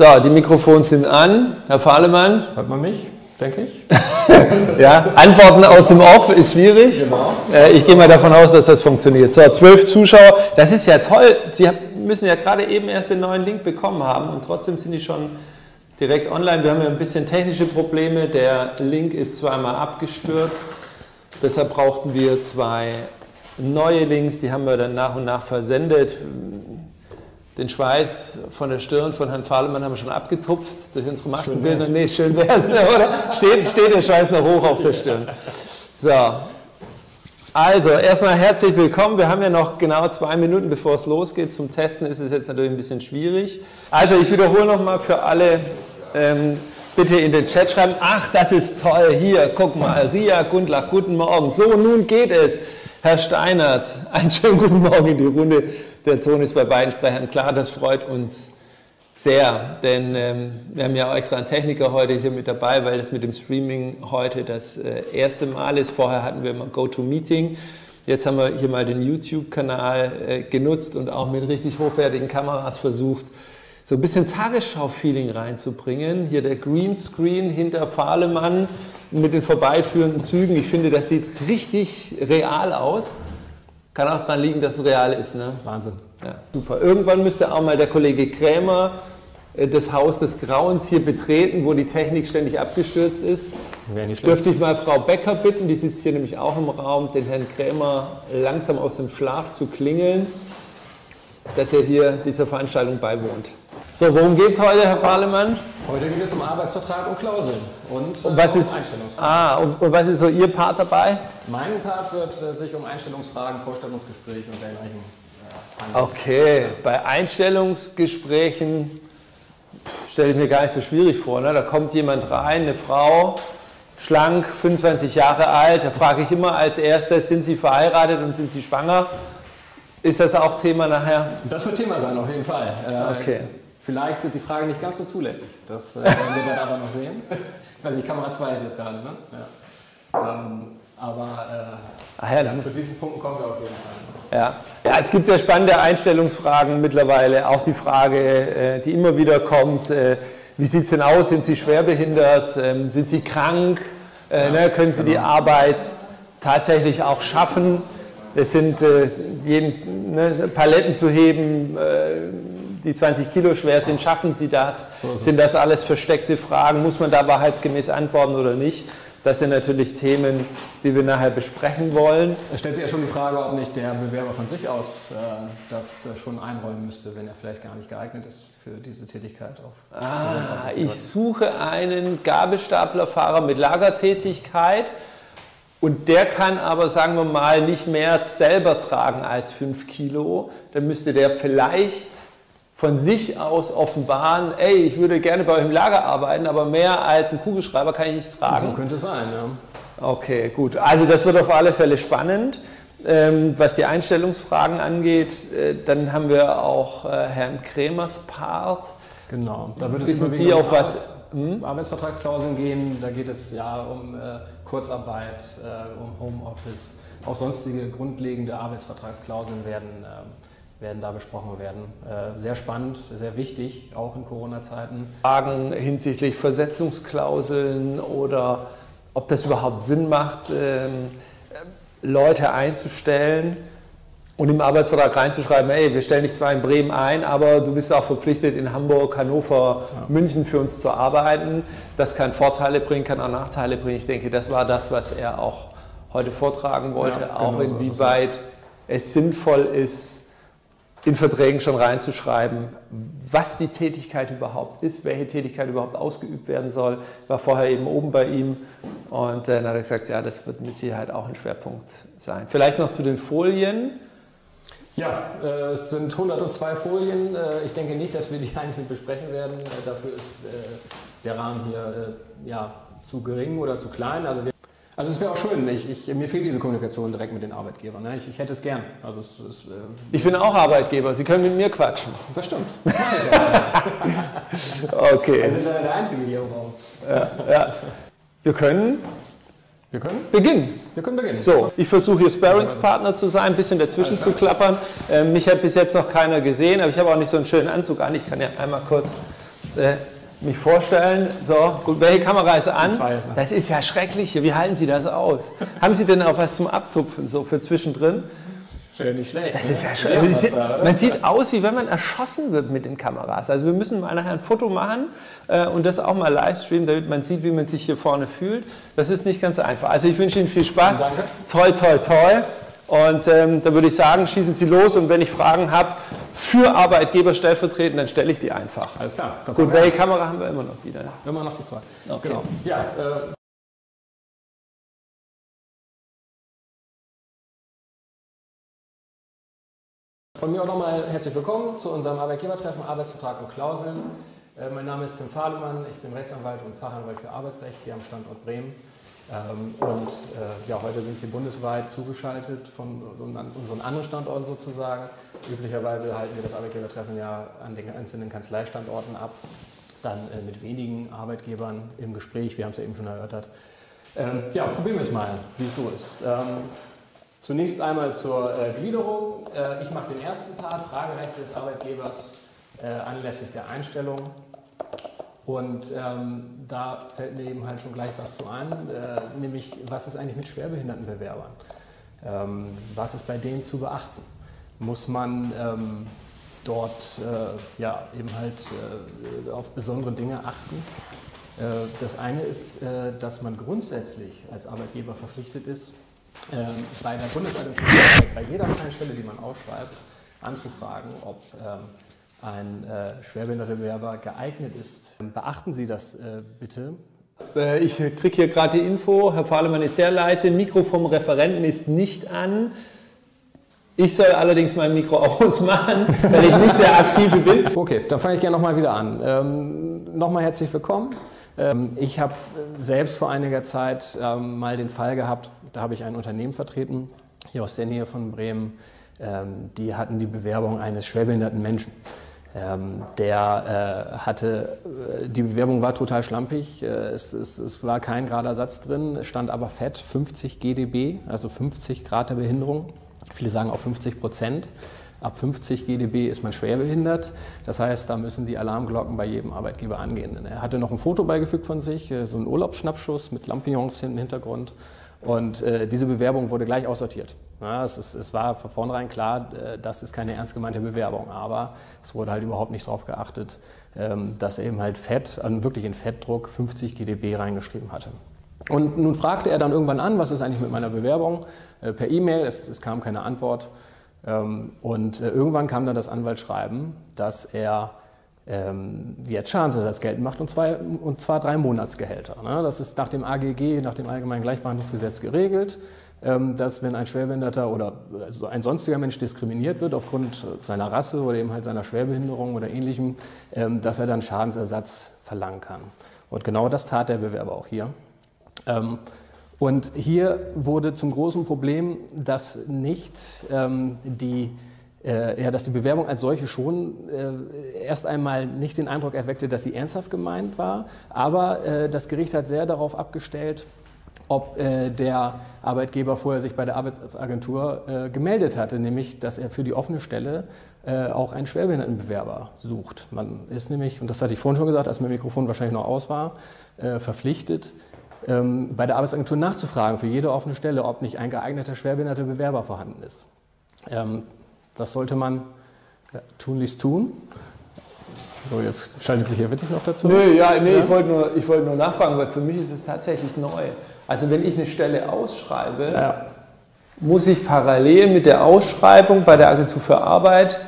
So, die Mikrofone sind an. Herr Fahlemann. Hört man mich, denke ich? ja, Antworten aus dem Off ist schwierig. Genau. Äh, ich gehe mal davon aus, dass das funktioniert. So, zwölf Zuschauer. Das ist ja toll. Sie müssen ja gerade eben erst den neuen Link bekommen haben und trotzdem sind die schon direkt online. Wir haben ja ein bisschen technische Probleme. Der Link ist zweimal abgestürzt. Deshalb brauchten wir zwei neue Links. Die haben wir dann nach und nach versendet. Den Schweiß von der Stirn von Herrn Fahlemann haben wir schon abgetupft durch unsere Maskenbilder. Nee, schön wäre es, ne, oder? Steht, steht der Schweiß noch hoch auf der Stirn. So, also erstmal herzlich willkommen. Wir haben ja noch genau zwei Minuten, bevor es losgeht. Zum Testen ist es jetzt natürlich ein bisschen schwierig. Also ich wiederhole nochmal für alle, ähm, bitte in den Chat schreiben, ach, das ist toll, hier, guck mal, Ria Gundlach, guten Morgen. So, nun geht es. Herr Steinert, einen schönen guten Morgen in die Runde. Der Ton ist bei beiden Sprechern klar, das freut uns sehr, denn ähm, wir haben ja auch extra einen Techniker heute hier mit dabei, weil das mit dem Streaming heute das äh, erste Mal ist. Vorher hatten wir mal GoToMeeting. Jetzt haben wir hier mal den YouTube-Kanal äh, genutzt und auch mit richtig hochwertigen Kameras versucht, so ein bisschen Tagesschau-Feeling reinzubringen. Hier der Greenscreen hinter Fahlemann mit den vorbeiführenden Zügen. Ich finde, das sieht richtig real aus. Kann auch daran liegen, dass es real ist. Ne? Wahnsinn. Ja, super. Irgendwann müsste auch mal der Kollege Krämer äh, das Haus des Grauens hier betreten, wo die Technik ständig abgestürzt ist. Dürfte ich mal Frau Becker bitten, die sitzt hier nämlich auch im Raum, den Herrn Krämer langsam aus dem Schlaf zu klingeln, dass er hier dieser Veranstaltung beiwohnt. So, worum geht es heute, Herr Parlemann? Heute geht es um Arbeitsvertrag und Klauseln und, und was um ist, Ah, und, und, was ist so Ihr Part dabei? Mein Part wird äh, sich um Einstellungsfragen, Vorstellungsgespräche und dergleichen äh, handeln. Okay, bei Einstellungsgesprächen stelle ich mir gar nicht so schwierig vor. Ne? Da kommt jemand rein, eine Frau, schlank, 25 Jahre alt. Da frage ich immer als erstes, sind Sie verheiratet und sind Sie schwanger? Ist das auch Thema nachher? Das wird Thema sein, auf jeden Fall. Äh, okay. Vielleicht sind die Fragen nicht ganz so zulässig. Das äh, werden wir dann aber noch sehen. Ich weiß nicht, Kamera 2 ist jetzt gerade, ne? Ja. Ähm, aber äh, ja, ja, zu diesen Punkten kommen wir auf jeden Fall. Ja. ja, es gibt ja spannende Einstellungsfragen mittlerweile. Auch die Frage, äh, die immer wieder kommt, äh, wie sieht es denn aus? Sind Sie schwerbehindert? Ähm, sind Sie krank? Äh, ja, ne? Können Sie genau. die Arbeit tatsächlich auch schaffen? Es sind jeden, ne, Paletten zu heben, die 20 Kilo schwer sind, schaffen sie das? So sind das alles versteckte Fragen? Muss man da wahrheitsgemäß antworten oder nicht? Das sind natürlich Themen, die wir nachher besprechen wollen. Es stellt sich ja schon die Frage, ob nicht der Bewerber von sich aus äh, das äh, schon einräumen müsste, wenn er vielleicht gar nicht geeignet ist für diese Tätigkeit. Auf ah, ich suche einen Gabelstaplerfahrer mit Lagertätigkeit und der kann aber, sagen wir mal, nicht mehr selber tragen als 5 Kilo. Dann müsste der vielleicht von sich aus offenbaren, ey, ich würde gerne bei euch im Lager arbeiten, aber mehr als ein Kugelschreiber kann ich nicht tragen. So könnte es sein, ja. Okay, gut. Also das wird auf alle Fälle spannend. Ähm, was die Einstellungsfragen angeht, äh, dann haben wir auch äh, Herrn Kremers Part. Genau, da wird es Wissen Sie auf was? Hm? Arbeitsvertragsklauseln gehen, da geht es ja um äh, Kurzarbeit, äh, um Homeoffice, auch sonstige grundlegende Arbeitsvertragsklauseln werden ähm, werden da besprochen werden. Äh, sehr spannend, sehr wichtig, auch in Corona-Zeiten. Fragen hinsichtlich Versetzungsklauseln oder ob das überhaupt Sinn macht, ähm, Leute einzustellen und im Arbeitsvertrag reinzuschreiben, ey, wir stellen dich zwar in Bremen ein, aber du bist auch verpflichtet, in Hamburg, Hannover, ja. München für uns zu arbeiten. Das kann Vorteile bringen, kann auch Nachteile bringen. Ich denke, das war das, was er auch heute vortragen wollte, ja, auch genau inwieweit so es sinnvoll ist, in Verträgen schon reinzuschreiben, was die Tätigkeit überhaupt ist, welche Tätigkeit überhaupt ausgeübt werden soll. Ich war vorher eben oben bei ihm und äh, dann hat er gesagt, ja, das wird mit Sicherheit auch ein Schwerpunkt sein. Vielleicht noch zu den Folien. Ja, äh, es sind 102 Folien. Äh, ich denke nicht, dass wir die einzeln besprechen werden. Dafür ist der Rahmen hier ja, zu gering oder zu klein. Also wir also es wäre auch schön, ich, ich, mir fehlt diese Kommunikation direkt mit den Arbeitgebern. Ne? Ich, ich, hätte es gern. Also es, es, äh, ich bin auch Arbeitgeber, Sie können mit mir quatschen. Das stimmt. okay. Wir sind leider der Einzige hier im Raum. Ja, ja. Wir können wir können beginnen. Wir können beginnen. So, ich versuche hier Sparringspartner zu sein, ein bisschen dazwischen zu klappern. Ähm, mich hat bis jetzt noch keiner gesehen, aber ich habe auch nicht so einen schönen Anzug an. Ich kann ja einmal kurz äh, mich vorstellen. So, gut, welche Kamera ist an? Das ist ja schrecklich hier. Wie halten Sie das aus? Haben Sie denn auch was zum Abtupfen, so für zwischendrin? Schön, nicht schlecht. Das ist ja Sehr schön. Man sieht aus, wie wenn man erschossen wird mit den Kameras. Also wir müssen mal nachher ein Foto machen äh, und das auch mal live streamen, damit man sieht, wie man sich hier vorne fühlt. Das ist nicht ganz so einfach. Also ich wünsche Ihnen viel Spaß. Danke. Toi, toi, toi. Und ähm, da würde ich sagen, schießen Sie los und wenn ich Fragen habe für Arbeitgeber stellvertretend, dann stelle ich die einfach. Alles klar. Gut, welche Kamera haben wir immer noch wieder? an. Immer noch die zwei. Okay. Genau. Ja, äh, Von mir auch nochmal herzlich willkommen zu unserem Arbeitgebertreffen Arbeitsvertrag und Klauseln. Äh, Mein Name ist Tim Fahlemann, ich bin Rechtsanwalt und Fachanwalt für Arbeitsrecht hier am Standort Bremen. Ähm, Und äh, ja, heute sind Sie bundesweit zugeschaltet von unseren anderen Standorten sozusagen. Üblicherweise halten wir das Arbeitgebertreffen ja an den einzelnen Kanzleistandorten ab, dann äh, mit wenigen Arbeitgebern im Gespräch, wir haben es ja eben schon erörtert. Ähm, Ja, probieren wir es mal, wie es so ist. Ähm, Zunächst einmal zur äh, Gliederung. Ich mache den ersten Part, Fragerechte des Arbeitgebers anlässlich der Einstellung. Und ähm, da fällt mir eben halt schon gleich was zu ein, äh, nämlich was ist eigentlich mit schwerbehinderten Bewerbern? Ähm, was ist bei denen zu beachten? Muss man ähm, dort äh, ja, eben halt äh, auf besondere Dinge achten? Äh, Das eine ist, äh, dass man grundsätzlich als Arbeitgeber verpflichtet ist, ähm, bei der Bundesagentur bei jeder kleinen Stelle, die man ausschreibt, anzufragen, ob ähm, ein äh, schwerbehinderter Bewerber geeignet ist. Beachten Sie das äh, bitte. Äh, Ich kriege hier gerade die Info, Herr Fahlemann ist sehr leise, Mikro vom Referenten ist nicht an. Ich soll allerdings mein Mikro ausmachen, weil ich nicht der Aktive bin. Okay, dann fange ich gerne nochmal wieder an. Ähm, nochmal herzlich willkommen. Ähm, ich habe äh, selbst vor einiger Zeit ähm, mal den Fall gehabt, da habe ich ein Unternehmen vertreten, hier aus der Nähe von Bremen. Ähm, die hatten die Bewerbung eines schwerbehinderten Menschen. Ähm, der äh, hatte, äh, die Bewerbung war total schlampig, äh, es, es, es war kein gerader Satz drin, stand aber fett, 50 GdB, also 50 Grad der Behinderung. Viele sagen auch 50 Prozent. Ab 50 GdB ist man schwerbehindert. Das heißt, da müssen die Alarmglocken bei jedem Arbeitgeber angehen. Er hatte noch ein Foto beigefügt von sich, äh, so einen Urlaubsschnappschuss mit Lampignons im Hintergrund. Und äh, diese Bewerbung wurde gleich aussortiert. Ja, es, ist, es war von vornherein klar, äh, das ist keine ernst gemeinte Bewerbung. Aber es wurde halt überhaupt nicht darauf geachtet, ähm, dass er eben halt Fett, also wirklich in Fettdruck 50 GdB reingeschrieben hatte. Und nun fragte er dann irgendwann an, was ist eigentlich mit meiner Bewerbung, äh, per E-Mail, es, es kam keine Antwort. Ähm, Und äh, irgendwann kam dann das Anwaltsschreiben, dass er ähm, jetzt Schadensersatz geltend macht und, zwei, und zwar drei Monatsgehälter. ne? Das ist nach dem AGG, nach dem Allgemeinen Gleichbehandlungsgesetz geregelt, dass wenn ein Schwerbehinderter oder äh, so ein sonstiger Mensch diskriminiert wird aufgrund äh, seiner Rasse oder eben halt seiner Schwerbehinderung oder ähnlichem, ähm, dass er dann Schadensersatz verlangen kann. Und genau das tat der Bewerber auch hier. Ähm, Und hier wurde zum großen Problem, dass nicht ähm, die, äh, ja, dass die Bewerbung als solche schon äh, erst einmal nicht den Eindruck erweckte, dass sie ernsthaft gemeint war, aber äh, das Gericht hat sehr darauf abgestellt, ob äh, der Arbeitgeber vorher sich bei der Arbeitsagentur äh, gemeldet hatte, nämlich dass er für die offene Stelle äh, auch einen Schwerbehindertenbewerber sucht. Man ist nämlich, und das hatte ich vorhin schon gesagt, als mein Mikrofon wahrscheinlich noch aus war, äh, verpflichtet, ähm, bei der Arbeitsagentur nachzufragen für jede offene Stelle, ob nicht ein geeigneter schwerbehinderter Bewerber vorhanden ist. Ähm, das sollte man ja, tunlichst tun. So, jetzt schaltet sich Herr Wittig noch dazu. Nö, ja, nee, Ja? ich wollte nur, ich wollte nur nachfragen, weil für mich ist es tatsächlich neu. Also wenn ich eine Stelle ausschreibe, Ja. muss ich parallel mit der Ausschreibung bei der Agentur für Arbeit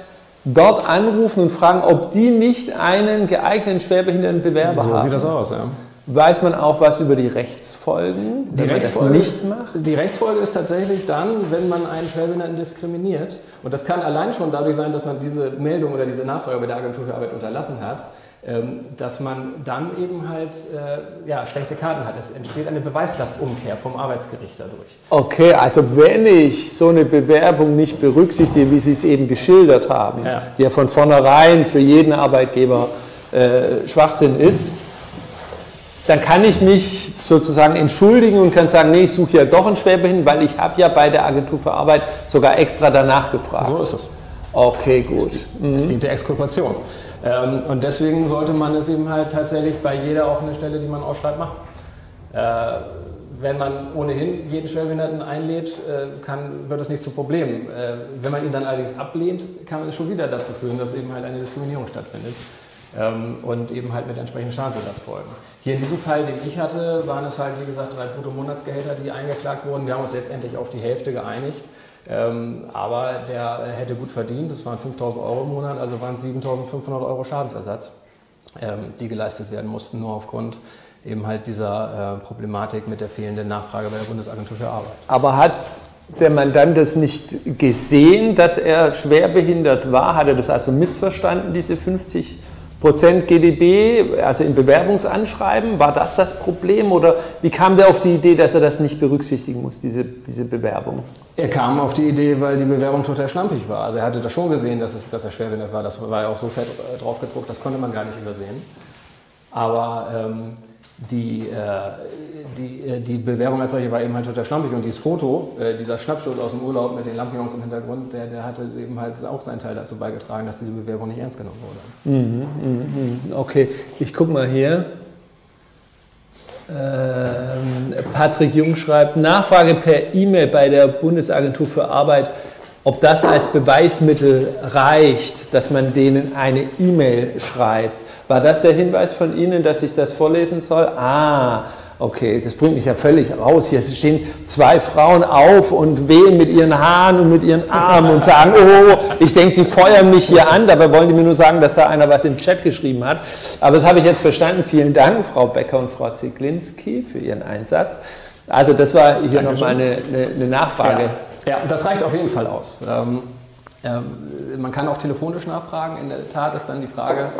dort anrufen und fragen, ob die nicht einen geeigneten schwerbehinderten Bewerber So haben. sieht das aus, ja. Weiß man auch was über die Rechtsfolgen, wenn man das nicht macht? die Rechtsfolge ist tatsächlich dann, wenn man einen Schwerbehinderten diskriminiert. Und das kann allein schon dadurch sein, dass man diese Meldung oder diese Nachfrage bei der Agentur für Arbeit unterlassen hat, ähm, dass man dann eben halt äh, ja, schlechte Karten hat. Es entsteht eine Beweislastumkehr vom Arbeitsgericht dadurch. Okay, also wenn ich so eine Bewerbung nicht berücksichtige, wie Sie es eben geschildert haben, Ja. die ja von vornherein für jeden Arbeitgeber äh, Schwachsinn ist, dann kann ich mich sozusagen entschuldigen und kann sagen, nee, ich suche ja doch einen Schwerbehinderten, weil ich habe ja bei der Agentur für Arbeit sogar extra danach gefragt. So ist es. Okay, gut. Es, mhm. es dient der Exkulpation. Ähm, und deswegen sollte man es eben halt tatsächlich bei jeder offenen Stelle, die man ausschreibt, machen. Äh, wenn man ohnehin jeden Schwerbehinderten einlädt, äh, kann, wird das nicht zu Problemen. Äh, wenn man ihn dann allerdings ablehnt, kann es schon wieder dazu führen, dass eben halt eine Diskriminierung stattfindet ähm, und eben halt mit entsprechenden Schadensersatzfolgen. Hier in diesem Fall, den ich hatte, waren es halt, wie gesagt, drei Bruttomonatsgehälter, die eingeklagt wurden. Wir haben uns letztendlich auf die Hälfte geeinigt. Ähm, aber der hätte gut verdient, das waren 5000 Euro im Monat, also waren es 7500 Euro Schadensersatz, ähm, die geleistet werden mussten, nur aufgrund eben halt dieser äh, Problematik mit der fehlenden Nachfrage bei der Bundesagentur für Arbeit. Aber hat der Mandant das nicht gesehen, dass er schwerbehindert war? Hat er das also missverstanden, diese 50 Prozent GDB, also im Bewerbungsanschreiben? War das das Problem oder wie kam der auf die Idee, dass er das nicht berücksichtigen muss, diese, diese Bewerbung? Er kam auf die Idee, weil die Bewerbung total schlampig war. Also er hatte das schon gesehen, dass, es, dass er schwerbehindert war. Das war ja auch so fett äh, drauf gedruckt, das konnte man gar nicht übersehen. Aber ähm, die, äh, die, äh, die Bewerbung als solche war eben halt total schlampig und dieses Foto, äh, dieser Schnappschuss aus dem Urlaub mit den Lampions im Hintergrund, der, der hatte eben halt auch seinen Teil dazu beigetragen, dass diese Bewerbung nicht ernst genommen wurde. Mhm, mh, mh. Okay, ich gucke mal hier. Ähm, Patrick Jung schreibt, Nachfrage per E-Mail bei der Bundesagentur für Arbeit ob das als Beweismittel reicht, dass man denen eine E-Mail schreibt. War das der Hinweis von Ihnen, dass ich das vorlesen soll? Ah, okay, das bringt mich ja völlig raus. Hier stehen zwei Frauen auf und wehen mit ihren Haaren und mit ihren Armen und sagen, oh, ich denke, die feuern mich hier an. Dabei wollen die mir nur sagen, dass da einer was im Chat geschrieben hat. Aber das habe ich jetzt verstanden. Vielen Dank, Frau Becker und Frau Ziglinski, für Ihren Einsatz. Also das war hier nochmal eine, eine, eine Nachfrage. Ja. Ja, das reicht auf jeden Fall aus. Ähm, äh, man kann auch telefonisch nachfragen. In der Tat ist dann die Frage,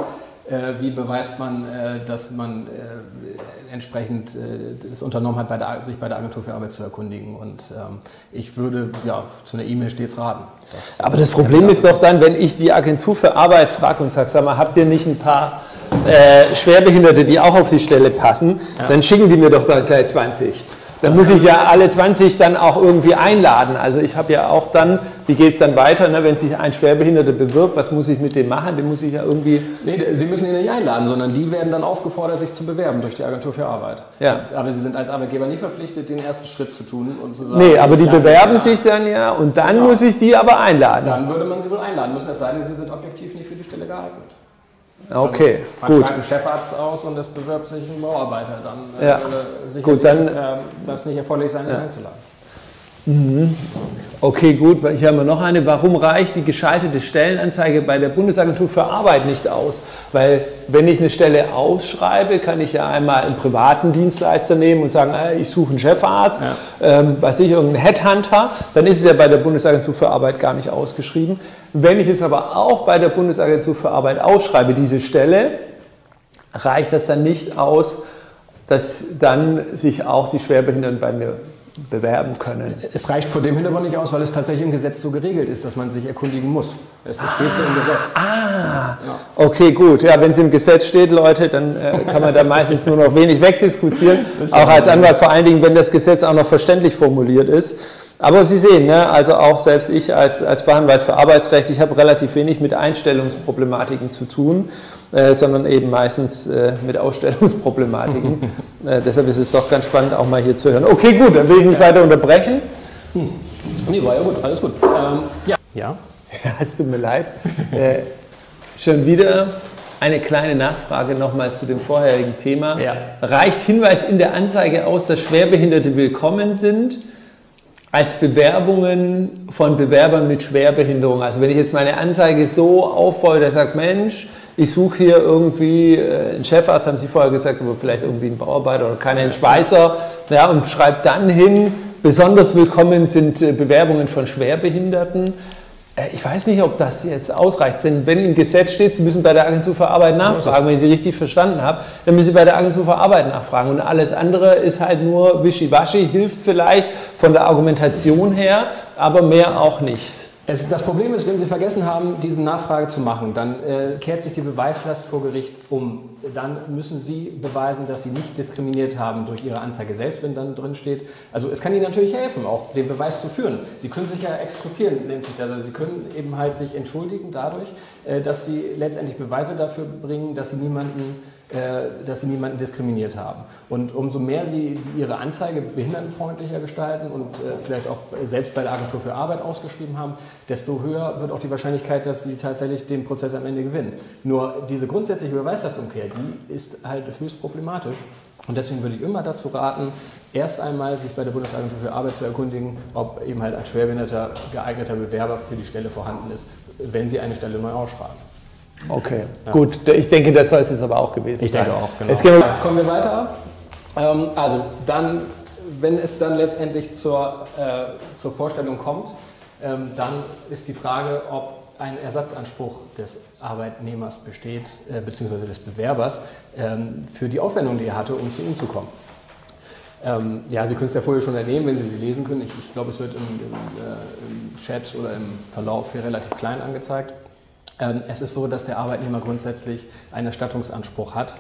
äh, wie beweist man, äh, dass man äh, entsprechend äh, es unternommen hat, bei der, sich bei der Agentur für Arbeit zu erkundigen. Und ähm, ich würde ja, zu einer E-Mail stets raten. Das, Aber das Problem ist doch dann, wenn ich die Agentur für Arbeit frage und sage, sag mal, habt ihr nicht ein paar äh, Schwerbehinderte, die auch auf die Stelle passen, ja. dann schicken die mir doch gleich 20. Dann muss ich ja alle 20 dann auch irgendwie einladen. Also ich habe ja auch dann, wie geht es dann weiter, ne, wenn sich ein Schwerbehinderter bewirbt, was muss ich mit dem machen? Den muss ich ja irgendwie... Nee, Sie müssen ihn nicht einladen, sondern die werden dann aufgefordert, sich zu bewerben durch die Agentur für Arbeit. Ja. Aber Sie sind als Arbeitgeber nicht verpflichtet, den ersten Schritt zu tun und zu sagen... Nee, aber die bewerben sich dann ja und dann ja. muss ich die aber einladen. Dann würde man sie wohl einladen müssen, es sei denn, sie sind objektiv nicht für die Stelle geeignet. Okay, also, man gut. einen Chefarzt aus und es bewirbt sich ein Bauarbeiter. Dann äh, ja. würde gut, dann, äh, das nicht erforderlich sein, ihn ja. einzuladen. Mhm. Okay, gut. Hier haben wir noch eine. Warum reicht die geschaltete Stellenanzeige bei der Bundesagentur für Arbeit nicht aus? Weil wenn ich eine Stelle ausschreibe, kann ich ja einmal einen privaten Dienstleister nehmen und sagen, äh, ich suche einen Chefarzt, ja. ähm, weiß ich, irgendeinen Headhunter. Dann ist es ja bei der Bundesagentur für Arbeit gar nicht ausgeschrieben. Wenn ich es aber auch bei der Bundesagentur für Arbeit ausschreibe, diese Stelle, reicht das dann nicht aus, dass dann sich auch die Schwerbehinderten bei mir bewerben können. Es reicht vor dem Hintergrund nicht aus, weil es tatsächlich im Gesetz so geregelt ist, dass man sich erkundigen muss. Es steht so im Gesetz. Ah, ja. okay, gut. Ja, wenn es im Gesetz steht, Leute, dann äh, kann man da meistens nur noch wenig wegdiskutieren. Auch als Anwalt, vor allen Dingen, wenn das Gesetz auch noch verständlich formuliert ist. Aber Sie sehen, ne, also auch selbst ich als, als Fachanwalt für Arbeitsrecht, ich habe relativ wenig mit Einstellungsproblematiken zu tun, äh, sondern eben meistens äh, mit Ausstellungsproblematiken. äh, deshalb ist es doch ganz spannend, auch mal hier zu hören. Okay, gut, dann will ich nicht weiter unterbrechen. Hm. Nee, war ja gut, alles gut. Ähm, ja. ja. Ja, es tut mir leid. Äh, schon wieder eine kleine Nachfrage nochmal zu dem vorherigen Thema. Ja. Reicht Hinweis in der Anzeige aus, dass Schwerbehinderte willkommen sind? Als Bewerbungen von Bewerbern mit Schwerbehinderung. Also wenn ich jetzt meine Anzeige so aufbaue, der sagt, Mensch, ich suche hier irgendwie äh, einen Chefarzt, haben Sie vorher gesagt, aber vielleicht irgendwie einen Bauarbeiter oder keinen Schweißer, ja, und schreibt dann hin, besonders willkommen sind äh, Bewerbungen von Schwerbehinderten. Äh, ich weiß nicht, ob das jetzt ausreicht. Denn wenn im Gesetz steht, Sie müssen bei der Agentur für Arbeit nachfragen, wenn ich Sie richtig verstanden habe, dann müssen Sie bei der Agentur für Arbeit nachfragen. Und alles andere ist halt nur wischiwaschi, hilft vielleicht von der Argumentation her, aber mehr auch nicht. Es, das Problem ist, wenn Sie vergessen haben, diese Nachfrage zu machen, dann äh, kehrt sich die Beweislast vor Gericht um. Dann müssen Sie beweisen, dass Sie nicht diskriminiert haben durch Ihre Anzeige selbst, wenn dann drin steht. Also es kann Ihnen natürlich helfen, auch den Beweis zu führen. Sie können sich ja exkulpieren, nennt sich das. Also Sie können eben halt sich entschuldigen dadurch, äh, dass Sie letztendlich Beweise dafür bringen, dass Sie niemanden dass sie niemanden diskriminiert haben. Und umso mehr sie ihre Anzeige behindertenfreundlicher gestalten und äh, vielleicht auch selbst bei der Agentur für Arbeit ausgeschrieben haben, desto höher wird auch die Wahrscheinlichkeit, dass sie tatsächlich den Prozess am Ende gewinnen. Nur diese grundsätzliche Beweislastumkehr, die ist halt höchst problematisch. Und deswegen würde ich immer dazu raten, erst einmal sich bei der Bundesagentur für Arbeit zu erkundigen, ob eben halt ein schwerbehinderter geeigneter Bewerber für die Stelle vorhanden ist, wenn Sie eine Stelle neu ausschreiben. Okay, ja. gut. Ich denke, das soll es jetzt aber auch gewesen ich sein. Ich denke auch, genau. Jetzt wir Kommen wir weiter. Ähm, also dann, wenn es dann letztendlich zur, äh, zur Vorstellung kommt, ähm, dann ist die Frage, ob ein Ersatzanspruch des Arbeitnehmers besteht, äh, beziehungsweise des Bewerbers, ähm, für die Aufwendung, die er hatte, um zu ihm zu kommen. Ähm, ja, Sie können es ja vorher schon ernehmen, wenn Sie sie lesen können. Ich, ich glaube, es wird im, im, äh, im Chat oder im Verlauf hier relativ klein angezeigt. Ähm, es ist so, dass der Arbeitnehmer grundsätzlich einen Erstattungsanspruch hat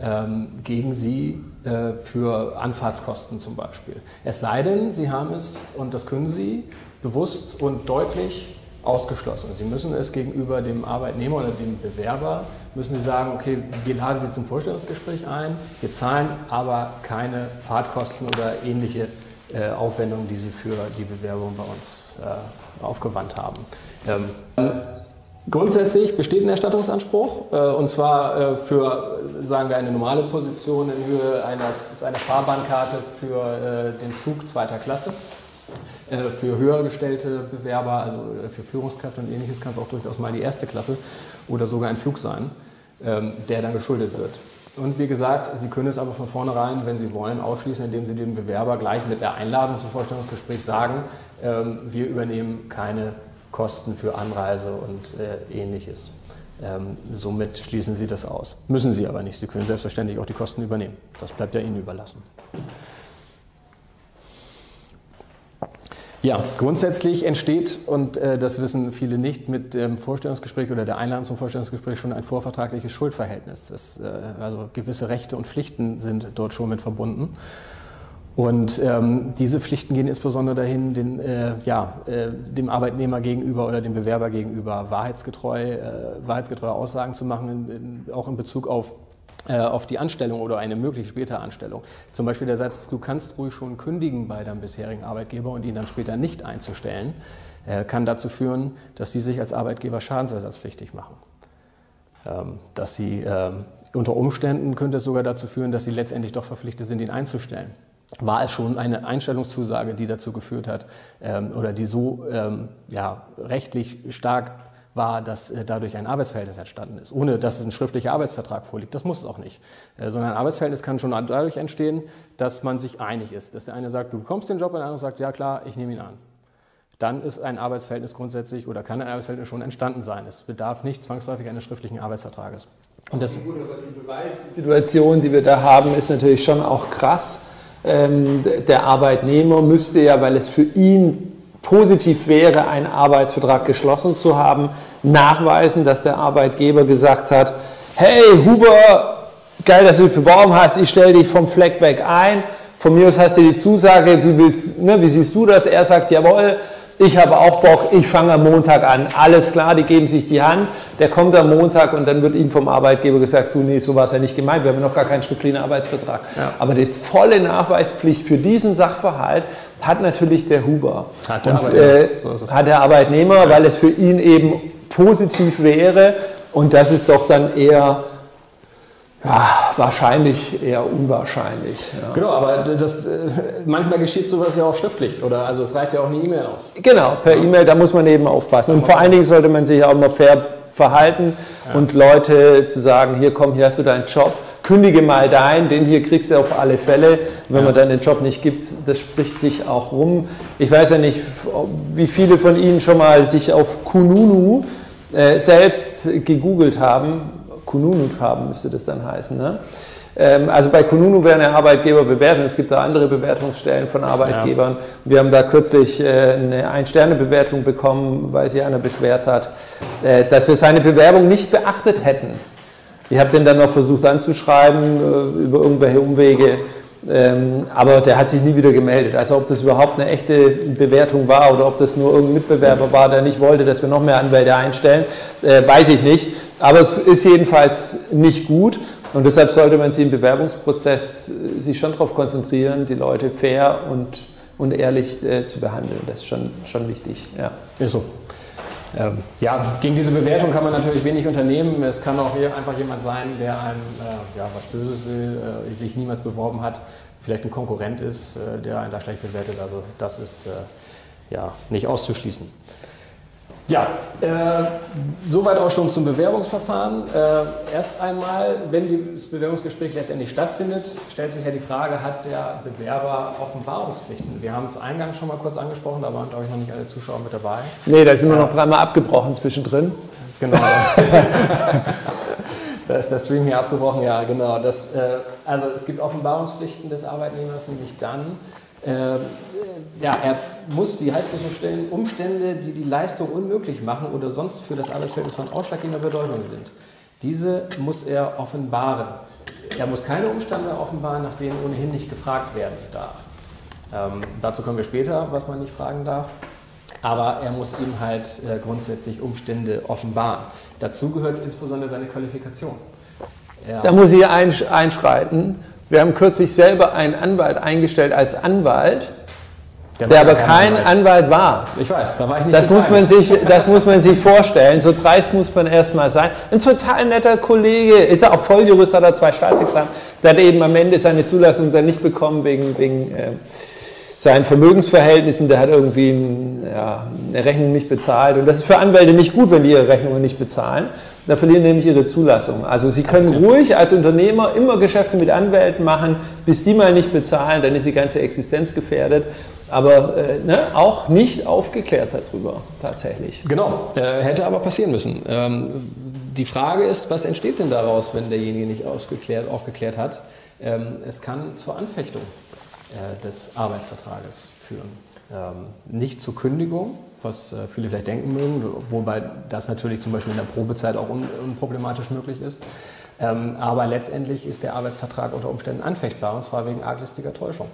ähm, gegen Sie äh, für Anfahrtskosten zum Beispiel. Es sei denn, Sie haben es, und das können Sie, bewusst und deutlich ausgeschlossen. Sie müssen es gegenüber dem Arbeitnehmer oder dem Bewerber, müssen Sie sagen, okay, wir laden Sie zum Vorstellungsgespräch ein, wir zahlen aber keine Fahrtkosten oder ähnliche äh, Aufwendungen, die Sie für die Bewerbung bei uns äh, aufgewandt haben. Ähm, Grundsätzlich besteht ein Erstattungsanspruch, äh, und zwar äh, für, sagen wir, eine normale Position in Höhe eines, einer Fahrbahnkarte für äh, den Zug zweiter Klasse. Für höher gestellte Bewerber, also für Führungskräfte und ähnliches, kann es auch durchaus mal die erste Klasse oder sogar ein Flug sein, ähm, der dann geschuldet wird. Und wie gesagt, Sie können es aber von vornherein, wenn Sie wollen, ausschließen, indem Sie dem Bewerber gleich mit der Einladung zum Vorstellungsgespräch sagen, ähm, wir übernehmen keine Kosten für Anreise und äh, ähnliches. Ähm, somit schließen Sie das aus. Müssen Sie aber nicht. Sie können selbstverständlich auch die Kosten übernehmen. Das bleibt ja Ihnen überlassen. Ja, grundsätzlich entsteht, und äh, das wissen viele nicht, mit dem Vorstellungsgespräch oder der Einladung zum Vorstellungsgespräch schon ein vorvertragliches Schuldverhältnis. Das, äh, also gewisse Rechte und Pflichten sind dort schon mit verbunden. Und ähm, diese Pflichten gehen insbesondere dahin, den, äh, ja, äh, dem Arbeitnehmer gegenüber oder dem Bewerber gegenüber wahrheitsgetreu, äh, wahrheitsgetreue Aussagen zu machen, in, in, auch in Bezug auf, äh, auf die Anstellung oder eine möglich spätere Anstellung. Zum Beispiel der Satz, du kannst ruhig schon kündigen bei deinem bisherigen Arbeitgeber und ihn dann später nicht einzustellen, äh, kann dazu führen, dass sie sich als Arbeitgeber schadensersatzpflichtig machen. Ähm, dass sie ähm, unter Umständen könnte es sogar dazu führen, dass sie letztendlich doch verpflichtet sind, ihn einzustellen war es schon eine Einstellungszusage, die dazu geführt hat ähm, oder die so ähm, ja, rechtlich stark war, dass äh, dadurch ein Arbeitsverhältnis entstanden ist, ohne dass ein schriftlicher Arbeitsvertrag vorliegt. Das muss es auch nicht. Äh, sondern ein Arbeitsverhältnis kann schon dadurch entstehen, dass man sich einig ist. Dass der eine sagt, du bekommst den Job und der andere sagt, ja klar, ich nehme ihn an. Dann ist ein Arbeitsverhältnis grundsätzlich oder kann ein Arbeitsverhältnis schon entstanden sein. Es bedarf nicht zwangsläufig eines schriftlichen Arbeitsvertrages. Und das die Beweissituation, die wir da haben, ist natürlich schon auch krass der Arbeitnehmer müsste ja, weil es für ihn positiv wäre, einen Arbeitsvertrag geschlossen zu haben, nachweisen, dass der Arbeitgeber gesagt hat, hey Huber, geil, dass du dich beworben hast, ich stelle dich vom Fleck weg ein, von mir aus hast du die Zusage, wie, willst, ne, wie siehst du das? Er sagt, jawohl, ich habe auch Bock, ich fange am Montag an. Alles klar, die geben sich die Hand. Der kommt am Montag und dann wird ihm vom Arbeitgeber gesagt, du, nee, so war es ja nicht gemeint, wir haben noch gar keinen schriftlichen Arbeitsvertrag. Ja. Aber die volle Nachweispflicht für diesen Sachverhalt hat natürlich der Huber. Hat der und, Arbeitnehmer, äh, so hat der Arbeitnehmer ja. weil es für ihn eben positiv wäre. Und das ist doch dann eher ja, wahrscheinlich eher unwahrscheinlich. Ja. Genau, aber das, äh, manchmal geschieht sowas ja auch schriftlich, oder? Also es reicht ja auch eine E-Mail aus. Genau, per ja. E-Mail, da muss man eben aufpassen. Und vor allen Dingen sollte man sich auch mal fair verhalten ja. und Leute zu sagen, hier komm, hier hast du deinen Job, kündige mal deinen, den hier kriegst du auf alle Fälle. wenn man dann den Job nicht gibt, das spricht sich auch rum. Ich weiß ja nicht, wie viele von Ihnen schon mal sich auf Kununu äh, selbst gegoogelt haben Kununut haben, müsste das dann heißen. Ne? Ähm, also bei Kununu wäre eine Arbeitgeberbewertung, es gibt da andere Bewertungsstellen von Arbeitgebern. Ja. Wir haben da kürzlich äh, eine Ein-Sterne-Bewertung bekommen, weil sich einer beschwert hat, äh, dass wir seine Bewerbung nicht beachtet hätten. Ich habe den dann noch versucht anzuschreiben äh, über irgendwelche Umwege. Ähm, aber der hat sich nie wieder gemeldet. Also ob das überhaupt eine echte Bewertung war oder ob das nur irgendein Mitbewerber war, der nicht wollte, dass wir noch mehr Anwälte einstellen, äh, weiß ich nicht. Aber es ist jedenfalls nicht gut und deshalb sollte man sich im Bewerbungsprozess äh, sich schon darauf konzentrieren, die Leute fair und, und ehrlich äh, zu behandeln. Das ist schon, schon wichtig. Ja. Ist so. Ähm, ja, gegen diese Bewertung kann man natürlich wenig unternehmen. Es kann auch einfach jemand sein, der einem äh, ja, was Böses will, äh, sich niemals beworben hat, vielleicht ein Konkurrent ist, äh, der einen da schlecht bewertet. Also das ist äh, ja nicht auszuschließen. Ja, äh, soweit auch schon zum Bewerbungsverfahren. Äh, erst einmal, wenn das Bewerbungsgespräch letztendlich stattfindet, stellt sich ja die Frage, hat der Bewerber Offenbarungspflichten? Wir haben es eingangs schon mal kurz angesprochen, da waren, glaube ich, noch nicht alle Zuschauer mit dabei. Nee, da sind wir noch dreimal abgebrochen zwischendrin. Genau. da ist der Stream hier abgebrochen, ja, genau. Das, äh, also es gibt Offenbarungspflichten des Arbeitnehmers, nämlich dann, äh, ja, er muss, wie heißt es so stellen, Umstände, die die Leistung unmöglich machen oder sonst für das Arbeitsverhältnis von ausschlaggebender Bedeutung sind. Diese muss er offenbaren. Er muss keine Umstände offenbaren, nach denen ohnehin nicht gefragt werden darf. Ähm, dazu kommen wir später, was man nicht fragen darf. Aber er muss ihm halt äh, grundsätzlich Umstände offenbaren. Dazu gehört insbesondere seine Qualifikation. Er da muss ich einschreiten. Wir haben kürzlich selber einen Anwalt eingestellt als Anwalt, der, der aber kein Anwalt. Anwalt. war. Ich weiß, da war ich nicht. Das, muss man, sich, das muss man sich vorstellen. So dreist muss man erstmal sein. Ein total netter Kollege, ist er auch Volljurist, hat er zwei Staatsexamen. Der hat eben am Ende seine Zulassung dann nicht bekommen wegen. wegen äh, seinen Vermögensverhältnissen, der hat irgendwie ein, ja, eine Rechnung nicht bezahlt. Und das ist für Anwälte nicht gut, wenn die ihre Rechnungen nicht bezahlen. Da verlieren nämlich ihre Zulassung. Also sie können ruhig als Unternehmer immer Geschäfte mit Anwälten machen, bis die mal nicht bezahlen, dann ist die ganze Existenz gefährdet. Aber äh, ne, auch nicht aufgeklärt darüber tatsächlich. Genau, äh, hätte aber passieren müssen. Ähm, die Frage ist, was entsteht denn daraus, wenn derjenige nicht aufgeklärt, aufgeklärt hat? Ähm, es kann zur Anfechtung äh, des Arbeitsvertrages führen. Ähm, nicht zur Kündigung, was äh, viele vielleicht denken mögen, wobei das natürlich zum Beispiel in der Probezeit auch un unproblematisch möglich ist. Ähm, aber letztendlich ist der Arbeitsvertrag unter Umständen anfechtbar und zwar wegen arglistiger Täuschung.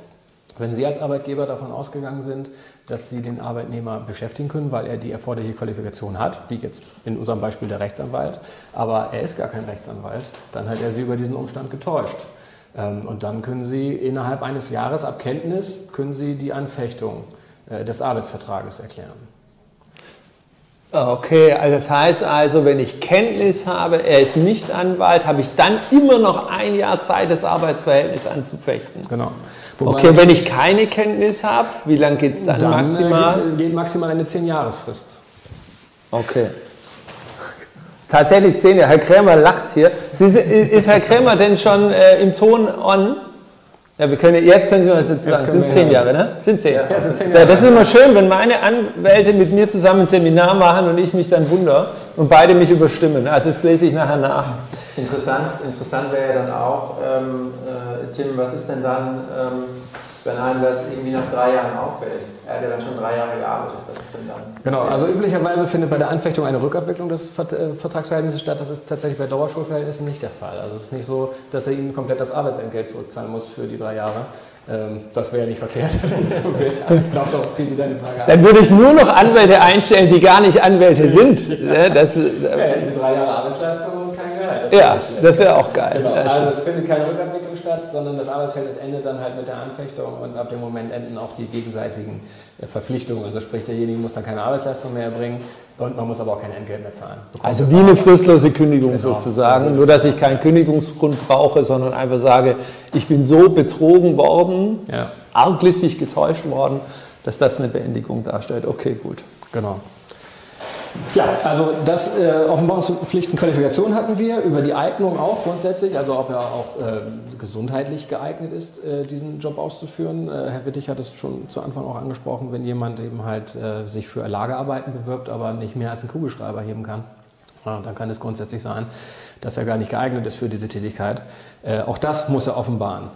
Wenn Sie als Arbeitgeber davon ausgegangen sind, dass Sie den Arbeitnehmer beschäftigen können, weil er die erforderliche Qualifikation hat, wie jetzt in unserem Beispiel der Rechtsanwalt, aber er ist gar kein Rechtsanwalt, dann hat er Sie über diesen Umstand getäuscht. Ähm, und dann können Sie innerhalb eines Jahres ab Kenntnis können Sie die Anfechtung äh, des Arbeitsvertrages erklären. Okay, also das heißt also, wenn ich Kenntnis habe, er ist nicht Anwalt, habe ich dann immer noch ein Jahr Zeit, das Arbeitsverhältnis anzufechten. Genau. Wobei okay, und wenn ich keine Kenntnis habe, wie lange geht es dann, dann, äh, maximal? Geht maximal eine 10-Jahresfrist. Okay. Tatsächlich zehn Jahre. Herr Krämer lacht hier. Ist Herr Krämer denn schon äh, im Ton on? Ja, wir können, jetzt können Sie mal was dazu sagen. Sind zehn Jahre, ne? Sind zehn. Ja, also zehn Jahre. Das ist immer schön, wenn meine Anwälte mit mir zusammen ein Seminar machen und ich mich dann wundere und beide mich überstimmen. Also das lese ich nachher nach. Interessant, interessant wäre ja dann auch, ähm, äh, Tim, was ist denn dann, ähm, wenn einem das irgendwie nach drei Jahren auffällt? Er hat ja dann schon drei Jahre gearbeitet. Was ist denn dann? Genau, also üblicherweise findet bei der Anfechtung eine Rückabwicklung des äh, Vertragsverhältnisses statt. Das ist tatsächlich bei Dauerschulverhältnissen nicht der Fall. Also es ist nicht so, dass er Ihnen komplett das Arbeitsentgelt zurückzahlen muss für die drei Jahre. Ähm, das wäre ja nicht verkehrt, wenn es so wäre. Ich glaube, darauf zielt Sie deine Frage an. Dann würde ich nur noch Anwälte einstellen, die gar nicht Anwälte sind. ja, das, äh, ja, diese drei Jahre Arbeitsleistung kein Das ja, das wäre auch geil. Genau. Also es findet keine Rückabwicklung statt, sondern das Arbeitsverhältnis endet dann halt mit der Anfechtung und ab dem Moment enden auch die gegenseitigen äh, Verpflichtungen. Also sprich, derjenige muss dann keine Arbeitsleistung mehr erbringen und man muss aber auch kein Entgelt mehr zahlen. Also wie eine fristlose Kündigung genau. sozusagen, nur dass ich keinen Kündigungsgrund brauche, sondern einfach sage, ich bin so betrogen worden, ja. arglistig getäuscht worden, dass das eine Beendigung darstellt. Okay, gut. Genau. Ja, also das äh, Offenbarungspflichten Qualifikation hatten wir, über die Eignung auch grundsätzlich, also ob er auch äh, gesundheitlich geeignet ist, äh, diesen Job auszuführen. Äh, Herr Wittig hat es schon zu Anfang auch angesprochen, wenn jemand eben halt äh, sich für Lagerarbeiten bewirbt, aber nicht mehr als einen Kugelschreiber heben kann ja, dann kann es grundsätzlich sein, dass er gar nicht geeignet ist für diese Tätigkeit. Äh, auch das muss er offenbaren.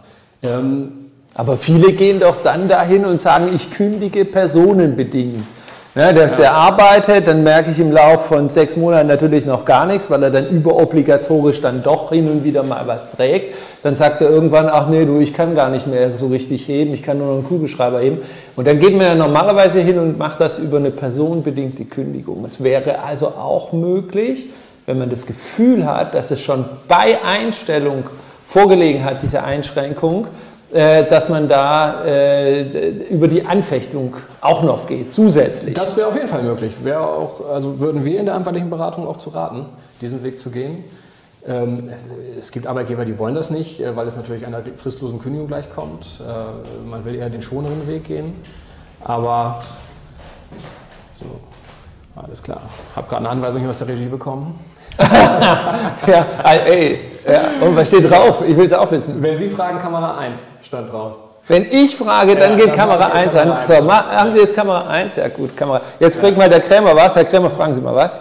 Ähm, aber viele gehen doch dann dahin und sagen, ich kündige personenbedingt. Ja, der, ja. der, arbeitet, dann merke ich im Laufe von sechs Monaten natürlich noch gar nichts, weil er dann überobligatorisch dann doch hin und wieder mal was trägt. Dann sagt er irgendwann, ach nee, du, ich kann gar nicht mehr so richtig heben, ich kann nur noch einen Kugelschreiber heben. Und dann geht man ja normalerweise hin und macht das über eine personenbedingte Kündigung. Es wäre also auch möglich, wenn man das Gefühl hat, dass es schon bei Einstellung vorgelegen hat, diese Einschränkung, dass man da äh, über die Anfechtung auch noch geht, zusätzlich. Das wäre auf jeden Fall möglich. Wäre auch, also würden wir in der anwaltlichen Beratung auch zu raten, diesen Weg zu gehen. Ähm, es gibt Arbeitgeber, die wollen das nicht, äh, weil es natürlich einer fristlosen Kündigung gleichkommt. Äh, man will eher den schoneren Weg gehen. Aber so, alles klar. Habe gerade eine Anweisung hier aus der Regie bekommen. ja, ey, ja, und was steht drauf? Ich will es auch wissen. Wenn Sie fragen, Kamera 1 stand drauf. Wenn ich frage, dann ja, geht dann Kamera 1 an. So, haben Sie jetzt Kamera 1? Ja gut, Kamera. Jetzt fragt mal der Krämer was. Herr Krämer, fragen Sie mal was.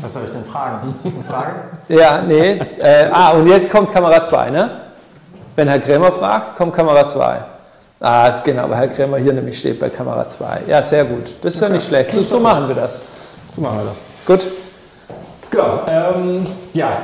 Was soll ich denn fragen? Ist das eine Frage? ja, nee. Äh, ah, und jetzt kommt Kamera 2, ne? Wenn Herr Krämer fragt, kommt Kamera 2. Ah, genau, weil Herr Krämer hier nämlich steht bei Kamera 2. Ja, sehr gut. Das ist okay. ja nicht schlecht. So, so machen wir das. So machen wir das. Gut. Genau. Ähm, ja,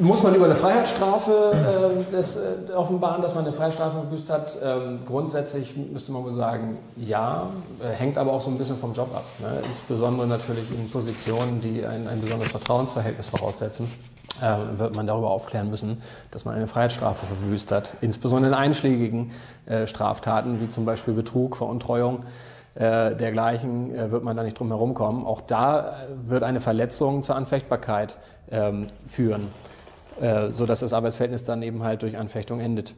muss man über eine Freiheitsstrafe äh, das, äh, offenbaren, dass man eine Freiheitsstrafe gebüßt hat? Ähm, grundsätzlich müsste man wohl sagen, ja, äh, hängt aber auch so ein bisschen vom Job ab. Ne? Insbesondere natürlich in Positionen, die ein, ein besonderes Vertrauensverhältnis voraussetzen, äh, wird man darüber aufklären müssen, dass man eine Freiheitsstrafe verbüßt hat. Insbesondere in einschlägigen äh, Straftaten, wie zum Beispiel Betrug, Veruntreuung äh, dergleichen äh, wird man da nicht drum herum kommen. Auch da äh, wird eine Verletzung zur Anfechtbarkeit ähm, führen, äh, sodass das Arbeitsverhältnis dann eben halt durch Anfechtung endet.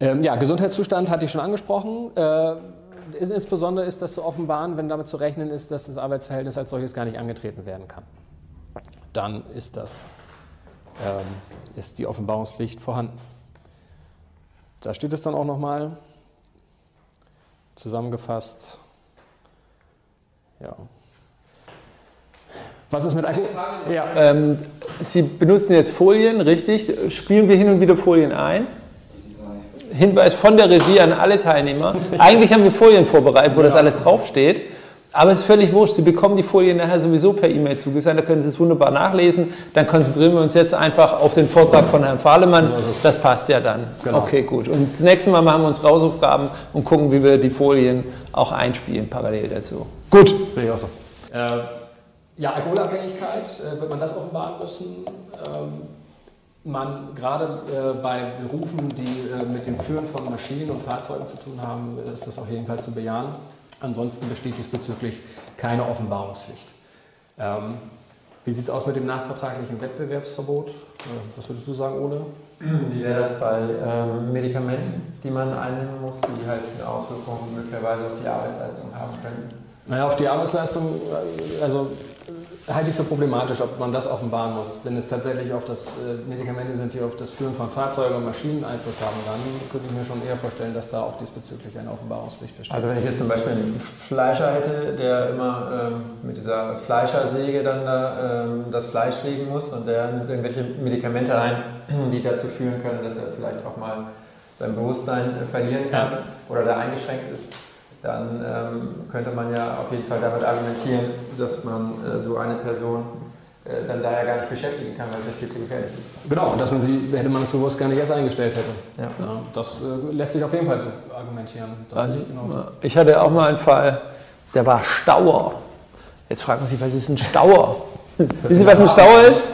Ähm, ja, Gesundheitszustand hatte ich schon angesprochen. Äh, insbesondere ist das zu offenbaren, wenn damit zu rechnen ist, dass das Arbeitsverhältnis als solches gar nicht angetreten werden kann. Dann ist, das, ähm, ist die Offenbarungspflicht vorhanden. Da steht es dann auch nochmal zusammengefasst. Ja. Was ist mit Alkohol? Ja, ähm, Sie benutzen jetzt Folien, richtig? Spielen wir hin und wieder Folien ein? Hinweis von der Regie an alle Teilnehmer. Eigentlich haben wir Folien vorbereitet, wo das alles draufsteht. Aber es ist völlig wurscht. Sie bekommen die Folien nachher sowieso per E-Mail zugesandt. Da können Sie es wunderbar nachlesen. Dann konzentrieren wir uns jetzt einfach auf den Vortrag von Herrn Fahlemann. Das passt ja dann. Genau. Okay, gut. Und das nächste Mal machen wir uns Rausaufgaben und gucken, wie wir die Folien auch einspielen parallel dazu. Gut. Sehe ich auch so. Äh, ja, Alkoholabhängigkeit, äh, wird man das offenbaren müssen? Ähm, man gerade äh, bei Berufen, die äh, mit dem Führen von Maschinen und Fahrzeugen zu tun haben, ist das auf jeden Fall zu bejahen. Ansonsten besteht diesbezüglich keine Offenbarungspflicht. Ähm, wie sieht es aus mit dem nachvertraglichen Wettbewerbsverbot? Äh, was würdest du sagen, Ole? Wie wäre das bei ähm, Medikamenten, die man einnehmen muss, die halt Auswirkungen möglicherweise auf die Arbeitsleistung haben können? Naja, auf die Arbeitsleistung, äh, also halte ich für problematisch, ob man das offenbaren muss. Wenn es tatsächlich auf das äh, Medikamente sind, die auf das Führen von Fahrzeugen und Maschinen Einfluss haben, dann könnte ich mir schon eher vorstellen, dass da auch diesbezüglich eine Offenbarungspflicht besteht. Also wenn ich jetzt zum Beispiel einen Fleischer hätte, der immer ähm, mit dieser Fleischersäge dann da ähm, das Fleisch sägen muss und der nimmt irgendwelche Medikamente ein, die dazu führen können, dass er vielleicht auch mal sein Bewusstsein verlieren kann ja. oder da eingeschränkt ist dann ähm, könnte man ja auf jeden Fall damit argumentieren, dass man äh, so eine Person äh, dann daher gar nicht beschäftigen kann, weil sie viel zu gefährlich ist. Genau, und dass man sie, hätte man es gewusst, gar nicht erst eingestellt hätte. Ja. ja das äh, lässt sich auf jeden Fall so argumentieren. Also, ich hatte auch mal einen Fall, der war Stauer. Jetzt fragen Sie, was ist ein Stauer? Wissen Sie, was ein Stauer ist?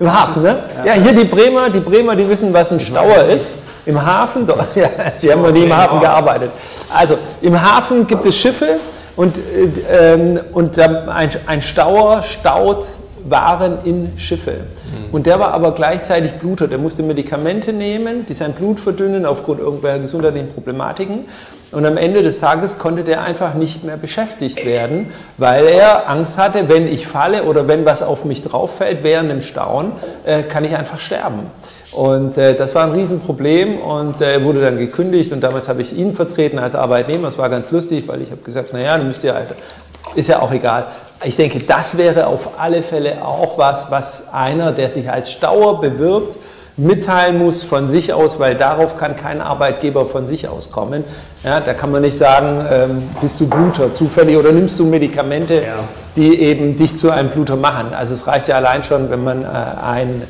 Im Hafen, ne? Ja. ja, hier die Bremer, die Bremer, die wissen, was ein Stauer ist. Im Hafen, dort, ja, Sie haben noch nie im Hafen gearbeitet. Also, im Hafen gibt es Schiffe und, äh, ähm, und ein, ein Stauer staut waren in Schiffe. Mhm. Und der war aber gleichzeitig Bluter. Der musste Medikamente nehmen, die sein Blut verdünnen aufgrund irgendwelcher gesundheitlichen Problematiken. Und am Ende des Tages konnte der einfach nicht mehr beschäftigt werden, weil er Angst hatte, wenn ich falle oder wenn was auf mich drauf fällt während dem Stauen, äh, kann ich einfach sterben. Und äh, das war ein Riesenproblem und äh, er äh, wurde dann gekündigt und damals habe ich ihn vertreten als Arbeitnehmer. Das war ganz lustig, weil ich habe gesagt, naja, du müsst ja halt, ist ja auch egal. ich denke, das wäre auf alle Fälle auch was, was einer, der sich als Stauer bewirbt, mitteilen muss von sich aus, weil darauf kann kein Arbeitgeber von sich aus kommen. Ja, da kann man nicht sagen, ähm, bist du Bluter zufällig oder nimmst du Medikamente, ja. die eben dich zu einem Bluter machen. Also es reicht ja allein schon, wenn man äh, ein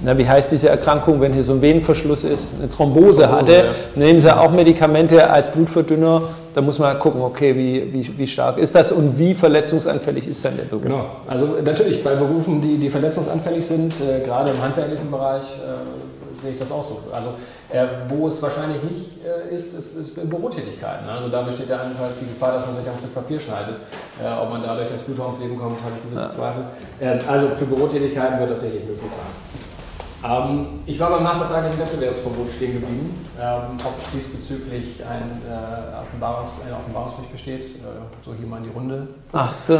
na, wie heißt diese Erkrankung, wenn hier so ein Venenverschluss ist, eine Thrombose, Thrombose hatte, ja. nehmen sie auch Medikamente als Blutverdünner. Da muss man gucken, okay, wie, wie, wie stark ist das und wie verletzungsanfällig ist dann der Beruf? Genau, also natürlich bei Berufen, die, die verletzungsanfällig sind, äh, gerade im handwerklichen Bereich, äh, sehe ich das auch so. Also äh, wo es wahrscheinlich nicht äh, ist, ist, ist in Bürotätigkeiten. Also da besteht ja einfach die Gefahr, dass man sich am Stück Papier schneidet. Äh, ob man dadurch ins Bluthauensleben kommt, habe ich gewisse ja. Zweifel. Äh, also für Bürotätigkeiten wird das sicherlich möglich sein. Ähm, ich war beim nachvertraglichen Wettbewerbsverbot stehen geblieben, ähm, ob diesbezüglich ein, äh, Offenbarungs-, eine Offenbarungspflicht besteht. Äh, so hier mal in die Runde. Ach so.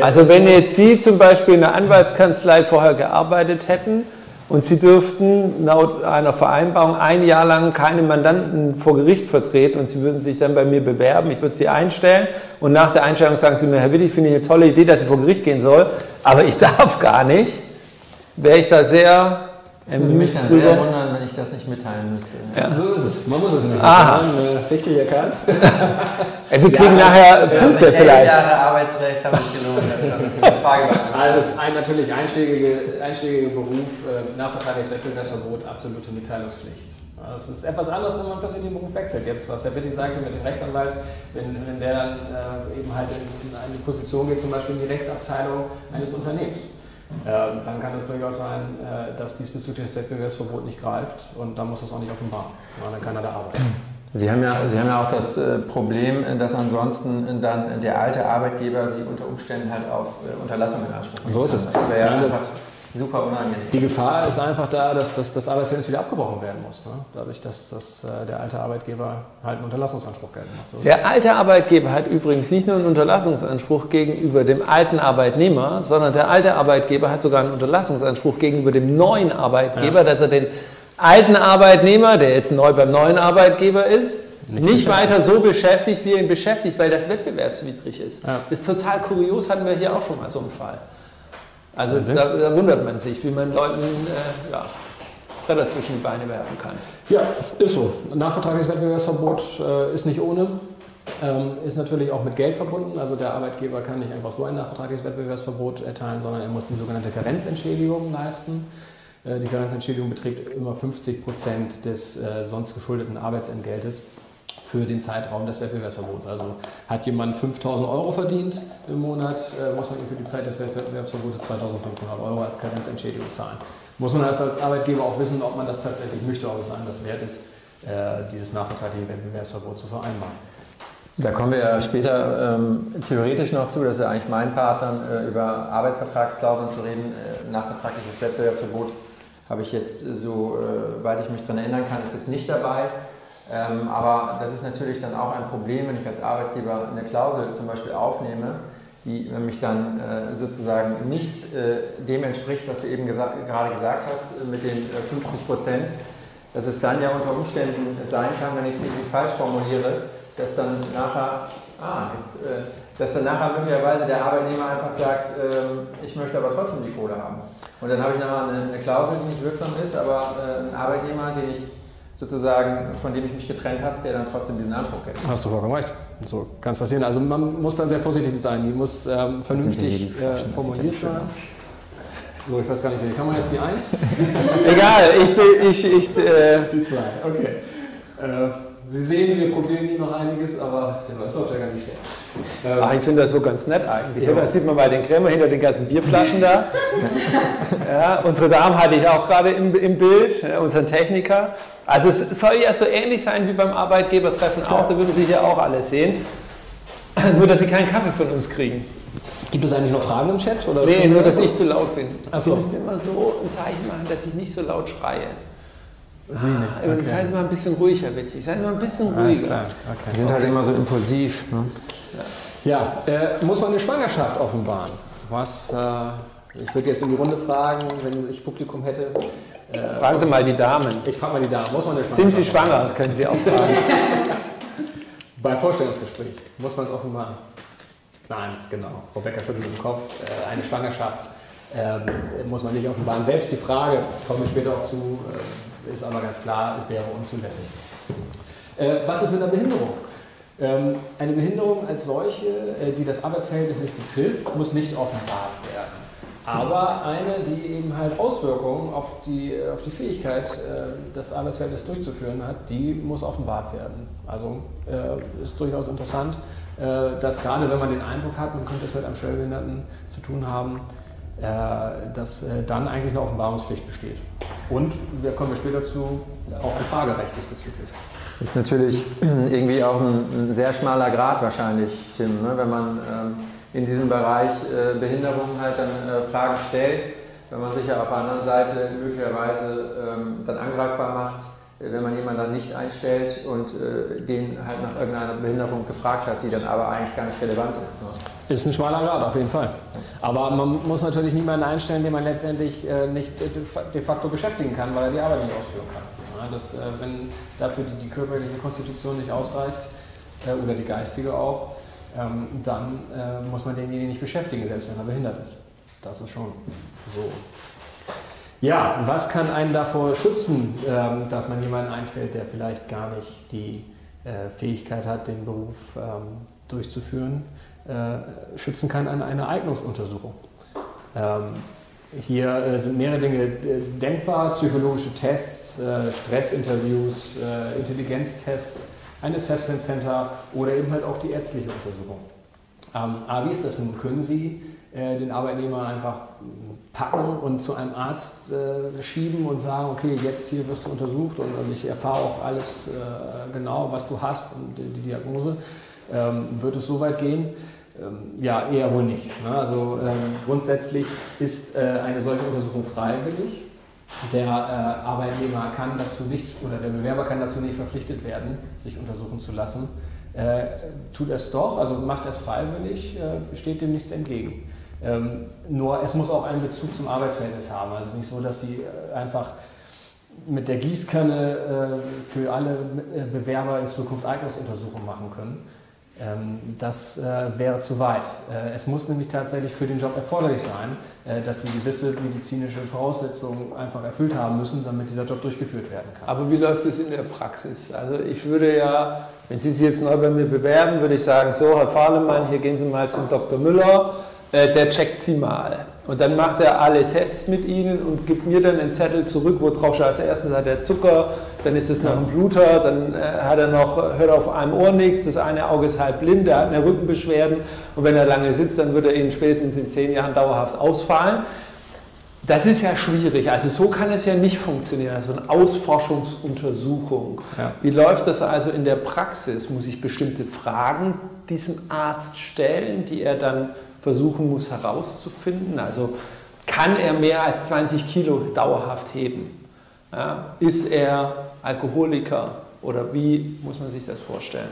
also wenn jetzt Sie zum Beispiel in der Anwaltskanzlei vorher gearbeitet hätten und Sie dürften laut einer Vereinbarung ein Jahr lang keine Mandanten vor Gericht vertreten und Sie würden sich dann bei mir bewerben, ich würde Sie einstellen und nach der Einstellung sagen Sie mir, Herr Witt, ich finde eine tolle Idee, dass ich vor Gericht gehen soll, aber ich darf gar nicht, wäre ich da sehr das würde mich dann sehr wundern, wenn ich das nicht mitteilen müsste. Ja. So ist es. Man muss es nicht mitteilen. Äh, richtig erkannt. Wir kriegen ja, nachher Punkte ja, vielleicht. Jahre Arbeitsrecht habe ich gelohnt. also es ist ein natürlich einschlägiger einschlägige Beruf, äh, nachvertragliches Wettbewerbsverbot, absolute Mitteilungspflicht. Es ist etwas anderes, wenn man plötzlich den Beruf wechselt. Jetzt, was Herr Witti sagte mit dem Rechtsanwalt, wenn, wenn der dann äh, eben halt in, in eine Position geht, zum Beispiel in die Rechtsabteilung eines Unternehmens. Ähm, dann kann es durchaus sein, äh, dass diesbezüglich das Wettbewerbsverbot nicht greift und dann muss es auch nicht offenbaren. dann kann er da arbeiten. Sie haben, ja, Sie haben ja auch das äh, Problem, dass ansonsten dann der alte Arbeitgeber Sie unter Umständen halt auf äh, Unterlassung in Anspruch nimmt. So ist es. Das wäre ja, super unangenehm. Die Gefahr ist einfach da, dass, dass das Arbeitsverhältnis wieder abgebrochen werden muss. Ne? Dadurch, dass, dass äh, der alte Arbeitgeber halt einen Unterlassungsanspruch geltend macht. So der alte Arbeitgeber hat übrigens nicht nur einen Unterlassungsanspruch gegenüber dem alten Arbeitnehmer, sondern der alte Arbeitgeber hat sogar einen Unterlassungsanspruch gegenüber dem neuen Arbeitgeber, ja. dass er den alten Arbeitnehmer, der jetzt neu beim neuen Arbeitgeber ist, nicht, nicht weiter so beschäftigt, wie er ihn beschäftigt, weil das wettbewerbswidrig ist. Ja. Das ist total kurios, hatten wir hier auch schon mal so einen Fall. Also da, da, wundert man sich, wie man Leuten äh, ja, Bretter zwischen die Beine werfen kann. Ja, ist so. Ein nachvertragliches Wettbewerbsverbot äh, ist nicht ohne. Ähm, ist natürlich auch mit Geld verbunden. Also der Arbeitgeber kann nicht einfach so ein nachvertragliches Wettbewerbsverbot erteilen, sondern er muss die sogenannte Karenzentschädigung leisten. Äh, die Karenzentschädigung beträgt immer 50 Prozent des äh, sonst geschuldeten Arbeitsentgeltes für den Zeitraum des Wettbewerbsverbots. Also hat jemand 5000 Euro verdient im Monat, äh, muss man ihm für die Zeit des Wettbewerbsverbots 2500 Euro als Karenzentschädigung zahlen. Muss man also als Arbeitgeber auch wissen, ob man das tatsächlich möchte, ob es einem das wert ist, äh, dieses nachvertragliche Wettbewerbsverbot zu vereinbaren. Da kommen wir ja später ähm, theoretisch noch zu, das ist ja eigentlich mein Part, dann äh, über Arbeitsvertragsklauseln zu reden. Äh, nachvertragliches Wettbewerbsverbot habe ich jetzt, äh, so äh, weit ich mich daran erinnern kann, ist jetzt nicht dabei. Ähm, aber das ist natürlich dann auch ein Problem, wenn ich als Arbeitgeber eine Klausel zum Beispiel aufnehme, die nämlich dann äh, sozusagen nicht äh, dem entspricht, was du eben gesa gerade gesagt hast, äh, mit den 50 äh, Prozent, dass es dann ja unter Umständen sein kann, wenn ich es irgendwie falsch formuliere, dass dann nachher, ah, jetzt, äh, dass dann nachher möglicherweise der Arbeitnehmer einfach sagt, ähm, ich möchte aber trotzdem die Kohle haben. Und dann habe ich nachher eine, eine Klausel, die nicht wirksam ist, aber äh, ein Arbeitnehmer, den ich sozusagen, von dem ich mich getrennt habe, der dann trotzdem diesen Anspruch kennt. Hast du vollkommen recht. So kann es passieren. Also man muss da sehr vorsichtig sein. Die muss ähm, vernünftig äh, formuliert sein. So, ich weiß gar nicht, wie kann man jetzt die 1? Egal, ich bin, ich, ich, äh Die 2, okay. Äh, Sie sehen, wir probieren hier noch einiges, aber ja, das läuft ja gar nicht schlecht. Ähm, Ach, ich finde das so ganz nett eigentlich. Ja. Da sieht man mal den Krämer hinter den ganzen Bierflaschen da. ja, unsere Damen hatte ich auch gerade im, im Bild, ja, unseren Techniker. Also es soll ja so ähnlich sein wie beim Arbeitgebertreffen auch, da würden Sie ja auch alles sehen. Nur, dass Sie keinen Kaffee von uns kriegen. Gibt es eigentlich noch Fragen im Chat? Oder nee, nur, dass ich zu laut bin. Also Sie müssen immer so ein Zeichen machen, dass ich nicht so laut schreie. Ah, okay. Seien Sie mal ein bisschen ruhiger, bitte. Seien Sie mal ein bisschen ruhiger. Alles klar. Okay. Sie sind halt immer so impulsiv. Ne? Ja, äh, muss man eine Schwangerschaft offenbaren? Was, äh, ich würde jetzt in die Runde fragen, wenn ich Publikum hätte. Äh, fragen Sie mal die Damen. Ich frage mal die Damen. Muss man eine Sind Sie schwanger? Das können Sie auch fragen. Beim Vorstellungsgespräch muss man es offenbaren. Nein, genau. Frau Becker schüttelt den Kopf. Äh, eine Schwangerschaft ähm, muss man nicht offenbaren. Selbst die Frage, kommen wir später auch zu, äh, ist aber ganz klar, es wäre unzulässig. Äh, was ist mit einer Behinderung? Ähm, eine Behinderung als solche, äh, die das Arbeitsverhältnis nicht betrifft, muss nicht offenbart werden. Aber eine, die eben halt Auswirkungen auf die, auf die Fähigkeit, äh, das Arbeitsverhältnis durchzuführen hat, die muss offenbart werden. Also äh, ist durchaus interessant, äh, dass gerade wenn man den Eindruck hat, man könnte es mit einem Schwerbehinderten zu tun haben, äh, dass äh, dann eigentlich eine Offenbarungspflicht besteht. Und wir kommen später zu, auch ein Fragerecht diesbezüglich. Das ist natürlich irgendwie auch ein, ein sehr schmaler Grad wahrscheinlich, Tim, ne? wenn man ähm, in diesem Bereich äh, Behinderungen halt dann äh, Fragen stellt, wenn man sich ja auf der anderen Seite möglicherweise ähm, dann angreifbar macht, äh, wenn man jemanden dann nicht einstellt und äh, den halt nach irgendeiner Behinderung gefragt hat, die dann aber eigentlich gar nicht relevant ist. Ne? Ist ein schmaler Grad auf jeden Fall. Aber man muss natürlich niemanden einstellen, den man letztendlich äh, nicht de facto beschäftigen kann, weil er die Arbeit nicht ausführen kann. Das, äh, wenn dafür die, die, körperliche Konstitution nicht ausreicht, äh, oder die geistige auch, ähm, dann muss man denjenigen nicht beschäftigen, selbst wenn er behindert ist. Das ist schon so. Ja, was kann einen davor schützen, ähm, dass man jemanden einstellt, der vielleicht gar nicht die Fähigkeit hat, den Beruf ähm, durchzuführen? schützen kann an einer Eignungsuntersuchung. Hier sind mehrere Dinge denkbar, psychologische Tests, äh, Stressinterviews, äh, Intelligenztests, ein Assessment Center oder eben halt auch die ärztliche Untersuchung. Ähm, aber wie ist das nun? Können Sie äh, den Arbeitnehmer einfach packen und zu einem Arzt schieben und sagen, okay, jetzt hier wirst du untersucht und, ich erfahre auch alles genau, was du hast und die, Diagnose. Ähm, wird es so weit gehen? Ähm, ja, eher wohl nicht. Ne? Also grundsätzlich ist eine solche Untersuchung freiwillig. Der äh, Arbeitnehmer kann dazu nicht oder der Bewerber kann dazu nicht verpflichtet werden, sich untersuchen zu lassen. Äh, tut es doch, also macht es freiwillig, äh, steht dem nichts entgegen. Ähm, nur es muss auch einen Bezug zum Arbeitsverhältnis haben. Also es ist nicht so, dass sie äh, einfach mit der Gießkanne äh, für alle äh, Bewerber in Zukunft Eignungsuntersuchungen machen können. Ähm, das äh, wäre zu weit. Äh, es muss nämlich tatsächlich für den Job erforderlich sein, äh, dass die gewisse medizinische Voraussetzungen einfach erfüllt haben müssen, damit dieser Job durchgeführt werden kann. Aber wie läuft es in der Praxis? Also ich würde ja, wenn Sie sich jetzt neu bei mir bewerben, würde ich sagen, so Herr Fahlemann, hier gehen Sie mal zum Dr. Müller, der checkt Sie mal. Und dann macht er alle Tests mit Ihnen und gibt mir dann einen Zettel zurück, wo drauf steht, als erstes hat er Zucker, dann ist es noch ein Bluter, dann äh, hat er noch, hört er auf einem Ohr nichts, das eine Auge ist halb blind, er hat eine Rückenbeschwerden und wenn er lange sitzt, dann wird er Ihnen spätestens in zehn Jahren dauerhaft ausfallen. Das ist ja schwierig. Also so kann es ja nicht funktionieren. Also eine Ausforschungsuntersuchung. Ja. Wie läuft das also in der Praxis? Muss ich bestimmte Fragen diesem Arzt stellen, die er dann versuchen muss herauszufinden. Also kann er mehr als 20 Kilo dauerhaft heben? Ja, ist er Alkoholiker oder wie muss man sich das vorstellen?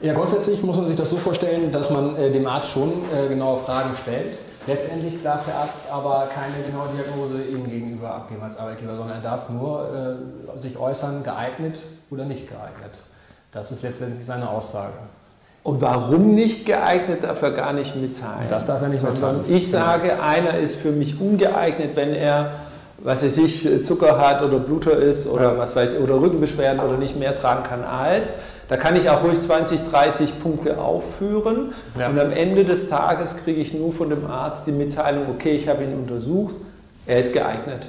Ja, grundsätzlich muss man sich das so vorstellen, dass man äh, dem Arzt schon äh, genaue Fragen stellt. Letztendlich darf der Arzt aber keine genaue Diagnose ihm gegenüber abgeben als Arbeitgeber, sondern er darf nur äh, sich äußern, geeignet oder nicht geeignet. Das ist letztendlich seine Aussage. Und warum nicht geeignet, darf er gar nicht mitteilen. Das darf er nicht mitteilen. Ich sage, einer ist für mich ungeeignet, wenn er, was weiß ich, Zucker hat oder Bluter ist oder ja. was weiß oder Rückenbeschwerden oder nicht mehr tragen kann als. Da kann ich auch ruhig 20, 30 Punkte aufführen ja. und am Ende des Tages kriege ich nur von dem Arzt die Mitteilung, okay, ich habe ihn untersucht, er ist geeignet.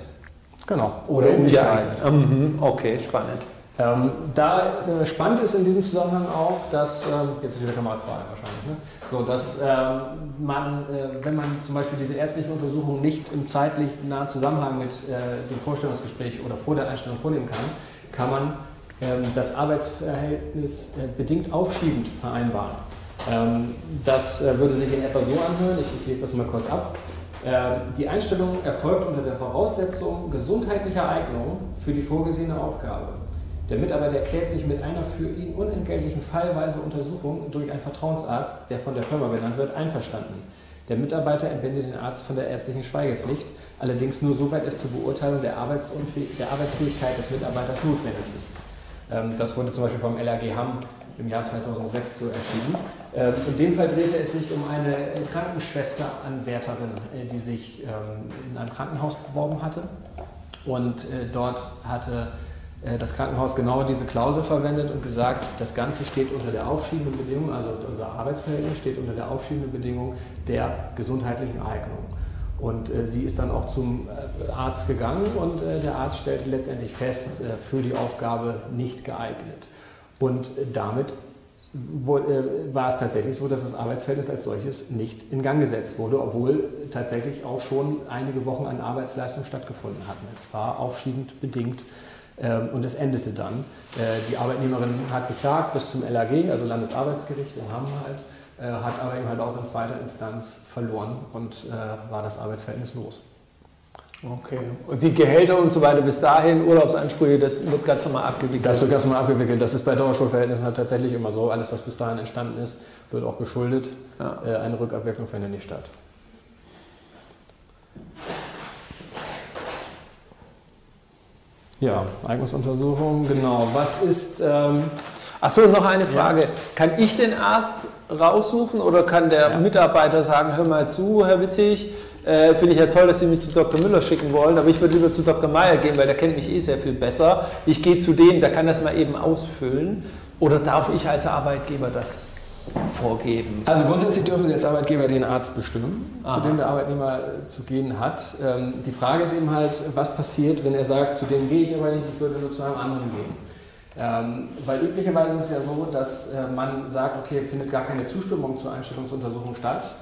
Genau. Oder, oder ungeeignet. Mhm. Okay, spannend. Ähm, da äh, spannend ist in diesem Zusammenhang auch, dass, ähm, jetzt ist wieder Kamera 2 wahrscheinlich, ne? so, dass ähm, man, äh, wenn man zum Beispiel diese ärztliche Untersuchung nicht im zeitlich nahen Zusammenhang mit äh, dem Vorstellungsgespräch oder vor der Einstellung vornehmen kann, kann man ähm, das Arbeitsverhältnis äh, bedingt aufschiebend vereinbaren. Ähm, das äh, würde sich in etwa so anhören, ich, ich lese das mal kurz ab. Ähm, die Einstellung erfolgt unter der Voraussetzung gesundheitlicher Eignung für die vorgesehene Aufgabe. Der Mitarbeiter erklärt sich mit einer für ihn unentgeltlichen fallweise Untersuchung durch einen Vertrauensarzt, der von der Firma benannt wird, einverstanden. Der Mitarbeiter entbindet den Arzt von der ärztlichen Schweigepflicht, allerdings nur soweit es zur Beurteilung der, der Arbeitsfähigkeit des Mitarbeiters notwendig ist. Ähm, das wurde zum Beispiel vom LAG Hamm im Jahr 2006 so erschienen. Ähm, in dem Fall drehte es sich um eine Krankenschwesteranwärterin, äh, die sich ähm, in einem Krankenhaus beworben hatte. Und äh, dort hatte das Krankenhaus genau diese Klausel verwendet und gesagt, das Ganze steht unter der aufschiebenden Bedingung, also unser Arbeitsverhältnis steht unter der aufschiebenden Bedingung der gesundheitlichen Eignung. Und äh, sie ist dann auch zum äh, Arzt gegangen und äh, der Arzt stellte letztendlich fest, äh, für die Aufgabe nicht geeignet. Und äh, damit war es tatsächlich so, dass das Arbeitsverhältnis als solches nicht in Gang gesetzt wurde, obwohl tatsächlich auch schon einige Wochen an Arbeitsleistung stattgefunden hatten. Es war aufschiebend bedingt und es endete dann. Äh, die Arbeitnehmerin hat geklagt bis zum LAG, also Landesarbeitsgericht in Hamm halt, äh, hat aber eben halt auch in zweiter Instanz verloren und äh, war das Arbeitsverhältnis los. Okay. Und die Gehälter und so weiter bis dahin, Urlaubsansprüche, das wird ganz normal abgewickelt? Das wird ganz normal abgewickelt. Das ist bei Dauerschulverhältnissen halt tatsächlich immer so. Alles, was bis dahin entstanden ist, wird auch geschuldet. Ja. Eine Rückabwicklung findet nicht statt. Ja, Eignungsuntersuchung, genau. Was ist. Ähm, Achso, noch eine Frage. Ja. Kann ich den Arzt raussuchen oder kann der ja. Mitarbeiter sagen: Hör mal zu, Herr Wittig, äh, finde ich ja toll, dass Sie mich zu Dr. Müller schicken wollen, aber ich würde lieber zu Dr. Meyer gehen, weil der kennt mich eh sehr viel besser. Ich gehe zu dem, der kann das mal eben ausfüllen. Oder darf ich als Arbeitgeber das vorgeben? Also grundsätzlich dürfen Sie als Arbeitgeber den Arzt bestimmen, Aha. zu dem der Arbeitnehmer zu gehen hat. Ähm, die Frage ist eben halt, was passiert, wenn er sagt, zu dem gehe ich aber nicht, ich würde nur zu einem anderen gehen. Ähm, weil üblicherweise ist es ja so, dass äh, man sagt, okay, findet gar keine Zustimmung zur Einstellungsuntersuchung statt,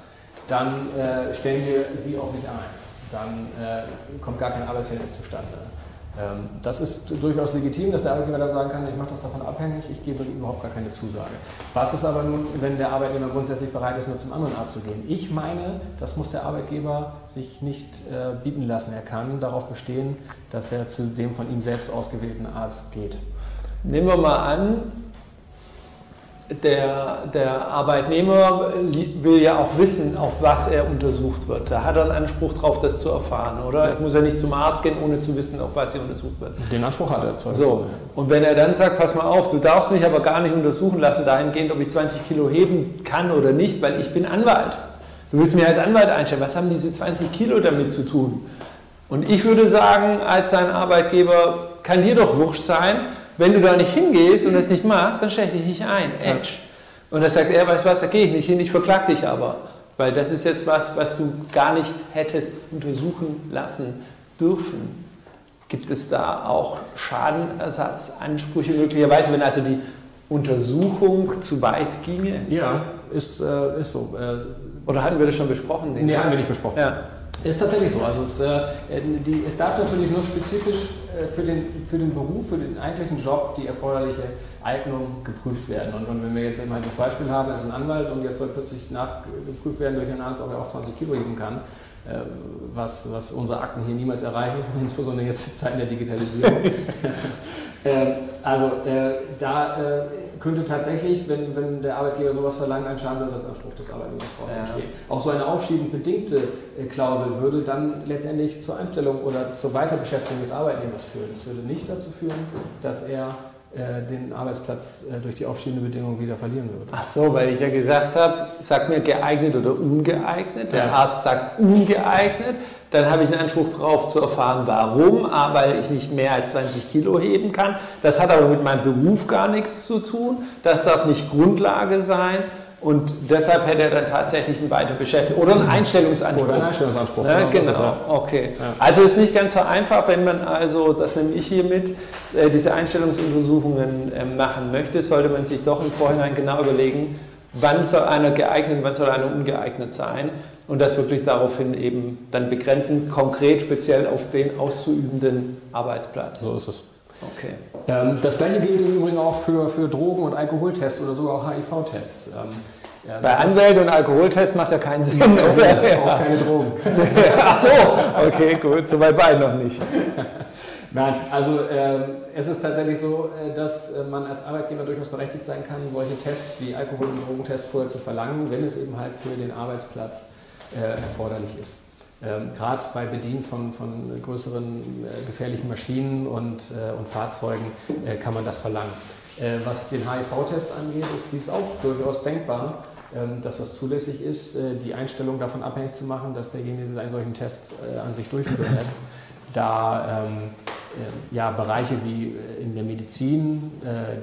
dann äh, stellen wir sie auch nicht ein. Dann äh, kommt gar kein Arbeitsverhältnis zustande. Ähm, das ist durchaus legitim, dass der Arbeitgeber dann sagen kann, ich mache das davon abhängig, ich gebe überhaupt gar keine Zusage. Was ist aber nun, wenn der Arbeitnehmer grundsätzlich bereit ist, nur zum anderen Arzt zu gehen? Ich meine, das muss der Arbeitgeber sich nicht äh, bieten lassen. Er kann darauf bestehen, dass er zu dem von ihm selbst ausgewählten Arzt geht. Nehmen wir mal an, der, der Arbeitnehmer will ja auch wissen, auf was er untersucht wird. Da hat er einen Anspruch darauf, das zu erfahren, oder? Ja. Muss er nicht zum Arzt gehen, ohne zu wissen, auf was er untersucht wird. Den Anspruch hat er. So. Und wenn er dann sagt, pass mal auf, du darfst mich aber gar nicht untersuchen lassen, dahingehend, ob ich 20 Kilo heben kann oder nicht, weil ich bin Anwalt. Du willst mir als Anwalt einstellen, was haben diese 20 Kilo damit zu tun? Und ich würde sagen, als dein Arbeitgeber, kann dir doch wurscht sein, wenn du da nicht hingehst und das nicht machst, dann stelle ich dich nicht ein. Edge. Ja. Und da sagt er, weißt du was, da gehe ich nicht hin, ich verklag dich aber. Weil das ist jetzt was, was du gar nicht hättest untersuchen lassen dürfen. Gibt es da auch Schadenersatzansprüche möglicherweise, wenn also die Untersuchung zu weit ginge? Ja, ist, äh, ist so. Äh, Oder hatten wir das schon besprochen? Nee, haben wir nicht besprochen. Ja. Ist tatsächlich so. Also es, äh, die, es darf natürlich nur spezifisch äh, für, den, für den Beruf, für den eigentlichen Job die erforderliche Eignung geprüft werden. Und, und wenn wir jetzt eben halt das Beispiel haben, ist ein Anwalt und jetzt soll plötzlich nachgeprüft werden durch einen Arzt, ob er auch 20 Kilo heben kann, äh, was, was unsere Akten hier niemals erreichen, insbesondere jetzt in Zeiten der Digitalisierung. Ähm, also äh, da äh, könnte tatsächlich, wenn, wenn der Arbeitgeber sowas verlangt, ein Schadensersatzanspruch des Arbeitnehmers daraus ja. entstehen. Auch so eine aufschiebend bedingte äh, Klausel würde dann letztendlich zur Einstellung oder zur Weiterbeschäftigung des Arbeitnehmers führen. Es würde nicht dazu führen, dass er den Arbeitsplatz äh, durch die aufschiebende Bedingung wieder verlieren würde. Ach so, weil ich ja gesagt habe, sag mir geeignet oder ungeeignet. Der ja. Arzt sagt ungeeignet. Dann habe ich einen Anspruch darauf zu erfahren, warum. A, weil ich nicht mehr als 20 Kilo heben kann. Das hat aber mit meinem Beruf gar nichts zu tun. Das darf nicht Grundlage sein. Und deshalb hätte er dann tatsächlich einen weiter beschäftigt. Oder einen Einstellungsanspruch. Oder einen Einstellungsanspruch. Ja, genau, genau. okay. Ja. Also ist nicht ganz so einfach, wenn man also, das nehme ich hier mit, äh, diese Einstellungsuntersuchungen äh, machen möchte, sollte man sich doch im Vorhinein genau überlegen, wann soll einer geeignet, wann soll einer ungeeignet sein und das wirklich daraufhin eben dann begrenzen, konkret speziell auf den auszuübenden Arbeitsplatz. So ist es. Okay. Ähm, das gleiche gilt im Übrigen auch für, für Drogen- und Alkoholtests oder sogar auch HIV-Tests. Ähm, ja, Bei Anwälten und Alkoholtests macht ja keinen Sinn. Also, ja. Auch keine Drogen. Ach so, okay, gut, soweit beide noch nicht. Nein, also äh, es ist tatsächlich so, äh, dass äh, man als Arbeitgeber durchaus berechtigt sein kann, solche Tests wie Alkohol- und Drogentests vorher zu verlangen, wenn es eben halt für den Arbeitsplatz äh, erforderlich ist. Ähm, Gerade bei Bedienen von, von größeren äh, gefährlichen Maschinen und, äh, und Fahrzeugen äh, kann man das verlangen. Äh, was den HIV-Test angeht, ist dies auch durchaus denkbar, ähm, dass das zulässig ist, äh, die Einstellung davon abhängig zu machen, dass derjenige einen solchen Test äh, an sich durchführen lässt. Da ähm, ja, Bereiche wie in der Medizin,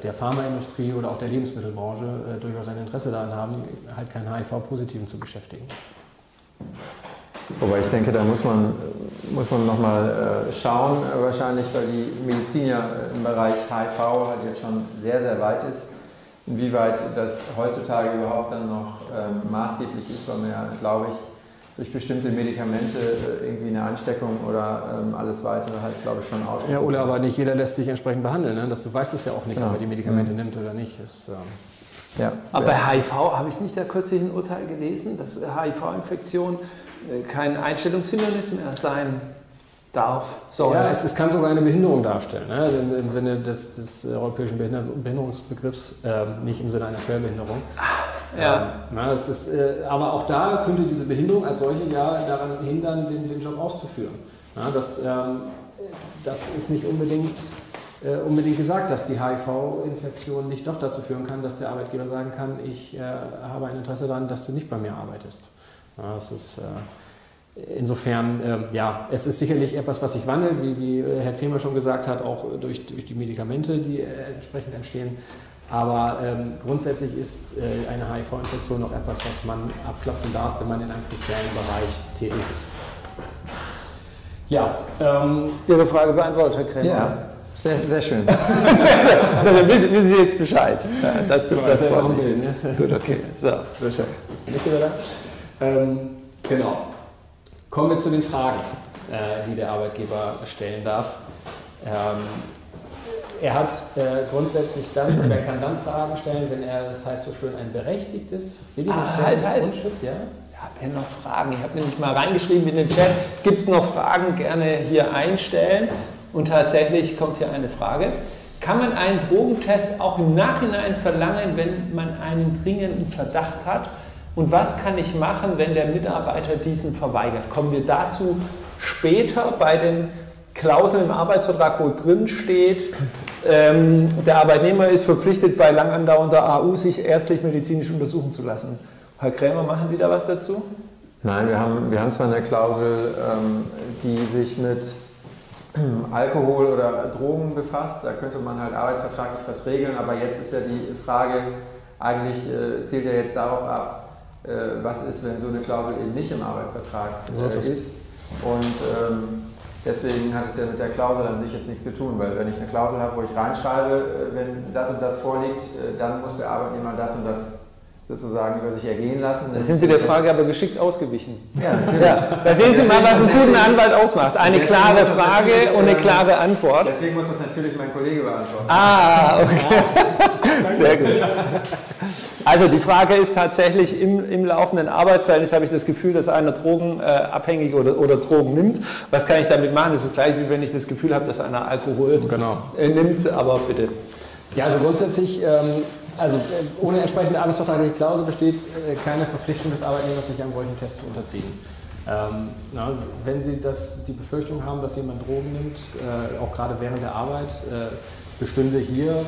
der Pharmaindustrie oder auch der Lebensmittelbranche durchaus ein Interesse daran haben, halt keinen HIV-Positiven zu beschäftigen. Wobei ich denke, da muss man, muss man nochmal äh, schauen, wahrscheinlich, weil die Medizin ja im Bereich HIV halt jetzt schon sehr, sehr weit ist. Inwieweit das heutzutage überhaupt dann noch ähm, maßgeblich ist, weil man ja, glaube ich, durch bestimmte Medikamente äh, irgendwie eine Ansteckung oder ähm, alles weitere halt, glaube ich, schon ausschließen. Ja, oder aber nicht jeder lässt sich entsprechend behandeln. Ne? Das, du weißt es ja auch nicht, genau. ob er die Medikamente mhm. nimmt oder nicht. Ist, ähm ja. Aber bei HIV habe ich nicht da kürzlich ein Urteil gelesen, dass HIV-Infektion äh, kein Einstellungshindernis mehr sein darf. So, ja, es, es, kann sogar eine Behinderung darstellen, ne? Im, im, Sinne des, des europäischen Behinderungsbegriffs, äh, nicht im Sinne einer Schwerbehinderung. Ah, ja. Ähm, na, es ist, äh, aber auch da könnte diese Behinderung als solche ja daran hindern, den, den Job auszuführen. Na, das, ähm, das ist nicht unbedingt, äh, unbedingt gesagt, dass die HIV-Infektion nicht doch dazu führen kann, dass der Arbeitgeber sagen kann, ich äh, habe ein Interesse daran, dass du nicht bei mir arbeitest. Ja, es ist, äh, insofern, äh, ja, es ist sicherlich etwas, was sich wandelt, wie, wie äh, Herr Kremer schon gesagt hat, auch durch, durch die Medikamente, die äh, entsprechend entstehen. Aber ähm, grundsätzlich ist äh, eine HIV-Infektion noch etwas, was man abklopfen darf, wenn man in einem speziellen Bereich tätig ist. Ja, ähm, Ihre Frage beantwortet, Herr Kremer. Ja. Sehr, sehr schön. so, dann wissen, wissen, Sie jetzt Bescheid. Ja, das, das, das ist auch ein Bild, ne? Gut, okay. So, Bin ich wieder da? Ähm, genau. Kommen wir zu den Fragen, äh, die der Arbeitgeber stellen darf. Ähm, er hat äh, grundsätzlich dann, er kann dann Fragen stellen, wenn er, das heißt so schön, ein berechtigtes, ah, halt, halt. Grundstück, ja? Ich habe noch Fragen. Ich habe nämlich mal reingeschrieben in den Chat, gibt es noch Fragen, gerne hier einstellen. Und tatsächlich kommt hier eine Frage. Kann man einen Drogentest auch im Nachhinein verlangen, wenn man einen dringenden Verdacht hat? Und was kann ich machen, wenn der Mitarbeiter diesen verweigert? Kommen wir dazu später bei den Klauseln im Arbeitsvertrag, wo drin steht, ähm, der Arbeitnehmer ist verpflichtet, bei lang andauernder AU sich ärztlich-medizinisch untersuchen zu lassen. Herr Krämer, machen Sie da was dazu? Nein, wir haben, wir haben zwar eine Klausel, ähm, die sich mit Alkohol oder Drogen befasst, da könnte man halt arbeitsvertraglich was regeln, aber jetzt ist ja die Frage, eigentlich äh, zielt ja jetzt darauf ab, was ist, wenn so eine Klausel eben nicht im Arbeitsvertrag ist. ist. Und ähm, deswegen hat es ja mit der Klausel an sich jetzt nichts zu tun, weil wenn ich eine Klausel habe, wo ich reinschreibe, äh, wenn das und das vorliegt, äh, dann muss der Arbeitnehmer das und das sozusagen über sich ergehen lassen. Da sind Sie der Frage aber geschickt ausgewichen. Ja, natürlich. Ja, da sehen Sie mal, was einen guten Anwalt ausmacht. Eine klare Frage und eine klare Antwort. Deswegen muss das natürlich mein Kollege beantworten. Ah, okay. Sehr gut. Also die Frage ist tatsächlich, im, im laufenden Arbeitsverhältnis habe ich das Gefühl, dass einer drogenabhängig äh, oder, oder Drogen nimmt. Was kann ich damit machen? Das ist gleich, wie wenn ich das Gefühl habe, dass einer Alkohol genau. äh, nimmt, aber bitte. Ja, also grundsätzlich, ähm, also äh, ohne entsprechende arbeitsvertragliche Klausel besteht äh, keine Verpflichtung des Arbeitnehmers, sich einem solchen Test zu unterziehen. Ähm, na, wenn Sie das, die Befürchtung haben, dass jemand Drogen nimmt, äh, auch gerade während der Arbeit, äh, bestünde hier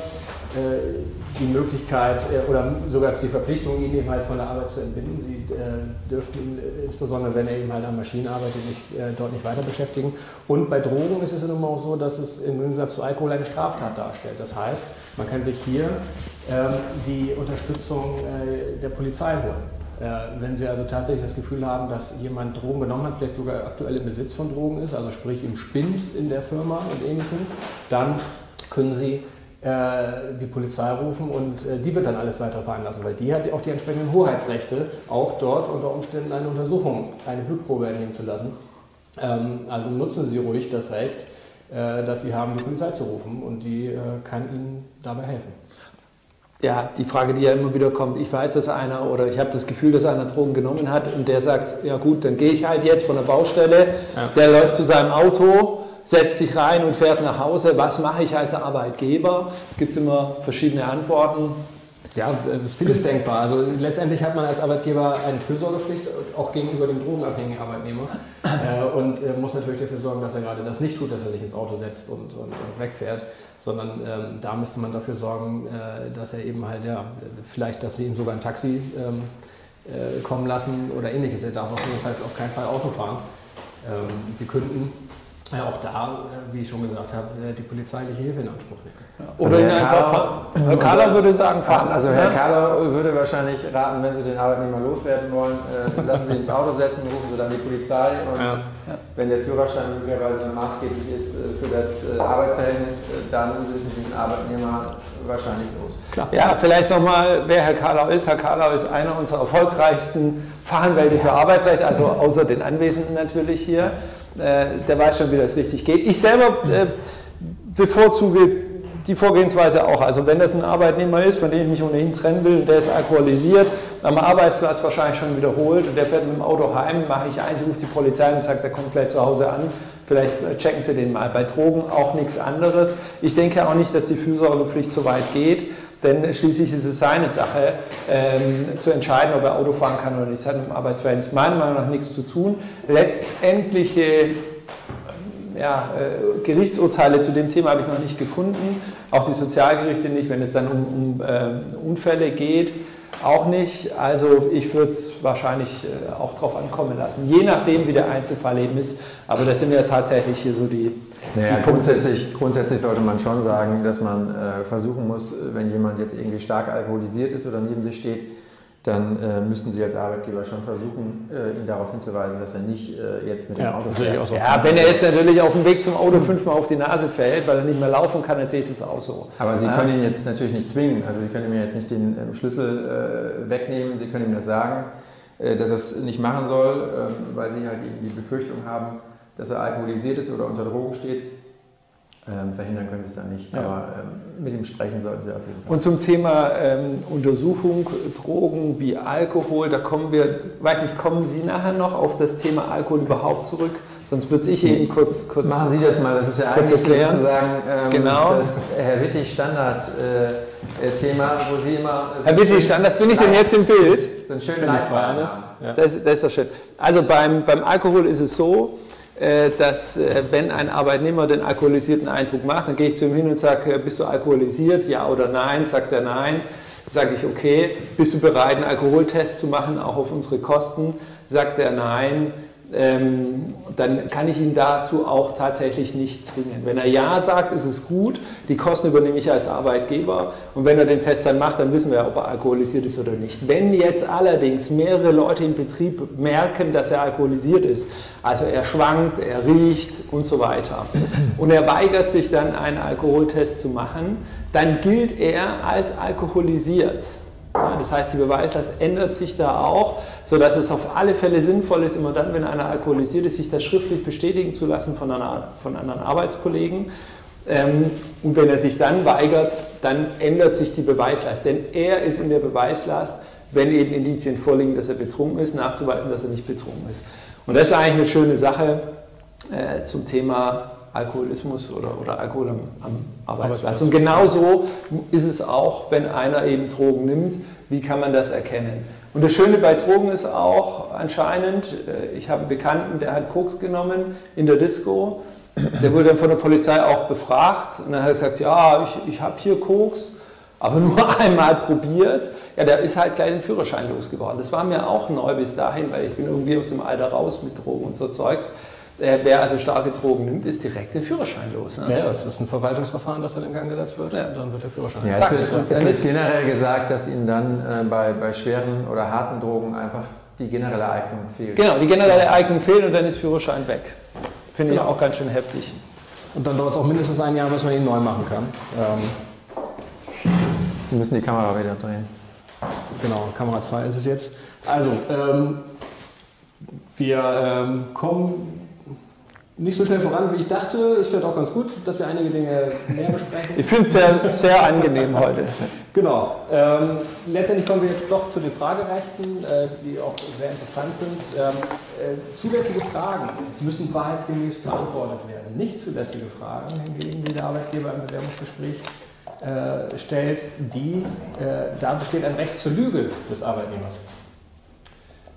die Möglichkeit äh, oder sogar die Verpflichtung, ihn eben halt von der Arbeit zu entbinden. Sie äh, dürften ihn, insbesondere wenn er eben halt an Maschinen arbeitet, nicht, dort nicht weiter beschäftigen. Und bei Drogen ist es nun auch so, dass es im Gegensatz zu Alkohol eine Straftat darstellt. Das heißt, man kann sich hier ähm, die Unterstützung der Polizei holen. Wenn Sie also tatsächlich das Gefühl haben, dass jemand Drogen genommen hat, vielleicht sogar aktuell im Besitz von Drogen ist, also sprich im Spind in der Firma und ähnlichem, dann können Sie äh, die Polizei rufen und äh, die wird dann alles weiter veranlassen, weil die hat auch die entsprechenden Hoheitsrechte, auch dort unter Umständen eine Untersuchung, eine Blutprobe entnehmen zu lassen. Ähm, also nutzen Sie ruhig das Recht, äh, das Sie haben, die Polizei zu rufen und die kann Ihnen dabei helfen. Ja, die Frage, die ja immer wieder kommt, ich weiß, dass einer oder ich habe das Gefühl, dass einer Drogen genommen hat und der sagt, ja gut, dann gehe ich halt jetzt von der Baustelle, ja. der läuft zu seinem Auto, setzt sich rein und fährt nach Hause. Was mache ich als Arbeitgeber? Gibt es immer verschiedene Antworten. Ja, vieles denkbar. Also letztendlich hat man als Arbeitgeber eine Fürsorgepflicht, auch gegenüber dem drogenabhängigen Arbeitnehmer. Äh, und äh, muss natürlich dafür sorgen, dass er gerade das nicht tut, dass er sich ins Auto setzt und, und, und wegfährt. Sondern ähm, da müsste man dafür sorgen, äh, dass er eben halt, ja, vielleicht, dass sie ihm sogar ein Taxi ähm, äh, kommen lassen oder ähnliches. Er darf auf jeden Fall auf keinen Fall Auto fahren. Ähm, sie könnten ja, auch da, äh, wie ich schon gesagt habe, äh, die polizeiliche Hilfe in Anspruch nehmen. Oder also ihn einfach fahren. Herr Kahler würde sagen, fahren. Also Herr Kahler würde wahrscheinlich raten, wenn Sie den Arbeitnehmer loswerden wollen, äh, lassen Sie ihn ins Auto setzen, rufen Sie dann die Polizei und ja. wenn der Führerschein möglicherweise maßgeblich ist für das Arbeitsverhältnis, dann sind Sie den Arbeitnehmer wahrscheinlich los. Klar. Ja, vielleicht nochmal, wer Herr Kahlau ist. Herr Kahlau ist einer unserer erfolgreichsten Fachanwälte für Arbeitsrecht, also außer den Anwesenden natürlich hier. Der weiß schon, wie das richtig geht. Ich selber bevorzuge die Vorgehensweise auch. Also wenn das ein Arbeitnehmer ist, von dem ich mich ohnehin trennen will, der ist alkoholisiert, am Arbeitsplatz wahrscheinlich schon wiederholt und der fährt mit dem Auto heim, mache ich eins, rufe die Polizei und sage, der kommt gleich zu Hause an. Vielleicht checken Sie den mal. Bei Drogen auch nichts anderes. Ich denke auch nicht, dass die Fürsorgepflicht so weit geht, denn schließlich ist es seine Sache, ähm, zu entscheiden, ob er Auto fahren kann oder nicht. Das hat dem Arbeitsverhältnis meiner Meinung nach nichts zu tun. Letztendliche ja, äh, Gerichtsurteile zu dem Thema habe ich noch nicht gefunden, auch die Sozialgerichte nicht, wenn es dann um, um äh, Unfälle geht, auch nicht. Also ich würde es wahrscheinlich äh, auch darauf ankommen lassen, je nachdem, wie der Einzelfall eben ist. Aber das sind ja tatsächlich hier so die. Naja, grundsätzlich, grundsätzlich sollte man schon sagen, dass man äh, versuchen muss, wenn jemand jetzt irgendwie stark alkoholisiert ist oder neben sich steht, dann äh, müssen Sie als Arbeitgeber schon versuchen, äh, ihn darauf hinzuweisen, dass er nicht äh, jetzt mit dem Auto fährt. So. Ja, wenn er jetzt natürlich auf dem Weg zum Auto fünfmal auf die Nase fällt, weil er nicht mehr laufen kann, dann sehe ich das auch so. Aber Sie ja. können ihn jetzt natürlich nicht zwingen. Also Sie können ihm jetzt nicht den ähm, Schlüssel äh, wegnehmen. Sie können ihm das sagen, äh, dass er es nicht machen soll, ähm, weil Sie halt eben die Befürchtung haben, dass er alkoholisiert ist oder unter Drogen steht. Ähm, verhindern können sie es dann nicht, ja. aber ähm, mit ihm sprechen sollten sie auf jeden Fall. Und zum Thema ähm, Untersuchung, Drogen wie Alkohol, da kommen wir, weiß nicht, kommen Sie nachher noch auf das Thema Alkohol überhaupt zurück? Sonst würde ich Ihnen kurz, kurz Machen Sie das mal, das ist ja eigentlich erklären. sozusagen ähm, genau. das Herr Wittig Standard-Thema, äh, wo Sie immer... So Herr Wittig Standard, bin ich denn jetzt im Bild? So ein schönes ja. das, das ist das schön. Also beim, beim Alkohol ist es so, äh, dass äh, wenn ein Arbeitnehmer den alkoholisierten Eindruck macht, dann gehe ich zu ihm hin und sage, äh, bist du alkoholisiert, ja oder nein? Sagt er nein. Sage ich, okay, bist du bereit, einen Alkoholtest zu machen, auch auf unsere Kosten? Sagt er nein ähm, dann kann ich ihn dazu auch tatsächlich nicht zwingen. Wenn er Ja sagt, ist es gut, die Kosten übernehme ich als Arbeitgeber und wenn er den Test dann macht, dann wissen wir, ob er alkoholisiert ist oder nicht. Wenn jetzt allerdings mehrere Leute im Betrieb merken, dass er alkoholisiert ist, also er schwankt, er riecht und so weiter, und er weigert sich dann einen Alkoholtest zu machen, dann gilt er als alkoholisiert. Das heißt, die Beweislast ändert sich da auch, sodass es auf alle Fälle sinnvoll ist, immer dann, wenn einer alkoholisiert ist, sich das schriftlich bestätigen zu lassen von, einer, von anderen Arbeitskollegen. Ähm, und wenn er sich dann weigert, dann ändert sich die Beweislast. Denn er ist in der Beweislast, wenn eben Indizien vorliegen, dass er betrunken ist, nachzuweisen, dass er nicht betrunken ist. Und das ist eigentlich eine schöne Sache äh, zum Thema Alkoholismus oder, oder Alkohol am, am Arbeitsplatz. Und genauso ist es auch, wenn einer eben Drogen nimmt. Wie kann man das erkennen? Und das Schöne bei Drogen ist auch anscheinend, äh, ich habe einen Bekannten, der hat Koks genommen in der Disco. Der wurde dann von der Polizei auch befragt und dann hat er gesagt, ja, ich, ich habe hier Koks, aber nur einmal probiert. Ja, der ist halt gleich den Führerschein losgeworden. Das war mir auch neu bis dahin, weil ich bin irgendwie aus dem Alter raus mit Drogen und so Zeugs. Äh, wer also starke Drogen nimmt, ist direkt den Führerschein los. Ne? Ja, es ist ein Verwaltungsverfahren, das dann in Gang gesetzt wird. Ja. dann wird der Führerschein. Ja, es, wird, es wird generell gesagt, dass Ihnen dann äh, bei, bei schweren oder harten Drogen einfach die generelle Eignung fehlt. Genau, die generelle Eignung fehlt und dann ist Führerschein weg. Finde genau. ich auch ganz schön heftig. Und dann dauert es auch mindestens ein Jahr, bis man ihn neu machen kann. Ähm Sie müssen die Kamera wieder drehen. Genau, Kamera 2 ist es jetzt. Also, ähm, wir ähm, kommen nicht so schnell voran, wie ich dachte. Es wird auch ganz gut, dass wir einige Dinge mehr besprechen. ich finde es sehr, sehr angenehm heute. Genau. Ähm, letztendlich kommen wir jetzt doch zu den Fragerechten, äh, die auch sehr interessant sind. Ähm, äh, zulässige Fragen müssen wahrheitsgemäß beantwortet werden. Nicht zulässige Fragen hingegen, die der Arbeitgeber im Bewerbungsgespräch äh, stellt, die, äh, da besteht ein Recht zur Lüge des Arbeitnehmers.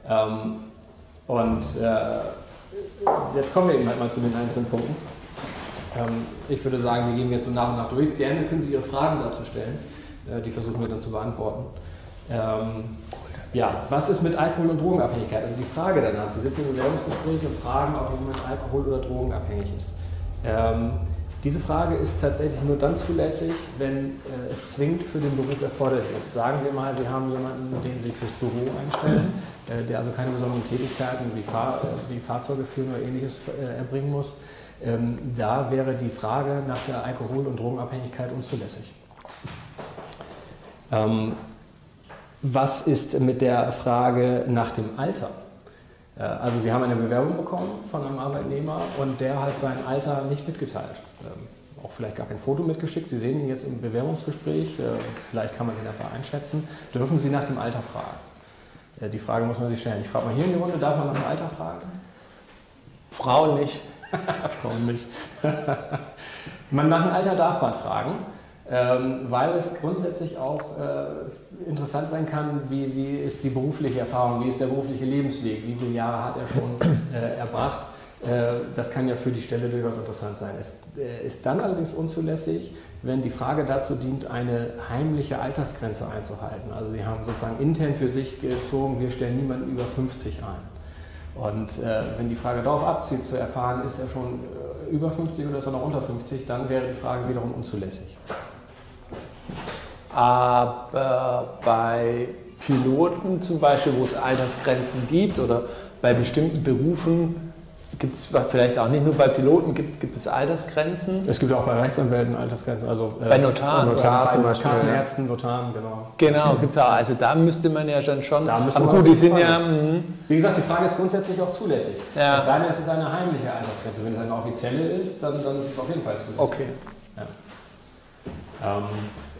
Ähm, und äh, jetzt kommen wir eben halt mal zu den einzelnen Punkten. Ähm, ich würde sagen, die gehen wir jetzt so nach und nach durch. Gerne können Sie Ihre Fragen dazu stellen. Äh, die versuchen wir dann zu beantworten. Ähm, ja, was ist mit Alkohol- und Drogenabhängigkeit? Also die Frage danach, Sie sitzen im Bewerbungsgespräch und fragen, ob jemand Alkohol- oder Drogenabhängig ist. Ähm, diese Frage ist tatsächlich nur dann zulässig, wenn äh, es zwingend für den Beruf erforderlich ist. Sagen wir mal, Sie haben jemanden, den Sie fürs Büro einstellen, äh, der also keine besonderen Tätigkeiten wie, Fahr äh, wie Fahrzeuge führen oder ähnliches äh, erbringen muss. Ähm, da wäre die Frage nach der Alkohol- und Drogenabhängigkeit unzulässig. Ähm, was ist mit der Frage nach dem Alter? Äh, also Sie haben eine Bewerbung bekommen von einem Arbeitnehmer und der hat sein Alter nicht mitgeteilt. Ähm, auch vielleicht gar kein Foto mitgeschickt. Sie sehen ihn jetzt im Bewerbungsgespräch, äh, vielleicht kann man ihn einfach einschätzen. Dürfen Sie nach dem Alter fragen? Äh, die Frage muss man sich stellen. Ich frage mal hier in die Runde, darf man nach dem Alter fragen? Frauen nicht. Frauen nicht. man nach dem Alter darf man fragen. Ähm, weil es grundsätzlich auch äh, interessant sein kann, wie, wie ist die berufliche Erfahrung, wie ist der berufliche Lebensweg, wie viele Jahre hat er schon erbracht. Äh, das kann ja für die Stelle durchaus interessant sein. Es äh, ist dann allerdings unzulässig, wenn die Frage dazu dient, eine heimliche Altersgrenze einzuhalten. Also Sie haben sozusagen intern für sich gezogen, wir stellen niemanden über 50 ein. Und äh, wenn die Frage darauf abzielt, zu erfahren, ist er schon über 50 oder ist er noch unter 50, dann wäre die Frage wiederum unzulässig. Aber bei Piloten zum Beispiel, wo es Altersgrenzen gibt oder bei bestimmten Berufen, gibt es vielleicht auch nicht nur bei Piloten, gibt, gibt es Altersgrenzen? Es gibt auch bei Rechtsanwälten Altersgrenzen. Also, äh, bei Notaren? Notar zum Beispiel. Kassenärzten, Notaren, genau. Genau, gibt es auch. Also da müsste man ja dann schon. Da aber gut, die sind ja. Mh. Wie gesagt, die Frage ist grundsätzlich auch zulässig. Ja. Es sei denn, es ist eine heimliche Altersgrenze. Wenn es eine offizielle ist, dann, dann ist es auf jeden Fall zulässig. Okay. Ja. Ähm,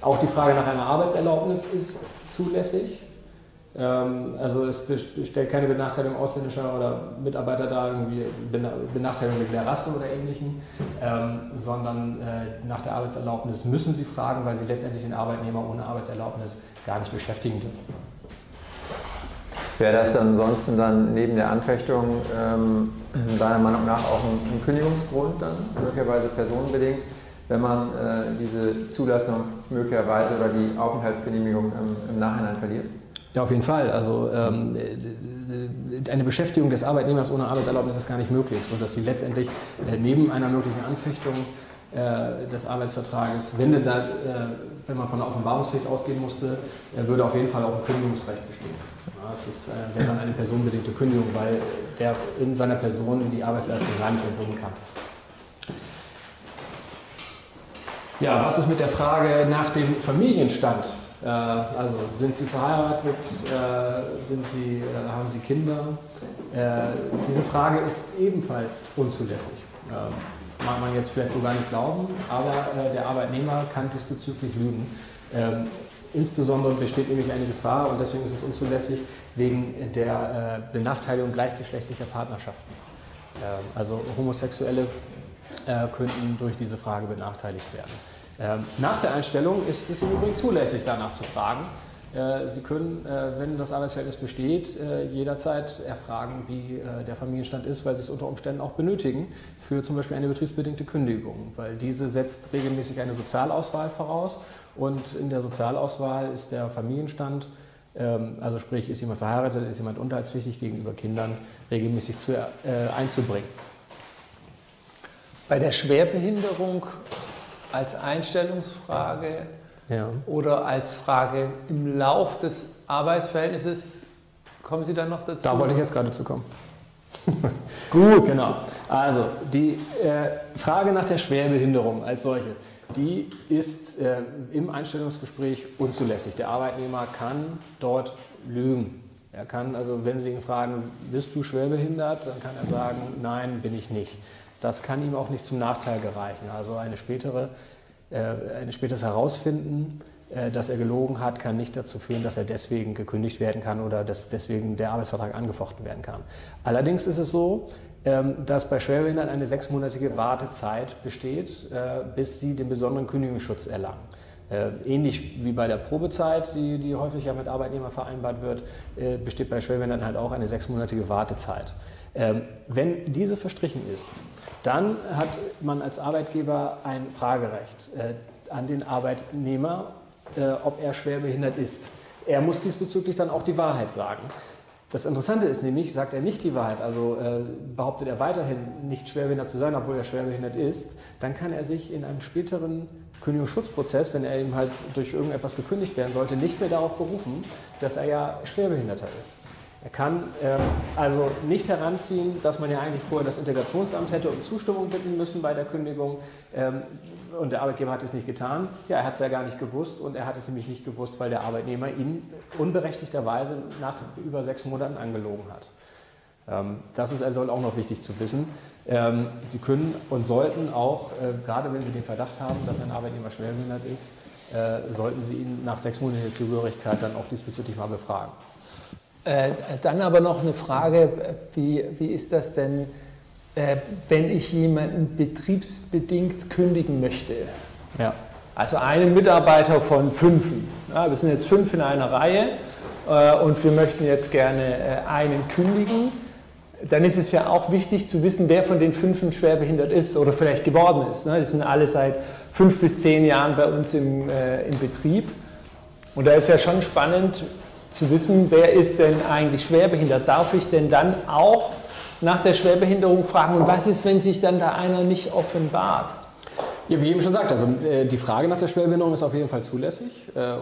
auch die Frage nach einer Arbeitserlaubnis ist zulässig. Ähm, also es stellt keine Benachteiligung ausländischer oder Mitarbeiter dar, irgendwie Benachteiligung mit der Rasse oder ähnlichem, ähm, sondern äh, nach der Arbeitserlaubnis müssen sie fragen, weil sie letztendlich den Arbeitnehmer ohne Arbeitserlaubnis gar nicht beschäftigen dürfen. Wäre das ansonsten dann neben der Anfechtung ähm, deiner Meinung nach auch ein, ein Kündigungsgrund dann, möglicherweise personenbedingt? wenn man äh, diese Zulassung möglicherweise oder die Aufenthaltsgenehmigung im, im Nachhinein verliert? Ja, auf jeden Fall. Also ähm, äh, eine Beschäftigung des Arbeitnehmers ohne Arbeitserlaubnis ist gar nicht möglich, sodass sie letztendlich äh, neben einer möglichen Anfechtung äh, des Arbeitsvertrages, wenn, da, äh, wenn man von der Offenbarungspflicht ausgehen musste, äh, würde auf jeden Fall auch ein Kündigungsrecht bestehen. Ja, es ist, äh, wäre dann eine personenbedingte Kündigung, weil der in seiner Person die Arbeitsleistung gar nicht erbringen kann. Ja, was ist mit der Frage nach dem Familienstand? Äh, also sind Sie verheiratet? Äh, sind Sie, äh, haben Sie Kinder? diese Frage ist ebenfalls unzulässig. Ähm, mag man jetzt vielleicht so gar nicht glauben, aber der Arbeitnehmer kann diesbezüglich lügen. Ähm, insbesondere besteht nämlich eine Gefahr und deswegen ist es unzulässig wegen der Benachteiligung gleichgeschlechtlicher Partnerschaften. Ähm, also Homosexuelle könnten durch diese Frage benachteiligt werden. Ähm, nach der Einstellung ist es im Übrigen zulässig, danach zu fragen. Äh, Sie können, äh, wenn das Arbeitsverhältnis besteht, äh, jederzeit erfragen, wie der Familienstand ist, weil Sie es unter Umständen auch benötigen für zum Beispiel eine betriebsbedingte Kündigung, weil diese setzt regelmäßig eine Sozialauswahl voraus und in der Sozialauswahl ist der Familienstand, ähm, also sprich, ist jemand verheiratet, ist jemand unterhaltspflichtig gegenüber Kindern, regelmäßig zu, einzubringen. Bei der Schwerbehinderung als Einstellungsfrage ja. oder als Frage im Lauf des Arbeitsverhältnisses. Kommen Sie dann noch dazu? Da wollte ich jetzt gerade zu kommen. Gut. Genau. Also die äh, Frage nach der Schwerbehinderung als solche, die ist äh, im Einstellungsgespräch unzulässig. Der Arbeitnehmer kann dort lügen. Er kann also, wenn Sie ihn fragen, bist du schwerbehindert, dann kann er sagen, nein, bin ich nicht. Das kann ihm auch nicht zum Nachteil gereichen. Also eine spätere, äh, ein späteres Herausfinden, äh, dass er gelogen hat, kann nicht dazu führen, dass er deswegen gekündigt werden kann oder dass deswegen der Arbeitsvertrag angefochten werden kann. Allerdings ist es so, ähm, dass bei Schwerbehinderten eine sechsmonatige Wartezeit besteht, äh, bis sie den besonderen Kündigungsschutz erlangen. Äh, ähnlich wie bei der Probezeit, die, die häufig ja mit Arbeitnehmern vereinbart wird, äh, besteht bei Schwerbehinderten halt auch eine sechsmonatige Wartezeit. Ähm, wenn diese verstrichen ist, dann hat man als Arbeitgeber ein Fragerecht äh, an den Arbeitnehmer, äh, ob er schwerbehindert ist. Er muss diesbezüglich dann auch die Wahrheit sagen. Das Interessante ist nämlich, sagt er nicht die Wahrheit, also äh, behauptet er weiterhin nicht schwerbehindert zu sein, obwohl er schwerbehindert ist, dann kann er sich in einem späteren Kündigungsschutzprozess, wenn er eben halt durch irgendetwas gekündigt werden sollte, nicht mehr darauf berufen, dass er ja schwerbehinderter ist. Er kann ähm, also nicht heranziehen, dass man ja eigentlich vorher das Integrationsamt hätte um Zustimmung bitten müssen bei der Kündigung ähm, und der Arbeitgeber hat es nicht getan. Ja, er hat es ja gar nicht gewusst und er hat es nämlich nicht gewusst, weil der Arbeitnehmer ihn unberechtigterweise nach über sechs Monaten angelogen hat. Ähm, das ist also auch noch wichtig zu wissen. Ähm, Sie können und sollten auch, äh, gerade wenn Sie den Verdacht haben, dass ein Arbeitnehmer schwerbehindert ist, äh, sollten Sie ihn nach sechs Monaten Zugehörigkeit dann auch diesbezüglich mal befragen. Äh, dann aber noch eine Frage, wie, wie ist das denn, äh, wenn ich jemanden betriebsbedingt kündigen möchte? Ja. Also einen Mitarbeiter von fünf. Ja, wir sind jetzt fünf in einer Reihe äh, und wir möchten jetzt gerne äh, einen kündigen. Dann ist es ja auch wichtig zu wissen, wer von den fünf schwerbehindert ist oder vielleicht geworden ist. Ne? Die sind alle seit fünf bis zehn Jahren bei uns im, äh, im Betrieb. Und da ist ja schon spannend, zu wissen, wer ist denn eigentlich schwerbehindert. Darf ich denn dann auch nach der Schwerbehinderung fragen, und was ist, wenn sich dann da einer nicht offenbart? Ja, wie eben schon gesagt, also äh, die Frage nach der Schwerbehinderung ist auf jeden Fall zulässig äh,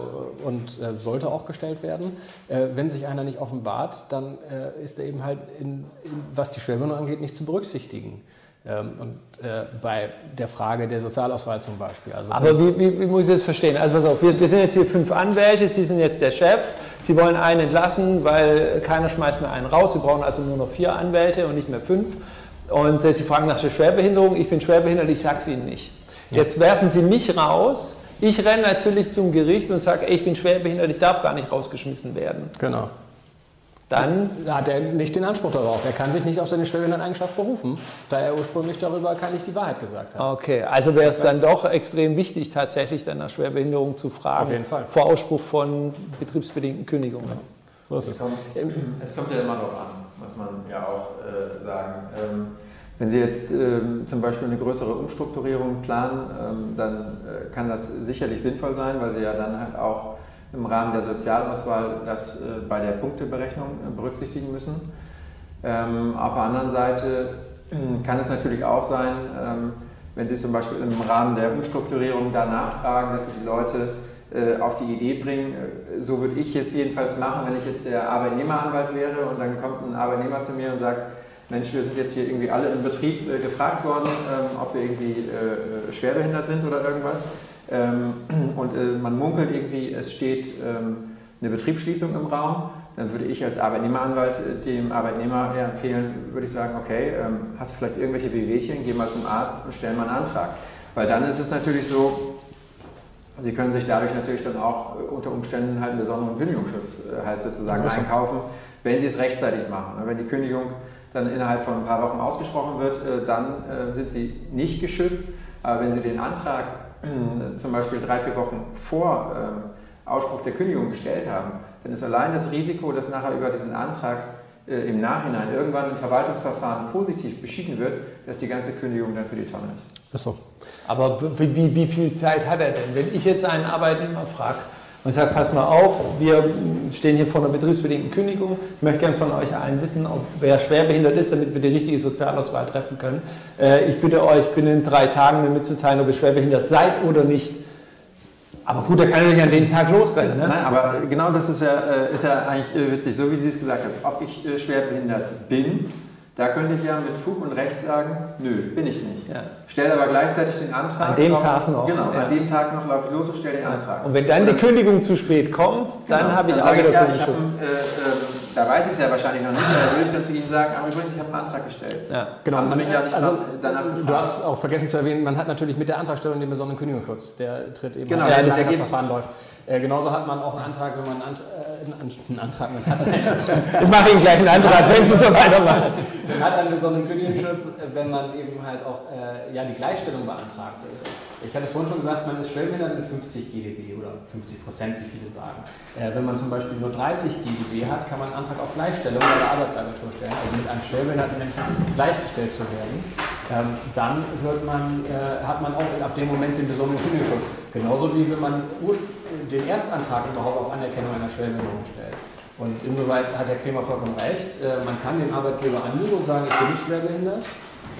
und äh, sollte auch gestellt werden. Äh, wenn sich einer nicht offenbart, dann äh, ist er eben halt, in, in, was die Schwerbehinderung angeht, nicht zu berücksichtigen. Ähm, und äh, bei der Frage der Sozialauswahl zum Beispiel. Also Aber wie, wie, wie, muss ich das verstehen? Also pass auf, wir, wir, sind jetzt hier fünf Anwälte, Sie sind jetzt der Chef, Sie wollen einen entlassen, weil keiner schmeißt mehr einen raus, wir brauchen also nur noch vier Anwälte und nicht mehr fünf. Und äh, Sie fragen nach der Schwerbehinderung, ich bin schwerbehindert, ich sage es Ihnen nicht. Ja. Jetzt werfen Sie mich raus, ich renne natürlich zum Gericht und sage, ich bin schwerbehindert, ich darf gar nicht rausgeschmissen werden. Genau dann hat er nicht den Anspruch darauf. Er kann sich nicht auf seine Schwerbehinderteneigenschaft berufen, da er ursprünglich darüber gar nicht die Wahrheit gesagt hat. Okay, also wäre es dann doch extrem wichtig, tatsächlich dann nach Schwerbehinderung zu fragen. Auf jeden Fall. Vor Ausspruch von betriebsbedingten Kündigungen. Ja. So ist es. Es kommt, es kommt ja immer darauf an, muss man ja auch äh, sagen. Ähm, wenn Sie jetzt ähm, zum Beispiel eine größere Umstrukturierung planen, ähm, dann äh, kann das sicherlich sinnvoll sein, weil Sie ja dann halt auch im Rahmen der Sozialauswahl das äh, bei der Punkteberechnung äh, berücksichtigen müssen. Ähm, auf der anderen Seite äh, kann es natürlich auch sein, ähm, wenn Sie zum Beispiel im Rahmen der Umstrukturierung da nachfragen, dass Sie die Leute auf die Idee bringen, so würde ich es jedenfalls machen, wenn ich jetzt der Arbeitnehmeranwalt wäre und dann kommt ein Arbeitnehmer zu mir und sagt, Mensch, wir sind jetzt hier irgendwie alle im Betrieb gefragt worden, ähm, ob wir irgendwie schwerbehindert sind oder irgendwas. Ähm, und äh, man munkelt irgendwie, es steht ähm, eine Betriebsschließung im Raum, dann würde ich als Arbeitnehmeranwalt äh, dem Arbeitnehmer eher empfehlen, würde ich sagen, okay, ähm, hast du vielleicht irgendwelche Wehwehchen, geh mal zum Arzt und stell mal einen Antrag. Weil dann ist es natürlich so, Sie können sich dadurch natürlich dann auch äh, unter Umständen halt einen besonderen Kündigungsschutz halt sozusagen einkaufen, wenn Sie es rechtzeitig machen. Wenn die Kündigung dann innerhalb von ein paar Wochen ausgesprochen wird, dann sind Sie nicht geschützt. Aber wenn Sie den Antrag äh, zum Beispiel drei, vier Wochen vor ähm, Ausspruch der Kündigung gestellt haben, dann ist allein das Risiko, dass nachher über diesen Antrag äh, im Nachhinein irgendwann im Verwaltungsverfahren positiv beschieden wird, dass die ganze Kündigung dann für die Tonne ist. Ist so. Aber wie, wie, wie viel Zeit hat er denn? Wenn ich jetzt einen Arbeitnehmer frage, und sagt, pass mal auf, wir stehen hier vor einer betriebsbedingten Kündigung. Ich möchte gerne von euch allen wissen, ob wer schwerbehindert ist, damit wir die richtige Sozialauswahl treffen können. Äh, ich bitte euch, binnen drei Tagen mir mitzuteilen, ob ihr schwerbehindert seid oder nicht. Aber gut, da kann er nicht an dem Tag losrennen. Ne? Nein, aber genau das ist ja, äh, ist ja eigentlich äh, witzig, so wie Sie es gesagt haben. Ob ich schwerbehindert bin, da könnte ich ja mit Fug und Recht sagen, nö, bin ich nicht. Ja. Stelle aber gleichzeitig den Antrag. An dem auf, Tag noch. Genau, ja. an dem Tag noch laufe ich los und stelle den Antrag. Und wenn dann die Kündigung zu spät kommt, dann genau. habe ich dann auch wieder ja, Kündigungsschutz. Äh, äh, da weiß ich es ja wahrscheinlich noch nicht, da würde ich dann zu Ihnen sagen, aber übrigens, ich habe einen Antrag gestellt. Ja, genau. Also, ja also du hast auch vergessen zu erwähnen, man hat natürlich mit der Antragstellung den besonderen Kündigungsschutz. Der tritt eben, genau, wenn das Verfahren läuft. Äh, genauso hat man auch einen Antrag, wenn man einen, Ant äh, einen Antrag man hat. ich mache Ihnen gleich einen Antrag, wenn Sie so weitermachen. Man hat einen besonderen Kündigungsschutz, wenn man eben halt auch äh, ja, die Gleichstellung beantragt. Ich hatte es vorhin schon gesagt, man ist schwerbehindert mit 50 GdB oder 50 Prozent, wie viele sagen. Äh, wenn man zum Beispiel nur 30 GdB hat, kann man einen Antrag auf Gleichstellung bei der Arbeitsagentur stellen, also mit einem schwerbehinderten Menschen gleichgestellt zu werden. Ähm, dann man, äh, hat man auch ab dem Moment den besonderen Kündigungsschutz. Genauso wie wenn man den Erstantrag überhaupt auf Anerkennung einer Schwerbehinderung stellt. Und insoweit hat Herr Kremer vollkommen recht. Äh, man kann den Arbeitgeber anlügen und sagen, ich bin nicht schwerbehindert.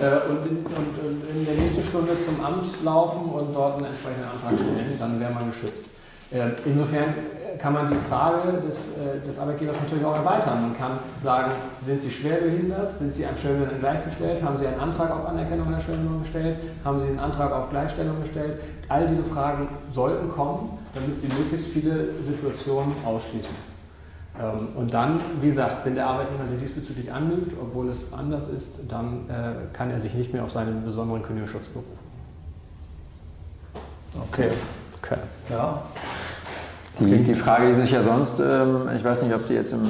Äh, und in, und in, der nächsten Stunde zum Amt laufen und dort einen entsprechenden Antrag stellen, dann wäre man geschützt. Äh, insofern kann man die Frage des, äh, des Arbeitgebers natürlich auch erweitern. Man kann sagen, sind Sie schwerbehindert, sind Sie einem Schwerbehinderten gleichgestellt, haben Sie einen Antrag auf Anerkennung einer Schwerbehinderung gestellt, haben Sie einen Antrag auf Gleichstellung gestellt. All diese Fragen sollten kommen, damit Sie möglichst viele Situationen ausschließen. Ähm, und dann, wie gesagt, wenn der Arbeitnehmer sich diesbezüglich anlügt, obwohl es anders ist, dann äh, kann er sich nicht mehr auf seinen besonderen Kündigungsschutz berufen. Okay. okay. Ja. Die, die Frage, die sich ja sonst, ähm, ich weiß nicht, ob die jetzt im,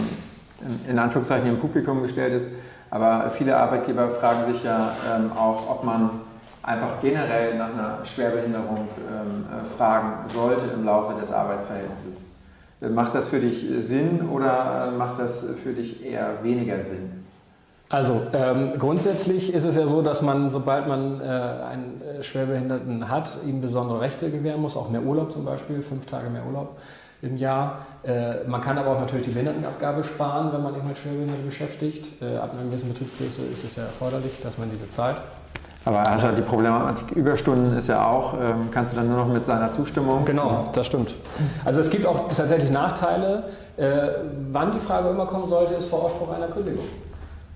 in Anführungszeichen im Publikum gestellt ist, aber viele Arbeitgeber fragen sich ja ähm, auch, ob man einfach generell nach einer Schwerbehinderung äh, fragen sollte im Laufe des Arbeitsverhältnisses. Macht das für dich Sinn oder macht das für dich eher weniger Sinn? Also ähm, grundsätzlich ist es ja so, dass man, sobald man äh, einen äh, Schwerbehinderten hat, ihm besondere Rechte gewähren muss, auch mehr Urlaub zum Beispiel, fünf Tage mehr Urlaub im Jahr. Äh, man kann aber auch natürlich die Behindertenabgabe sparen, wenn man sich mit Schwerbehinderten beschäftigt. Äh, ab einer gewissen Betriebsgröße ist es ja erforderlich, dass man diese zahlt. Aber also die Problematik Überstunden ist ja auch, ähm, kannst du dann nur noch mit seiner Zustimmung. Genau, das stimmt. Also es gibt auch tatsächlich Nachteile. Äh, wann die Frage immer kommen sollte, ist vor Ausspruch einer Kündigung.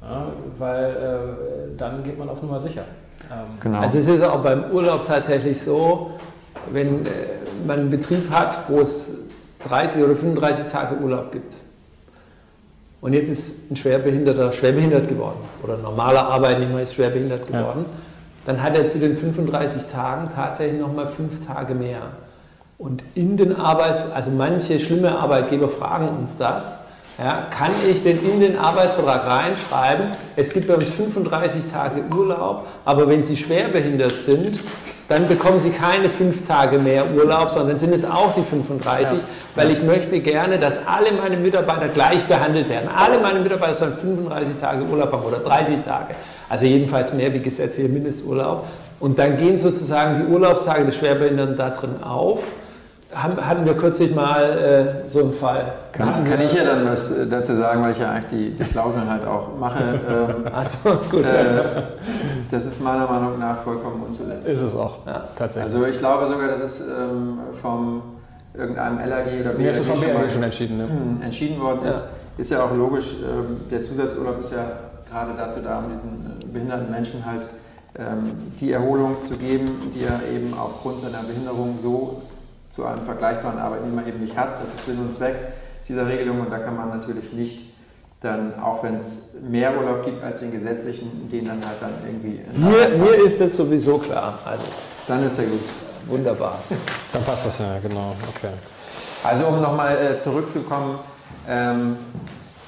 Ja, weil äh, dann geht man auf Nummer sicher. Ähm, genau. Also es ist auch beim Urlaub tatsächlich so, wenn äh, man einen Betrieb hat, wo es 30 oder 35 Tage Urlaub gibt. Und jetzt ist ein Schwerbehinderter schwerbehindert geworden oder ein normaler Arbeitnehmer ist schwerbehindert geworden. Ja dann hat er zu den 35 Tagen tatsächlich nochmal fünf Tage mehr. Und in den Arbeits, also manche schlimme Arbeitgeber fragen uns das, ja, kann ich denn in den Arbeitsvertrag reinschreiben, es gibt bei uns 35 Tage Urlaub, aber wenn Sie schwerbehindert sind, dann bekommen Sie keine fünf Tage mehr Urlaub, sondern sind es auch die 35, ja. weil ich möchte gerne, dass alle meine Mitarbeiter gleich behandelt werden. Alle meine Mitarbeiter sollen 35 Tage Urlaub haben oder 30 Tage. Also jedenfalls mehr wie gesetzlicher Mindesturlaub. Und dann gehen sozusagen die Urlaubstage des Schwerbehinderten da drin auf. Hatten wir kürzlich mal äh, so einen Fall. Kann, kann ich ja dann was äh, dazu sagen, weil ich ja eigentlich die, die Klauseln halt auch mache. Ähm, Achso, gut. Äh, das ist meiner Meinung nach vollkommen unzulässig. Ist es auch, ja, tatsächlich. Also ich glaube sogar, dass es ähm, vom irgendeinem LAG oder ist vom BAG schon entschieden, ne? Entschieden worden ist. Ja. Ist ja auch logisch, ähm, der Zusatzurlaub ist ja gerade dazu da, um diesen äh, behinderten Menschen halt ähm, die Erholung zu geben, die er eben aufgrund seiner Behinderung so zu einem vergleichbaren Arbeitnehmer eben nicht hat. Das ist Sinn und Zweck dieser Regelung und da kann man natürlich nicht dann, auch wenn es mehr Urlaub gibt als den gesetzlichen, den dann halt dann irgendwie... Mir, mir ist das sowieso klar. Also, dann ist er gut. Wunderbar. Dann passt das ja, genau. Okay. Also um nochmal äh, zurückzukommen, ähm,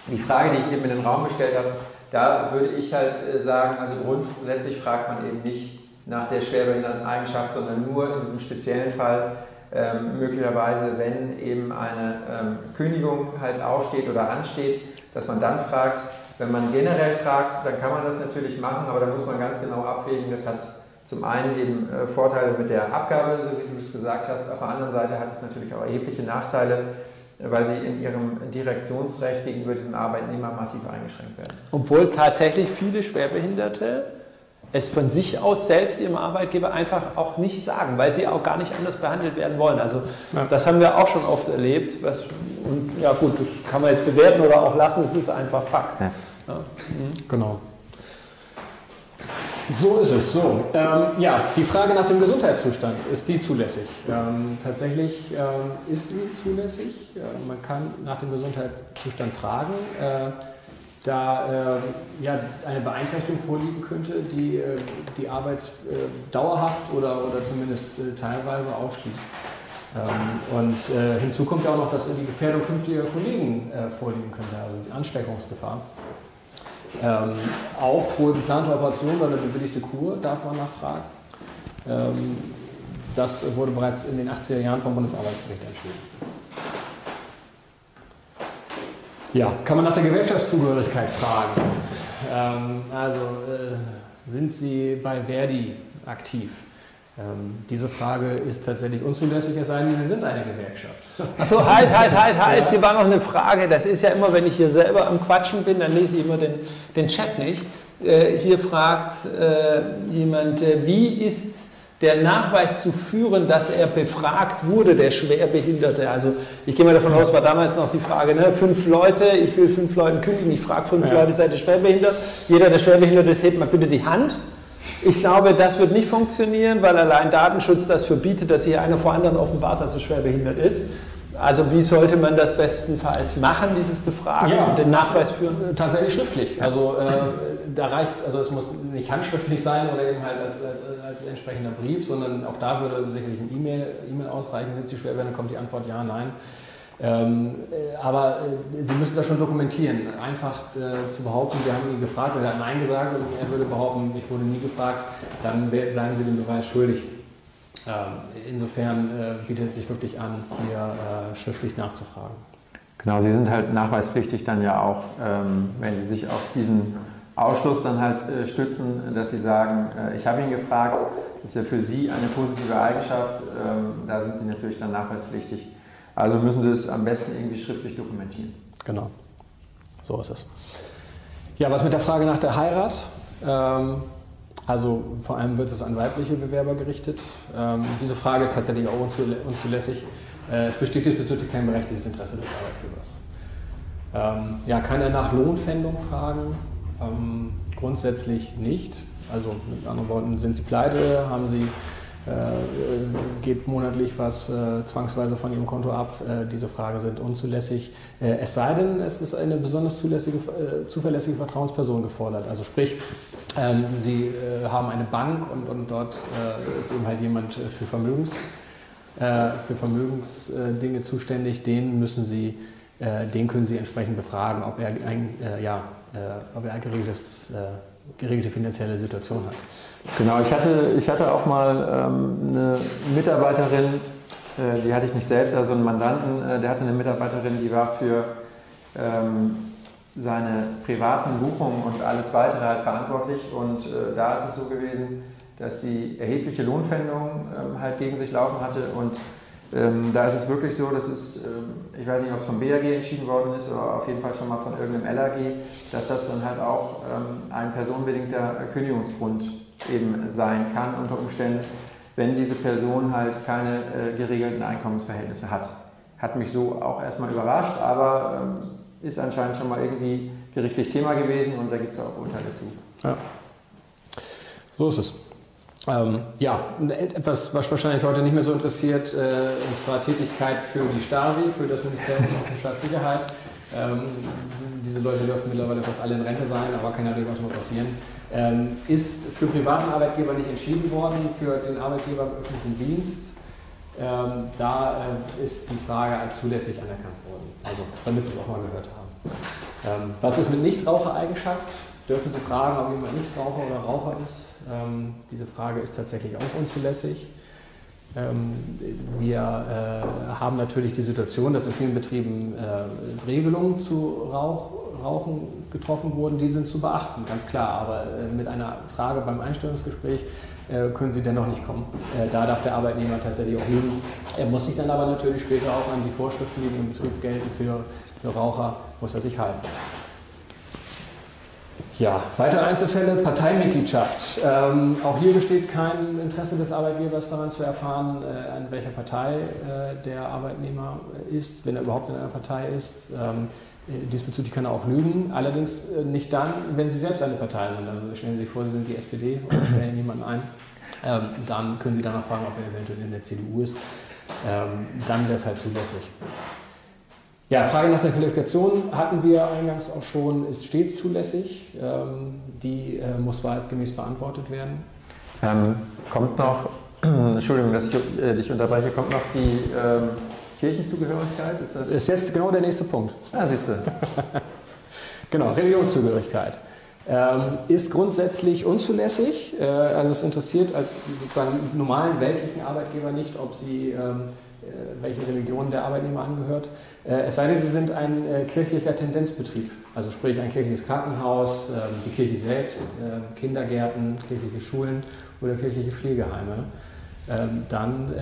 die Frage, die ich eben in den Raum gestellt habe, da würde ich halt äh, sagen, also grundsätzlich fragt man eben nicht nach der schwerbehinderten Eigenschaft, sondern nur in diesem speziellen Fall ähm, möglicherweise, wenn eben eine ähm, Kündigung halt aussteht oder ansteht, dass man dann fragt. Wenn man generell fragt, dann kann man das natürlich machen, aber da muss man ganz genau abwägen. Das hat zum einen eben äh, Vorteile mit der Abgabe, so wie du es gesagt hast. Auf der anderen Seite hat es natürlich auch erhebliche Nachteile, weil sie in ihrem Direktionsrecht gegenüber diesem Arbeitnehmer massiv eingeschränkt werden. Obwohl tatsächlich viele Schwerbehinderte es von sich aus selbst ihrem Arbeitgeber einfach auch nicht sagen, weil sie auch gar nicht anders behandelt werden wollen. Also ja. das haben wir auch schon oft erlebt. Was, und ja gut, das kann man jetzt bewerten oder auch lassen, es ist einfach Fakt. Ja. Ja. Mhm. Genau. So ist es. So, ähm, ja, die Frage nach dem Gesundheitszustand, ist die zulässig? Ähm, tatsächlich ähm, ist sie zulässig. Äh, man kann nach dem Gesundheitszustand fragen. Äh, da äh, ja, eine Beeinträchtigung vorliegen könnte, die äh, die Arbeit äh, dauerhaft oder, oder zumindest äh, teilweise ausschließt. Ähm, und hinzu kommt ja auch noch, dass die Gefährdung künftiger Kollegen vorliegen könnte, also die Ansteckungsgefahr. Ähm, auch wohl geplante Operation oder eine bewilligte Kur darf man nachfragen. Ähm, das wurde bereits in den 80er Jahren vom Bundesarbeitsgericht entschieden. Ja, kann man nach der Gewerkschaftszugehörigkeit fragen. Ähm, also äh, sind Sie bei Verdi aktiv? Ähm, diese Frage ist tatsächlich unzulässig, es sei denn, Sie sind eine Gewerkschaft. Achso, halt, halt, halt, halt. Hier war noch eine Frage. Das ist ja immer, wenn ich hier selber am Quatschen bin, dann lese ich immer den, den Chat nicht. Äh, hier fragt äh, jemand, äh, wie ist der Nachweis zu führen, dass er befragt wurde, der Schwerbehinderte. Also ich gehe mal davon aus, war damals noch die Frage, ne, fünf Leute, ich will fünf Leuten kündigen, ich frage fünf ja. Leute, seid ihr schwerbehindert? Jeder, der schwerbehindert ist, hebt mal bitte die Hand. Ich glaube, das wird nicht funktionieren, weil allein Datenschutz das verbietet, dass hier einer vor anderen offenbart, dass er schwerbehindert ist. Also wie sollte man das bestenfalls machen, dieses Befragen ja, und den Nachweis führen? Tatsächlich schriftlich. Also äh, da reicht, also es muss nicht handschriftlich sein oder eben halt als, als, als entsprechender Brief, sondern auch da würde sicherlich ein E-Mail E ausreichen. Sind Sie schwer, dann kommt die Antwort ja, nein. Ähm, äh, aber äh, Sie müssen das schon dokumentieren. Einfach äh, zu behaupten, wir haben ihn gefragt oder er hat Nein gesagt und er würde behaupten, ich wurde nie gefragt, dann bleiben Sie dem Beweis schuldig. Ähm, insofern äh, bietet es sich wirklich an, hier äh, schriftlich nachzufragen. Genau, Sie sind halt nachweispflichtig dann ja auch, ähm, wenn Sie sich auf diesen Ausschluss dann halt äh, stützen, dass Sie sagen, ich habe ihn gefragt, das ist ja für Sie eine positive Eigenschaft, ähm, da sind Sie natürlich dann nachweispflichtig. Also müssen Sie es am besten irgendwie schriftlich dokumentieren. Genau, so ist es. Ja, was mit der Frage nach der Heirat? Also vor allem wird es an weibliche Bewerber gerichtet. Ähm, diese Frage ist tatsächlich auch unzulässig. Äh, es besteht diesbezüglich kein berechtigtes Interesse des Arbeitgebers. Ähm, ja, kann er nach Lohnpfändung fragen? Ähm, grundsätzlich nicht. Also mit anderen Worten, sind Sie pleite, haben Sie geht monatlich was äh, zwangsweise von Ihrem Konto ab. Äh, diese Fragen sind unzulässig. Äh, es sei denn, es ist eine besonders zulässige, äh, zuverlässige Vertrauensperson gefordert. Also sprich, ähm, Sie äh, haben eine Bank und, und dort ist eben halt jemand für Vermögens, für Vermögensdinge zuständig. Den müssen Sie, den können Sie entsprechend befragen, ob er ein, ja, ob er ein geregeltes geregelte finanzielle Situation hat. Genau, ich hatte, ich hatte auch mal ähm, eine Mitarbeiterin, äh, die hatte ich nicht selbst, also einen Mandanten, äh, der hatte eine Mitarbeiterin, die war für ähm, seine privaten Buchungen und alles weitere halt verantwortlich und äh, da ist es so gewesen, dass sie erhebliche Lohnpfändungen ähm, halt gegen sich laufen hatte und ähm, da ist es wirklich so, dass es, ähm, ich weiß nicht, ob es vom BAG entschieden worden ist oder auf jeden Fall schon mal von irgendeinem LAG, dass das dann halt auch ähm, ein personenbedingter Kündigungsgrund eben sein kann unter Umständen, wenn diese Person halt keine äh, geregelten Einkommensverhältnisse hat. Hat mich so auch erstmal überrascht, aber ähm, ist anscheinend schon mal irgendwie gerichtlich Thema gewesen und da gibt es auch Urteile zu. Ja. So ist es. Ähm, ja, etwas, was wahrscheinlich heute nicht mehr so interessiert, äh, und zwar Tätigkeit für die Stasi, für das Ministerium für Staatssicherheit. Ähm, diese Leute dürfen mittlerweile fast alle in Rente sein, aber kann ja durchaus mal passieren. Ähm, ist für privaten Arbeitgeber nicht entschieden worden, für den Arbeitgeber im öffentlichen Dienst. Ähm, da äh, ist die Frage als zulässig anerkannt worden, also damit Sie es auch mal gehört haben. Ähm, was ist mit Nichtrauchereigenschaft? Dürfen Sie fragen, ob jemand Nichtraucher oder Raucher ist? Ähm, diese Frage ist tatsächlich auch unzulässig. Ähm, wir äh, haben natürlich die Situation, dass in vielen Betrieben äh, Regelungen zu Rauch, Rauchen getroffen wurden. Die sind zu beachten, ganz klar. Aber äh, mit einer Frage beim Einstellungsgespräch äh, können Sie dennoch nicht kommen. Äh, da darf der Arbeitnehmer tatsächlich auch lügen. Er muss sich dann aber natürlich später auch an die Vorschriften, die im Betrieb gelten für, für Raucher, muss er sich halten. Ja, weitere Einzelfälle, Parteimitgliedschaft. Ähm, auch hier besteht kein Interesse des Arbeitgebers daran zu erfahren, äh, an welcher Partei äh, der Arbeitnehmer ist, wenn er überhaupt in einer Partei ist. Ähm, äh, diesbezüglich kann er auch lügen, allerdings äh, nicht dann, wenn Sie selbst eine Partei sind. Also stellen Sie sich vor, Sie sind die SPD oder stellen jemanden ein, ähm, dann können Sie danach fragen, ob er eventuell in der CDU ist. Ähm, dann wäre es halt zulässig. Ja, Frage nach der Qualifikation hatten wir eingangs auch schon, ist stets zulässig. Ähm, die äh, muss wahrheitsgemäß beantwortet werden. Ähm, kommt noch, Entschuldigung, dass ich äh, dich unterbreche, kommt noch die ähm, Kirchenzugehörigkeit? Ist das ist jetzt genau der nächste Punkt. Ah, siehst du. genau, Religionszugehörigkeit. Ähm, ist grundsätzlich unzulässig. Äh, also es interessiert als sozusagen normalen weltlichen Arbeitgeber nicht, ob sie ähm, äh, welche Religion der Arbeitnehmer angehört. Äh, es sei denn, sie sind ein kirchlicher Tendenzbetrieb, also sprich ein kirchliches Krankenhaus, ähm, die Kirche selbst, Kindergärten, kirchliche Schulen oder kirchliche Pflegeheime. Dann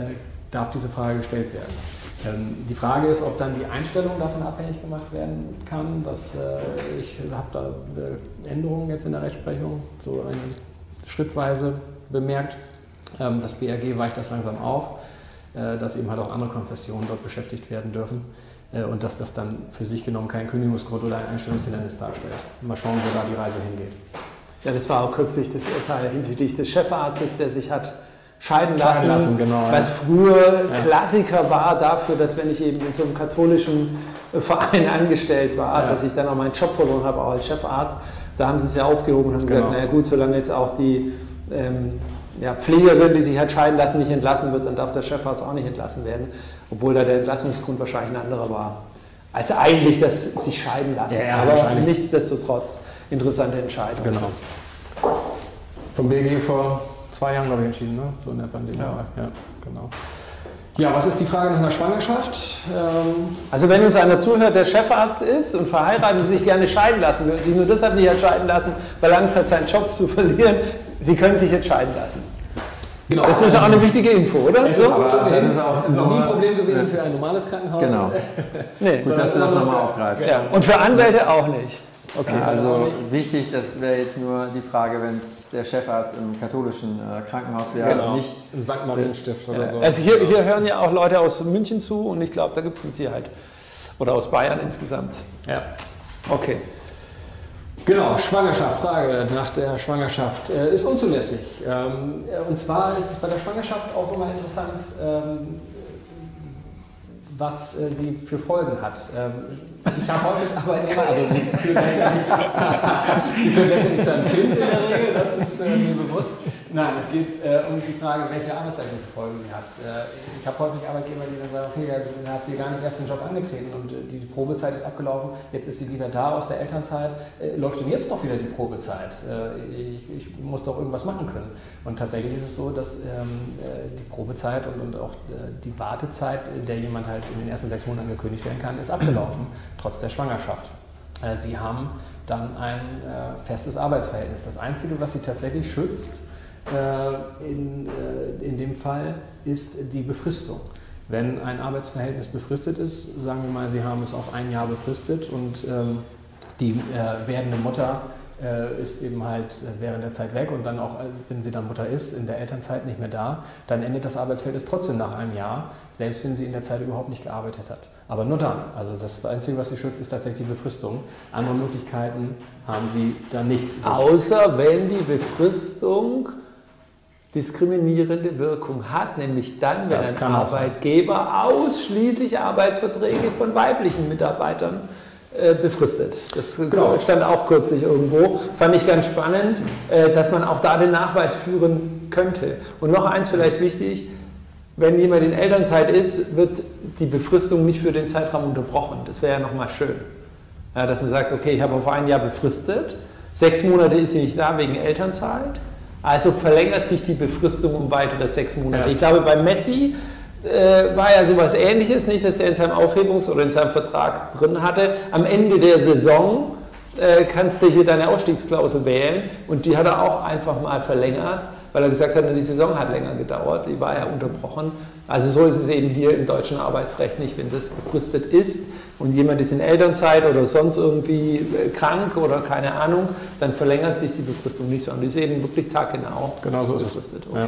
darf diese Frage gestellt werden. Ähm, die Frage ist, ob dann die Einstellung davon abhängig gemacht werden kann. Dass, äh, ich habe da äh, Änderungen jetzt in der Rechtsprechung so schrittweise bemerkt. Ähm, das BRG weicht das langsam auf, äh, dass eben halt auch andere Konfessionen dort beschäftigt werden dürfen und dass das dann für sich genommen kein Kündigungsgrund oder ein Einstellungshindernis darstellt. Mal schauen, wo da die Reise hingeht. Ja, das war auch kürzlich das Urteil hinsichtlich des Chefarztes, der sich hat scheiden lassen, lassen genau, was ja. früher ja. Klassiker war dafür, dass wenn ich eben in so einem katholischen äh, Verein angestellt war, ja. dass ich dann auch meinen Job verloren habe, auch als Chefarzt. Da haben sie es ja aufgehoben und haben genau. gesagt, naja gut, solange jetzt auch die ähm, ja, Pflegerin, die sich hat scheiden lassen, nicht entlassen wird, dann darf der Chefarzt auch nicht entlassen werden, obwohl da der Entlassungsgrund wahrscheinlich ein anderer war. Als eigentlich das sich scheiden lassen. Ja, Aber nichtsdestotrotz interessante Entscheidung. Genau. Vom BG vor zwei Jahren, glaube ich, entschieden, ne? so in der Pandemie. Ja. ja, genau. Ja, was ist die Frage nach einer Schwangerschaft? Ähm also wenn uns einer zuhört, der Chefarzt ist und verheiratet und sich gerne scheiden lassen will, sich nur deshalb nicht entscheiden lassen, weil Angst hat, seinen Job zu verlieren, Sie können sich entscheiden lassen. Genau. Das ist auch eine wichtige Info, oder? Es so? ist aber, das ist auch noch nie ein Problem gewesen für ein normales Krankenhaus. Genau. nee. Gut, dass du das nochmal aufgreifst. Ja. Und für Anwälte auch nicht. Okay, also wichtig, das wäre jetzt nur die Frage, wenn es der Chefarzt im katholischen äh, Krankenhaus wäre, genau. nicht im St. Marienstift oder so. Also hier, hier hören ja auch Leute aus München zu und ich glaube, da gibt es mit Sicherheit. Oder aus Bayern insgesamt. Ja. Okay. Genau, Schwangerschaft, Frage nach der Schwangerschaft äh, ist unzulässig. Ähm, und zwar ist es bei der Schwangerschaft auch immer interessant, ähm, was äh, sie für Folgen hat. Ähm, ich habe häufig Arbeitnehmer, also die führen letztendlich, die letztendlich zu einem Kind in der Regel, das ist äh, mir bewusst. Nein, es geht äh, um die Frage, welche arbeitsrechtliche Folgen sie hat. Äh, ich habe häufig Arbeitgeber, die dann sagen, okay, er hat sie gar nicht erst den Job angetreten und äh, die Probezeit ist abgelaufen, jetzt ist sie wieder da aus der Elternzeit, äh, läuft denn jetzt noch wieder die Probezeit? Äh, ich, ich, muss doch irgendwas machen können. Und tatsächlich ist es so, dass ähm, äh, die Probezeit und, und auch die Wartezeit, der jemand halt in den ersten sechs Monaten gekündigt werden kann, ist abgelaufen, trotz der Schwangerschaft. Sie haben dann ein festes Arbeitsverhältnis. Das Einzige, was sie tatsächlich schützt, äh, in, äh, in dem Fall ist die Befristung. Wenn ein Arbeitsverhältnis befristet ist, sagen wir mal, Sie haben es auf ein Jahr befristet und ähm, die äh, werdende Mutter ist eben halt während der Zeit weg und dann auch, wenn sie dann Mutter ist, in der Elternzeit nicht mehr da, dann endet das Arbeitsverhältnis trotzdem nach einem Jahr, selbst wenn sie in der Zeit überhaupt nicht gearbeitet hat. Aber nur dann. Also das Einzige, was sie schützt, ist tatsächlich die Befristung. Andere Möglichkeiten haben sie da nicht. Außer wenn die Befristung diskriminierende Wirkung hat, nämlich dann, wenn ein Arbeitgeber ausschließlich Arbeitsverträge von weiblichen Mitarbeitern äh, befristet. Das genau. stand auch kürzlich irgendwo. Fand ich ganz spannend, äh, dass man auch da den Nachweis führen könnte. Und noch eins vielleicht wichtig, wenn jemand in Elternzeit ist, wird die Befristung nicht für den Zeitraum unterbrochen. Das wäre ja nochmal schön. Ja, dass man sagt, okay, ich habe auf ein Jahr befristet, sechs Monate ist sie nicht da wegen Elternzeit, also verlängert sich die Befristung um weitere sechs Monate. Ja. Ich glaube, bei Messi äh, war ja sowas ähnliches, nicht, dass der in seinem Aufhebungs- oder in seinem Vertrag drin hatte. Am Ende der Saison äh, kannst du hier deine Ausstiegsklausel wählen und die hat er auch einfach mal verlängert, weil er gesagt hat, die Saison hat länger gedauert, die war ja unterbrochen. Also so ist es eben hier im deutschen Arbeitsrecht nicht, wenn das befristet ist und jemand ist in Elternzeit oder sonst irgendwie äh, krank oder keine Ahnung, dann verlängert sich die Befristung nicht, sondern die ist eben wirklich taggenau genau so befristet. Okay. Ja,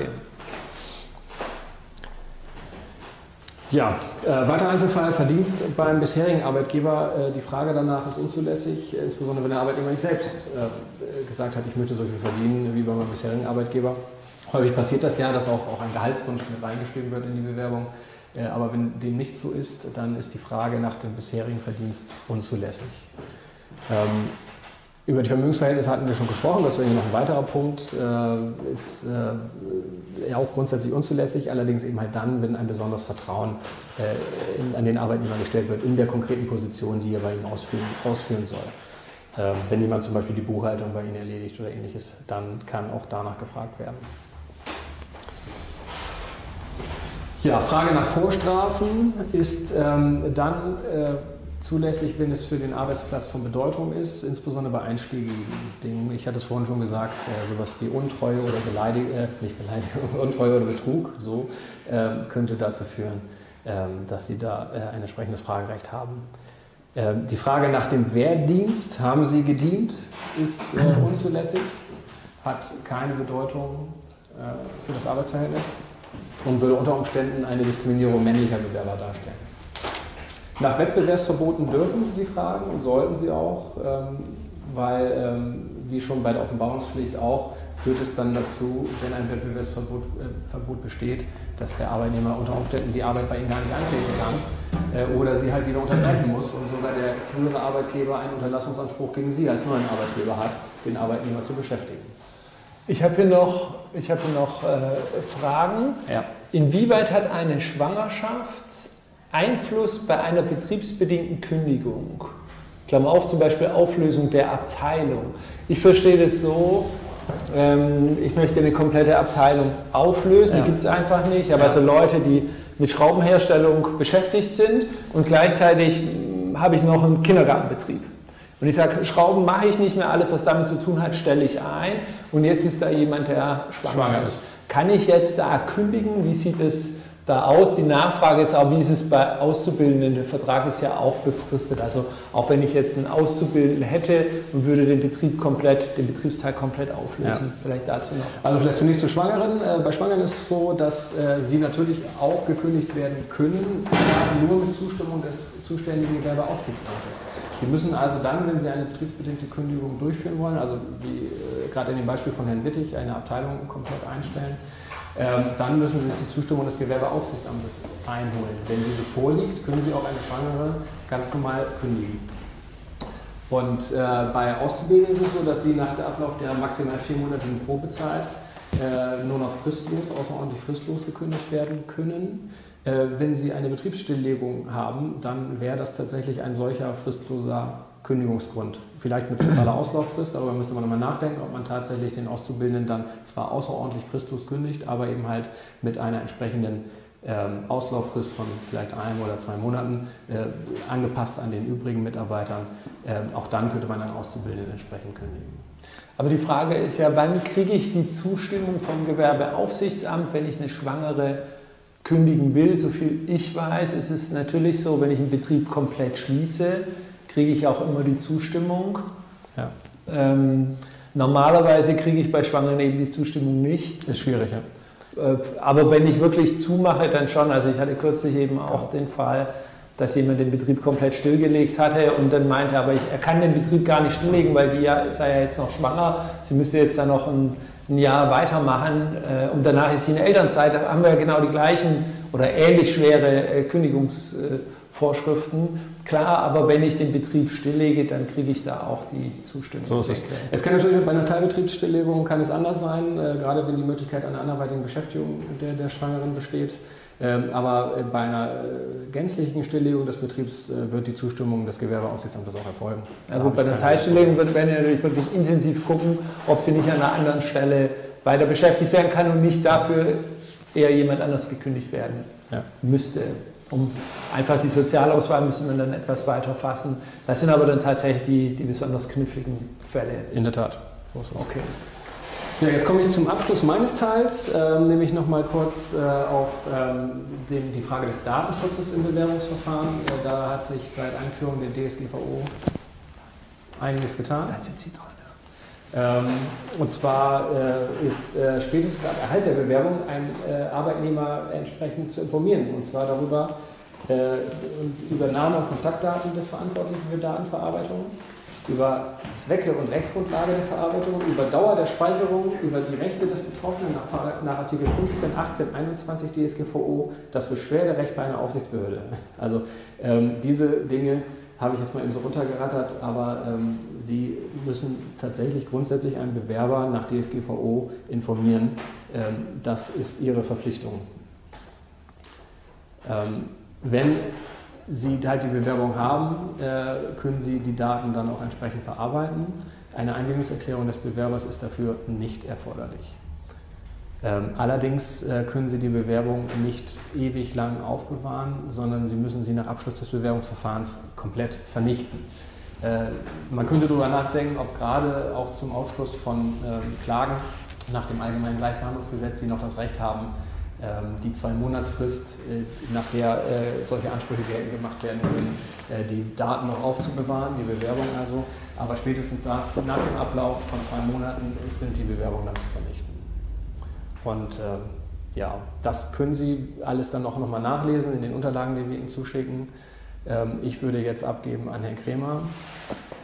ja äh, weiterer Einzelfall, Verdienst beim bisherigen Arbeitgeber. Äh, die Frage danach ist unzulässig, insbesondere wenn der Arbeitnehmer nicht selbst äh, gesagt hat, ich möchte so viel verdienen wie bei meinem bisherigen Arbeitgeber. Häufig passiert das ja, dass auch, auch ein Gehaltswunsch mit reingeschrieben wird in die Bewerbung. Äh, aber wenn dem nicht so ist, dann ist die Frage nach dem bisherigen Verdienst unzulässig. Ähm, über die Vermögensverhältnisse hatten wir schon gesprochen, das wäre hier noch ein weiterer Punkt, äh, ist äh, ja auch grundsätzlich unzulässig, allerdings eben halt dann, wenn ein besonderes Vertrauen äh, in, an den Arbeitnehmer gestellt wird in der konkreten Position, die er bei ihm ausführen, ausführen soll. Ähm, wenn jemand zum Beispiel die Buchhaltung bei Ihnen erledigt oder ähnliches, dann kann auch danach gefragt werden. Ja, Frage nach Vorstrafen ist ähm, dann äh, zulässig, wenn es für den Arbeitsplatz von Bedeutung ist, insbesondere bei einschlägigen Dingen. Ich hatte es vorhin schon gesagt, äh, sowas wie Untreue oder Beleidigung, äh, nicht Beleidigung, Untreue oder Betrug, so äh, könnte dazu führen, ähm, dass Sie da äh, ein entsprechendes Fragerecht haben. Ähm, die Frage nach dem Wehrdienst, haben Sie gedient, ist äh, unzulässig, hat keine Bedeutung äh, für das Arbeitsverhältnis und würde unter Umständen eine Diskriminierung männlicher Bewerber darstellen. Nach Wettbewerbsverboten dürfen Sie fragen und sollten Sie auch, ähm, weil, ähm, wie schon bei der Offenbarungspflicht auch, führt es dann dazu, wenn ein Wettbewerbsverbot äh, Verbot besteht, dass der Arbeitnehmer unter Umständen die Arbeit bei Ihnen gar nicht antreten kann äh, oder sie halt wieder unterbrechen muss und sogar der frühere Arbeitgeber einen Unterlassungsanspruch gegen Sie als neuen Arbeitgeber hat, den Arbeitnehmer zu beschäftigen. Ich habe hier noch, ich habe hier noch äh, Fragen. Ja. Inwieweit hat eine Schwangerschaft Einfluss bei einer betriebsbedingten Kündigung? Klammer auf, zum Beispiel Auflösung der Abteilung. Ich verstehe das so, ähm, ich möchte eine komplette Abteilung auflösen, ja. die gibt es einfach nicht, aber ja. so Leute, die mit Schraubenherstellung beschäftigt sind und gleichzeitig hm, habe ich noch einen Kindergartenbetrieb. Und ich sage, Schrauben mache ich nicht mehr, alles, was damit zu tun hat, stelle ich ein. Und jetzt ist da jemand, der schwanger, schwanger ist. Kann ich jetzt da kündigen? Wie sieht es da aus. Die Nachfrage ist auch, wie ist es bei Auszubildenden? Der Vertrag ist ja auch befristet. Also auch wenn ich jetzt einen Auszubildenden hätte und würde den Betrieb komplett, den Betriebsteil komplett auflösen. Ja. Vielleicht dazu noch. Also vielleicht zunächst zu Schwangeren. Äh, bei Schwangeren ist es so, dass äh, sie natürlich auch gekündigt werden können, nur mit Zustimmung des zuständigen Gewerbeaufsichtsamtes. Sie müssen also dann, wenn Sie eine betriebsbedingte Kündigung durchführen wollen, also wie äh, gerade in dem Beispiel von Herrn Wittig, eine Abteilung komplett einstellen, dann müssen Sie sich die Zustimmung des Gewerbeaufsichtsamtes einholen. Wenn diese vorliegt, können Sie auch eine Schwangere ganz normal kündigen. Und äh, bei Auszubildenden ist es so, dass Sie nach dem Ablauf der maximal viermonatigen Probezeit äh, nur noch fristlos, außerordentlich fristlos gekündigt werden können. Äh, wenn Sie eine Betriebsstilllegung haben, dann wäre das tatsächlich ein solcher fristloser Kündigungsgrund. Vielleicht mit sozialer Auslauffrist, darüber müsste man nochmal nachdenken, ob man tatsächlich den Auszubildenden dann zwar außerordentlich fristlos kündigt, aber eben halt mit einer entsprechenden ähm, Auslauffrist von vielleicht einem oder zwei Monaten äh, angepasst an den übrigen Mitarbeitern. Ähm, auch dann könnte man einen Auszubildenden entsprechend kündigen. Aber die Frage ist ja, wann kriege ich die Zustimmung vom Gewerbeaufsichtsamt, wenn ich eine Schwangere kündigen will? So viel ich weiß, ist es natürlich so, wenn ich einen Betrieb komplett schließe, kriege ich auch immer die Zustimmung. Ja. Ähm, normalerweise kriege ich bei Schwangeren eben die Zustimmung nicht. Das ist schwierig, ja. Äh, aber wenn ich wirklich zumache, dann schon. Also ich hatte kürzlich eben auch den Fall, dass jemand den Betrieb komplett stillgelegt hatte und dann meinte, aber ich, er kann den Betrieb gar nicht stilllegen, weil die ja, sei ja jetzt noch schwanger, sie müsste jetzt dann noch ein, ein Jahr weitermachen äh, und danach ist sie in Elternzeit. Da haben wir ja genau die gleichen oder ähnlich schwere äh, Kündigungsvorschriften. Klar, aber wenn ich den Betrieb stilllege, dann kriege ich da auch die Zustimmung. So ist es. Es kann natürlich bei einer Teilbetriebsstilllegung kann es anders sein, äh, gerade wenn die Möglichkeit einer anderweitigen Beschäftigung der, der Schwangeren besteht. Ähm, aber äh, bei einer äh, gänzlichen Stilllegung des Betriebs äh, wird die Zustimmung des Gewerbeaufsichtsamtes auch erfolgen. Ja, gut, bei der Teilstilllegung werden wir natürlich wirklich intensiv gucken, ob sie nicht an einer anderen Stelle weiter beschäftigt werden kann und nicht dafür eher jemand anders gekündigt werden ja. müsste. Um einfach die Sozialauswahl müssen wir dann etwas weiter fassen. Das sind aber dann tatsächlich die, die besonders kniffligen Fälle. In der Tat. Okay. Ja, jetzt komme ich zum Abschluss meines Teils, ähm, nämlich nochmal kurz äh, auf ähm, den, die Frage des Datenschutzes im Bewerbungsverfahren. Äh, da hat sich seit Einführung der DSGVO einiges getan. Dann sind Sie dran. Ähm, und zwar äh, ist äh, spätestens ab Erhalt der Bewerbung ein äh, Arbeitnehmer entsprechend zu informieren. Und zwar darüber, über Name und Kontaktdaten des Verantwortlichen für Datenverarbeitung, über Zwecke und Rechtsgrundlage der Verarbeitung, über Dauer der Speicherung, über die Rechte des Betroffenen nach, nach Artikel 15, 18, 21 DSGVO, das Beschwerderecht bei einer Aufsichtsbehörde. Also ähm, diese Dinge habe ich jetzt mal eben so runtergerattert, aber ähm, Sie müssen tatsächlich grundsätzlich einen Bewerber nach DSGVO informieren. Ähm, das ist Ihre Verpflichtung. Ähm, wenn Sie halt die Bewerbung haben, äh, können Sie die Daten dann auch entsprechend verarbeiten. Eine Einwilligungserklärung des Bewerbers ist dafür nicht erforderlich. Ähm, allerdings äh, können Sie die Bewerbung nicht ewig lang aufbewahren, sondern Sie müssen sie nach Abschluss des Bewerbungsverfahrens komplett vernichten. Äh, man könnte darüber nachdenken, ob gerade auch zum Ausschluss von ähm, Klagen nach dem Allgemeinen Gleichbehandlungsgesetz Sie noch das Recht haben, ähm, die zwei Monatsfrist, äh, nach der solche Ansprüche geltend gemacht werden können, die Daten noch aufzubewahren, die Bewerbung also. Aber spätestens nach, dem Ablauf von zwei Monaten sind die Bewerbungen dann zu vernichten. Und ähm, ja, das können Sie alles dann noch, noch mal nachlesen in den Unterlagen, die wir Ihnen zuschicken. Ähm, ich würde jetzt abgeben an Herrn Kremer,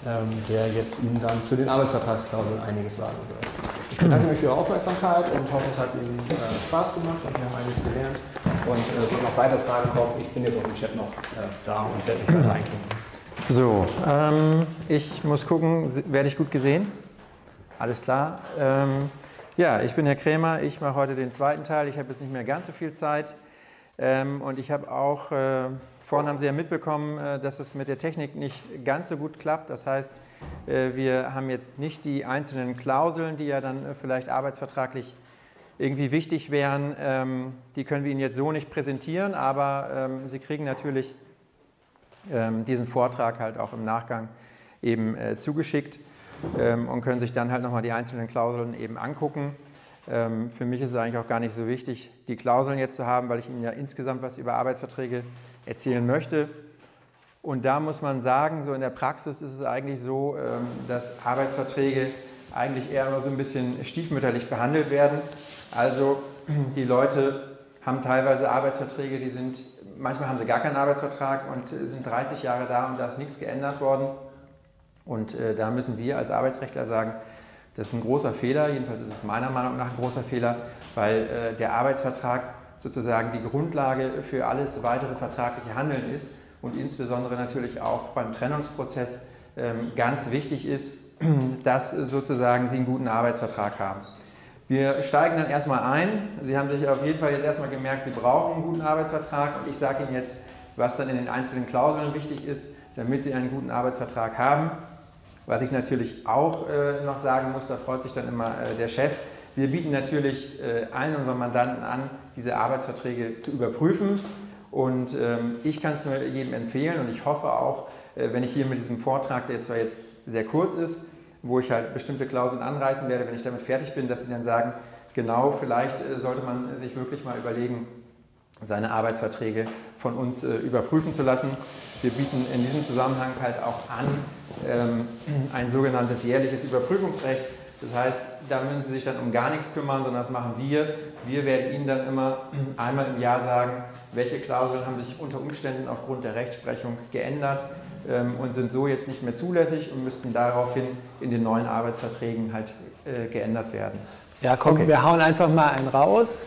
ähm, der jetzt Ihnen dann zu den Arbeitsvertragsklauseln einiges sagen wird. Ich bedanke mich für Ihre Aufmerksamkeit und hoffe, es hat Ihnen äh, Spaß gemacht und wir haben einiges gelernt. Und äh, sollten noch weitere Fragen kommen, ich bin jetzt auf dem Chat noch äh, da und werde mich weiter einklinken. So, ähm, ich muss gucken, werde ich gut gesehen? Alles klar. Ähm, ja, ich bin Herr Krämer, ich mache heute den zweiten Teil. Ich habe jetzt nicht mehr ganz so viel Zeit ähm, und ich habe auch äh, Vorhin haben Sie ja mitbekommen, äh, dass es mit der Technik nicht ganz so gut klappt. Das heißt, äh, wir haben jetzt nicht die einzelnen Klauseln, die ja dann vielleicht arbeitsvertraglich irgendwie wichtig wären. Ähm, die können wir Ihnen jetzt so nicht präsentieren, aber ähm, Sie kriegen natürlich diesen Vortrag halt auch im Nachgang eben zugeschickt und können sich dann halt nochmal die einzelnen Klauseln eben angucken. Für mich ist es eigentlich auch gar nicht so wichtig, die Klauseln jetzt zu haben, weil ich Ihnen ja insgesamt was über Arbeitsverträge erzählen möchte. Und da muss man sagen, so in der Praxis ist es eigentlich so, ähm, dass Arbeitsverträge eigentlich eher immer so ein bisschen stiefmütterlich behandelt werden. Also die Leute haben teilweise Arbeitsverträge, die sind, manchmal haben sie gar keinen Arbeitsvertrag und sind 30 Jahre da und da ist nichts geändert worden. Und äh, da müssen wir als Arbeitsrechtler sagen, das ist ein großer Fehler, jedenfalls ist es meiner Meinung nach ein großer Fehler, weil äh, der Arbeitsvertrag sozusagen die Grundlage für alles weitere vertragliche Handeln ist und insbesondere natürlich auch beim Trennungsprozess ähm, ganz wichtig ist, dass sozusagen Sie einen guten Arbeitsvertrag haben. Wir steigen dann erstmal ein. Sie haben sich auf jeden Fall jetzt erstmal gemerkt, Sie brauchen einen guten Arbeitsvertrag und ich sage Ihnen jetzt, was dann in den einzelnen Klauseln wichtig ist, damit Sie einen guten Arbeitsvertrag haben. Was ich natürlich auch äh, noch sagen muss, da freut sich dann immer äh, der Chef, wir bieten natürlich äh, allen unseren Mandanten an, diese Arbeitsverträge zu überprüfen. Und ähm, ich kann es nur jedem empfehlen und ich hoffe auch, äh, wenn ich hier mit diesem Vortrag, der zwar jetzt sehr kurz ist, wo ich halt bestimmte Klauseln anreißen werde, wenn ich damit fertig bin, dass Sie dann sagen, genau, vielleicht äh, sollte man sich wirklich mal überlegen, seine Arbeitsverträge von uns überprüfen zu lassen. Wir bieten in diesem Zusammenhang halt auch an ähm, ein sogenanntes jährliches Überprüfungsrecht. Das heißt, da müssen Sie sich dann um gar nichts kümmern, sondern das machen wir. Wir werden Ihnen dann immer einmal im Jahr sagen, welche Klauseln haben sich unter Umständen aufgrund der Rechtsprechung geändert ähm, und sind so jetzt nicht mehr zulässig und müssten daraufhin in den neuen Arbeitsverträgen halt äh, geändert werden. Ja, komm, okay. wir hauen einfach mal einen raus.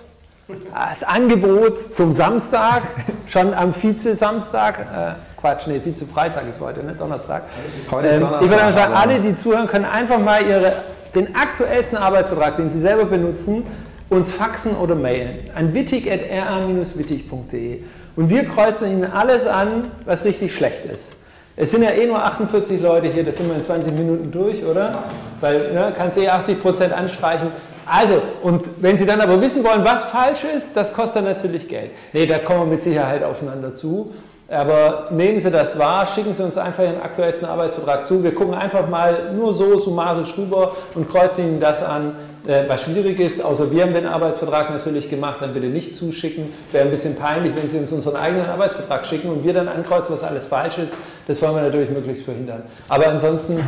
Das Angebot zum Samstag, schon am Vize-Samstag, äh, Quatsch, nee, Vize-Freitag ist heute, ne? Donnerstag. Heute ist Donnerstag. Ähm, ich würde einfach sagen, alle, die zuhören, können einfach mal ihre den aktuellsten Arbeitsvertrag, den Sie selber benutzen, uns faxen oder mailen an wittig.ra-wittig.de. Und wir kreuzen Ihnen alles an, was richtig schlecht ist. Es sind ja eh nur 48 Leute hier, das sind wir in 20 Minuten durch, oder? Weil ne, kannst du eh 80 Prozent anstreichen. Also, und wenn Sie dann aber wissen wollen, was falsch ist, das kostet natürlich Geld. Nee, da kommen wir mit Sicherheit aufeinander zu. Aber nehmen Sie das wahr, schicken Sie uns einfach Ihren aktuellsten Arbeitsvertrag zu. Wir gucken einfach mal nur so summarisch rüber und kreuzen Ihnen das an, äh, was schwierig ist. Außer wir haben den Arbeitsvertrag natürlich gemacht, dann bitte nicht zuschicken. Wäre ein bisschen peinlich, wenn Sie uns unseren eigenen Arbeitsvertrag schicken und wir dann ankreuzen, was alles falsch ist. Das wollen wir natürlich möglichst verhindern. Aber ansonsten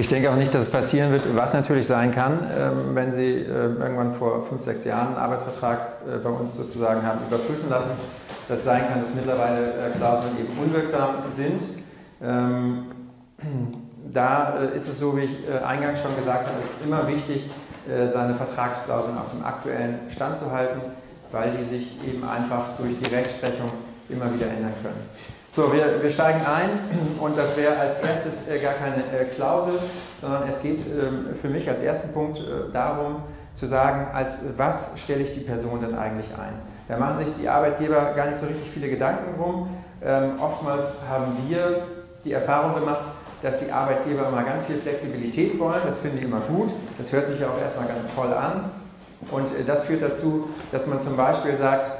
ich denke auch nicht, dass es passieren wird, was natürlich sein kann, ähm, wenn Sie äh, irgendwann vor fünf, sechs Jahren einen Arbeitsvertrag äh, bei uns sozusagen haben überprüfen lassen dass sein kann, dass mittlerweile äh, Klauseln eben unwirksam sind. Ähm, da äh, ist es so, wie ich eingangs schon gesagt habe, es ist immer wichtig, seine Vertragsklauseln auf dem aktuellen Stand zu halten, weil die sich eben einfach durch die Rechtsprechung immer wieder ändern können. So, wir, wir steigen ein und das wäre als erstes gar keine Klausel, sondern es geht ähm, für mich als ersten Punkt darum zu sagen, als was stelle ich die Person denn eigentlich ein. Da machen sich die Arbeitgeber gar nicht so richtig viele Gedanken drum. Ähm, oftmals haben wir die Erfahrung gemacht, dass die Arbeitgeber immer ganz viel Flexibilität wollen. Das finde ich immer gut. Das hört sich ja auch erstmal ganz toll an. Und äh, das führt dazu, dass man zum Beispiel sagt,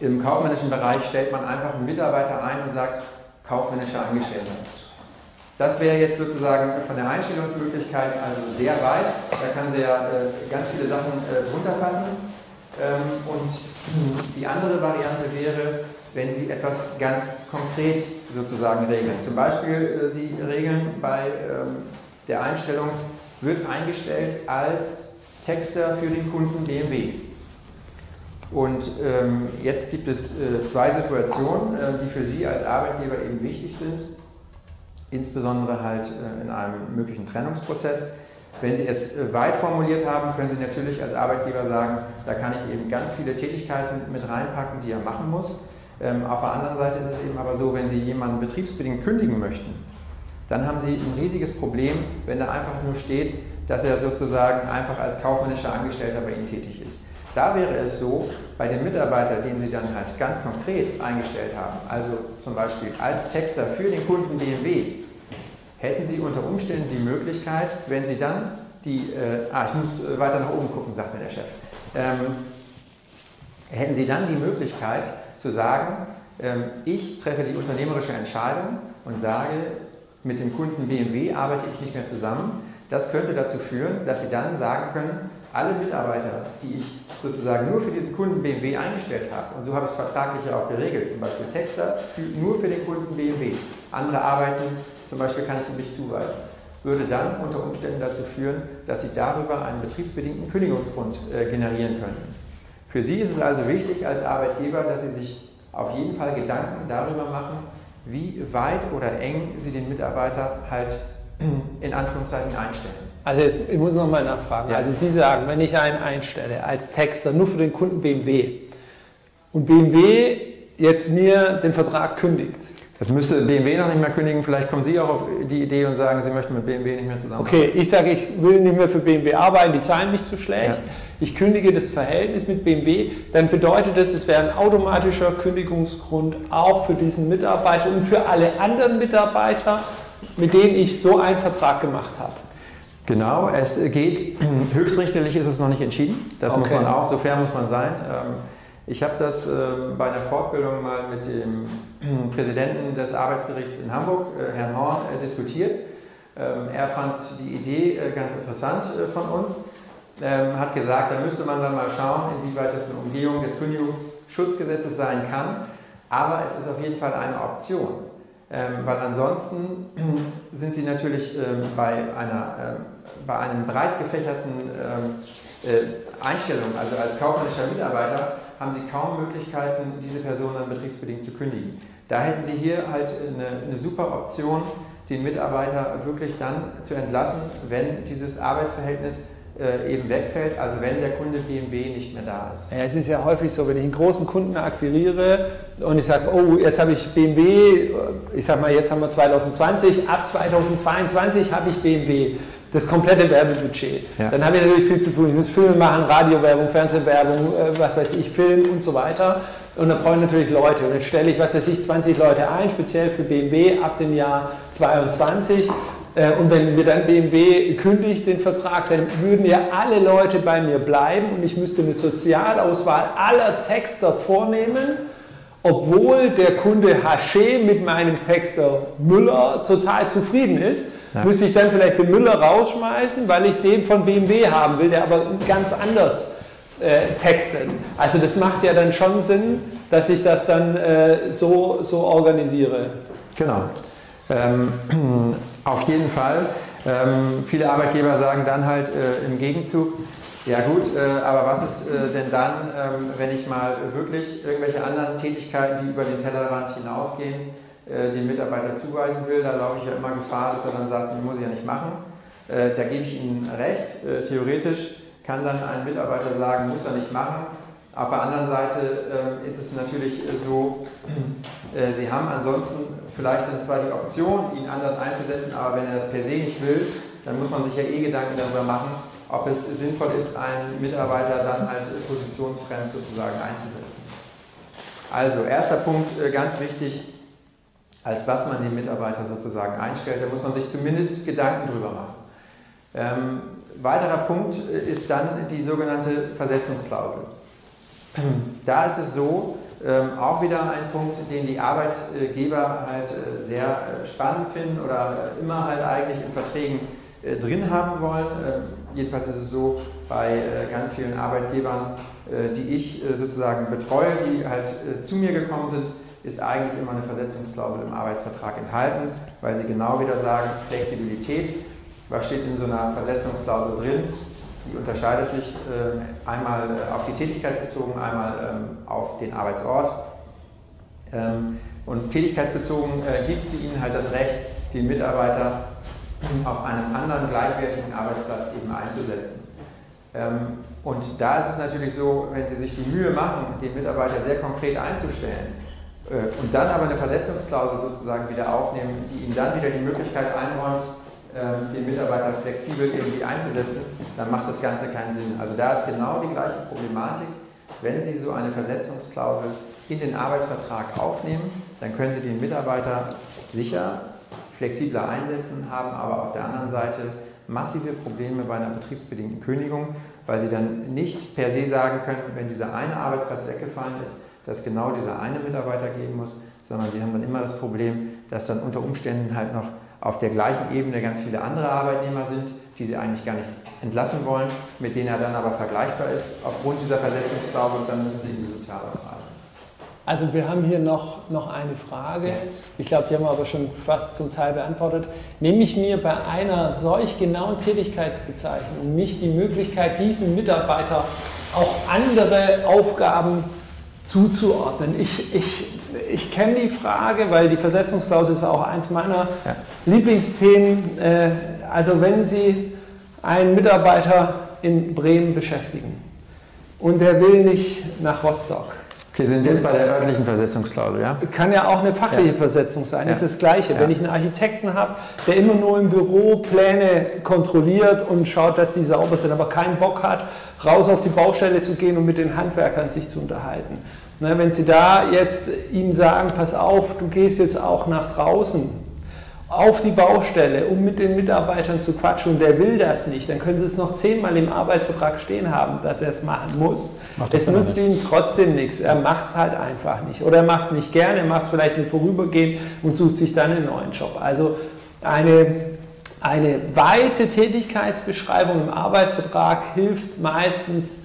im kaufmännischen Bereich stellt man einfach einen Mitarbeiter ein und sagt, kaufmännischer Angestellter. Das wäre jetzt sozusagen von der Einstellungsmöglichkeit also sehr weit. Da kann sie ja äh, ganz viele Sachen äh, drunter fassen. Ähm, und die andere Variante wäre, wenn Sie etwas ganz konkret sozusagen regeln. Zum Beispiel, äh, Sie regeln bei ähm, der Einstellung, wird eingestellt als Texter für den Kunden BMW. Und ähm, jetzt gibt es äh, zwei Situationen, äh, die für Sie als Arbeitgeber eben wichtig sind, insbesondere halt äh, in einem möglichen Trennungsprozess. Wenn Sie es äh, weit formuliert haben, können Sie natürlich als Arbeitgeber sagen, da kann ich eben ganz viele Tätigkeiten mit reinpacken, die er machen muss. Ähm, auf der anderen Seite ist es eben aber so, wenn Sie jemanden betriebsbedingt kündigen möchten, dann haben Sie ein riesiges Problem, wenn da einfach nur steht, dass er sozusagen einfach als kaufmännischer Angestellter bei Ihnen tätig ist. Da wäre es so, bei den Mitarbeitern, den Sie dann halt ganz konkret eingestellt haben, also zum Beispiel als Texter für den Kunden BMW, hätten Sie unter Umständen die Möglichkeit, wenn Sie dann die, äh, ah, ich muss weiter nach oben gucken, sagt mir der Chef, ähm, hätten Sie dann die Möglichkeit, zu sagen, ähm, ich treffe die unternehmerische Entscheidung und sage, mit dem Kunden BMW arbeite ich nicht mehr zusammen. Das könnte dazu führen, dass Sie dann sagen können, alle Mitarbeiter, die ich sozusagen nur für diesen Kunden BMW eingestellt habe, und so habe ich es vertraglich ja auch geregelt, zum Beispiel Texter nur für den Kunden BMW, andere arbeiten, zum Beispiel kann ich mich zuweisen, würde dann unter Umständen dazu führen, dass Sie darüber einen betriebsbedingten Kündigungsgrund äh, generieren könnten. Für Sie ist es also wichtig als Arbeitgeber, dass Sie sich auf jeden Fall Gedanken darüber machen, wie weit oder eng Sie den Mitarbeiter halt in Anführungszeichen einstellen. Also jetzt, ich muss nochmal nachfragen. Ja. Also Sie sagen, wenn ich einen einstelle als Texter nur für den Kunden BMW und BMW jetzt mir den Vertrag kündigt, das müsste BMW noch nicht mehr kündigen. Vielleicht kommen Sie auch auf die Idee und sagen, Sie möchten mit BMW nicht mehr zusammenarbeiten. Okay, ich sage, ich will nicht mehr für BMW arbeiten, die zahlen mich zu schlecht. Ja. Ich kündige das Verhältnis mit BMW. Dann bedeutet das, es wäre ein automatischer Kündigungsgrund auch für diesen Mitarbeiter und für alle anderen Mitarbeiter, mit denen ich so einen Vertrag gemacht habe. Genau, es geht, höchstrichterlich ist es noch nicht entschieden. Das okay. muss man auch, so fair muss man sein. Ähm, ich habe das ähm, bei einer Fortbildung mal mit dem Präsidenten des Arbeitsgerichts in Hamburg, äh, Herrn Horn, äh, diskutiert. Ähm, er fand die Idee äh, ganz interessant von uns, ähm, hat gesagt, da müsste man dann mal schauen, inwieweit das eine Umgehung des Kündigungsschutzgesetzes sein kann. Aber es ist auf jeden Fall eine Option. weil ansonsten sind Sie natürlich bei, einer, bei einem breit gefächerten Einstellung, also als kaufmännischer Mitarbeiter, haben Sie kaum Möglichkeiten, diese Person dann betriebsbedingt zu kündigen. Da hätten Sie hier halt eine, eine super Option, den Mitarbeiter wirklich dann zu entlassen, wenn dieses Arbeitsverhältnis äh, eben wegfällt, also wenn der Kunde BMW nicht mehr da ist. Ja, es ist ja häufig so, wenn ich einen großen Kunden akquiriere und ich sage, oh, jetzt habe ich BMW, ich sage mal, jetzt haben wir 2020, ab 2022 habe ich BMW das komplette Werbebudget. Ja. Dann habe ich natürlich viel zu tun. Ich muss Filme machen, Radiowerbung, Fernsehwerbung, äh, was weiß ich, Film und so weiter. Und dann brauche ich natürlich Leute. Und jetzt stelle ich, was weiß ich, 20 Leute ein, speziell für BMW ab dem Jahr 22. Äh, und wenn mir dann BMW kündigt den Vertrag, dann würden ja alle Leute bei mir bleiben und ich müsste eine Sozialauswahl aller Texter vornehmen obwohl der Kunde Haché mit meinem Texter Müller total zufrieden ist, ja. müsste ich dann vielleicht den Müller rausschmeißen, weil ich den von BMW haben will, der aber ganz anders äh, textet. Also das macht ja dann schon Sinn, dass ich das dann äh, so, so organisiere. Genau. Ähm, auf jeden Fall. Ähm, viele Arbeitgeber sagen dann halt äh, im Gegenzug, ja gut, äh, aber was ist äh, denn dann, ähm, wenn ich mal wirklich irgendwelche anderen Tätigkeiten, die über den Tellerrand hinausgehen, äh, den Mitarbeiter zuweisen will? Da laufe ich ja immer Gefahr, dass er dann sagt, das muss ich ja nicht machen. Äh, da gebe ich Ihnen recht. Äh, theoretisch kann dann ein Mitarbeiter sagen, muss er nicht machen. Auf der anderen Seite ähm, ist es natürlich so, Sie haben ansonsten vielleicht dann zwar die Option, ihn anders einzusetzen, aber wenn er das per se nicht will, dann muss man sich ja eh Gedanken darüber machen, ob es sinnvoll ist, einen Mitarbeiter dann halt positionsfremd sozusagen einzusetzen. Also, erster Punkt, ganz wichtig, als was man den Mitarbeiter sozusagen einstellt, da muss man sich zumindest Gedanken drüber machen. Ähm, weiterer Punkt ist dann die sogenannte Versetzungsklausel. Da ist es so, ähm, auch wieder ein Punkt, den die Arbeitgeber halt äh, sehr äh, spannend finden oder immer halt eigentlich in Verträgen äh, drin haben wollen. Ähm, jedenfalls ist es so bei ganz vielen Arbeitgebern, die ich sozusagen betreue, die halt zu mir gekommen sind, ist eigentlich immer eine Versetzungsklausel im Arbeitsvertrag enthalten, weil sie genau wieder sagen, Flexibilität, was steht in so einer Versetzungsklausel drin? Die unterscheidet sich äh, einmal äh, auf die Tätigkeit bezogen, einmal ähm, auf den Arbeitsort. Ähm, und tätigkeitsbezogen äh, gibt sie Ihnen halt das Recht, den Mitarbeiter auf einem anderen gleichwertigen Arbeitsplatz eben einzusetzen. Ähm, und da ist es natürlich so, wenn Sie sich die Mühe machen, den Mitarbeiter sehr konkret einzustellen und dann aber eine Versetzungsklausel sozusagen wieder aufnehmen, die Ihnen dann wieder die Möglichkeit einräumt, ähm, den Mitarbeiter flexibel irgendwie einzusetzen, dann macht das Ganze keinen Sinn. Also da ist genau die gleiche Problematik. Wenn Sie so eine Versetzungsklausel in den Arbeitsvertrag aufnehmen, dann können Sie den Mitarbeiter sicher flexibler einsetzen, haben aber auf der anderen Seite massive Probleme bei einer betriebsbedingten Kündigung, weil Sie dann nicht per se sagen können, wenn dieser eine Arbeitsplatz weggefallen ist, dass genau dieser eine Mitarbeiter gehen muss, sondern Sie haben dann immer das Problem, dass dann unter Umständen halt noch auf der gleichen Ebene ganz viele andere Arbeitnehmer sind, die sie eigentlich gar nicht entlassen wollen, mit denen er dann aber vergleichbar ist aufgrund dieser Versetzungsklausel, dann müssen sie in die Sozialauszahlung. Also wir haben hier noch, noch eine Frage. Ich glaube, die haben wir aber schon fast zum Teil beantwortet. Nehme ich mir bei einer solch genauen Tätigkeitsbezeichnung nicht die Möglichkeit, diesem Mitarbeiter auch andere Aufgaben zuzuordnen? Ich, ich ich kenne die Frage, weil die Versetzungsklausel ist auch eins meiner ja. Lieblingsthemen. Äh, also wenn Sie einen Mitarbeiter in Bremen beschäftigen und der will nicht nach Rostock. Okay, sind jetzt bei der örtlichen Versetzungsklausel, ja? Kann ja auch eine fachliche ja. Versetzung sein, ja. ist das Gleiche. Ja. Wenn ich einen Architekten habe, der immer nur im Büro Pläne kontrolliert und schaut, dass die sauber sind, aber keinen Bock hat, raus auf die Baustelle zu gehen und mit den Handwerkern sich zu unterhalten Ne, wenn Sie da jetzt ihm sagen, pass auf, du gehst jetzt auch nach draußen auf die Baustelle, um mit den Mitarbeitern zu quatschen und der will das nicht, dann können Sie es noch zehnmal im Arbeitsvertrag stehen haben, dass er es machen muss. Es nutzt ihm trotzdem nichts. Er macht es halt einfach nicht. Oder er macht es nicht gerne, er macht es vielleicht nur vorübergehend und sucht sich dann einen neuen Job. Also eine, eine weite Tätigkeitsbeschreibung im Arbeitsvertrag hilft meistens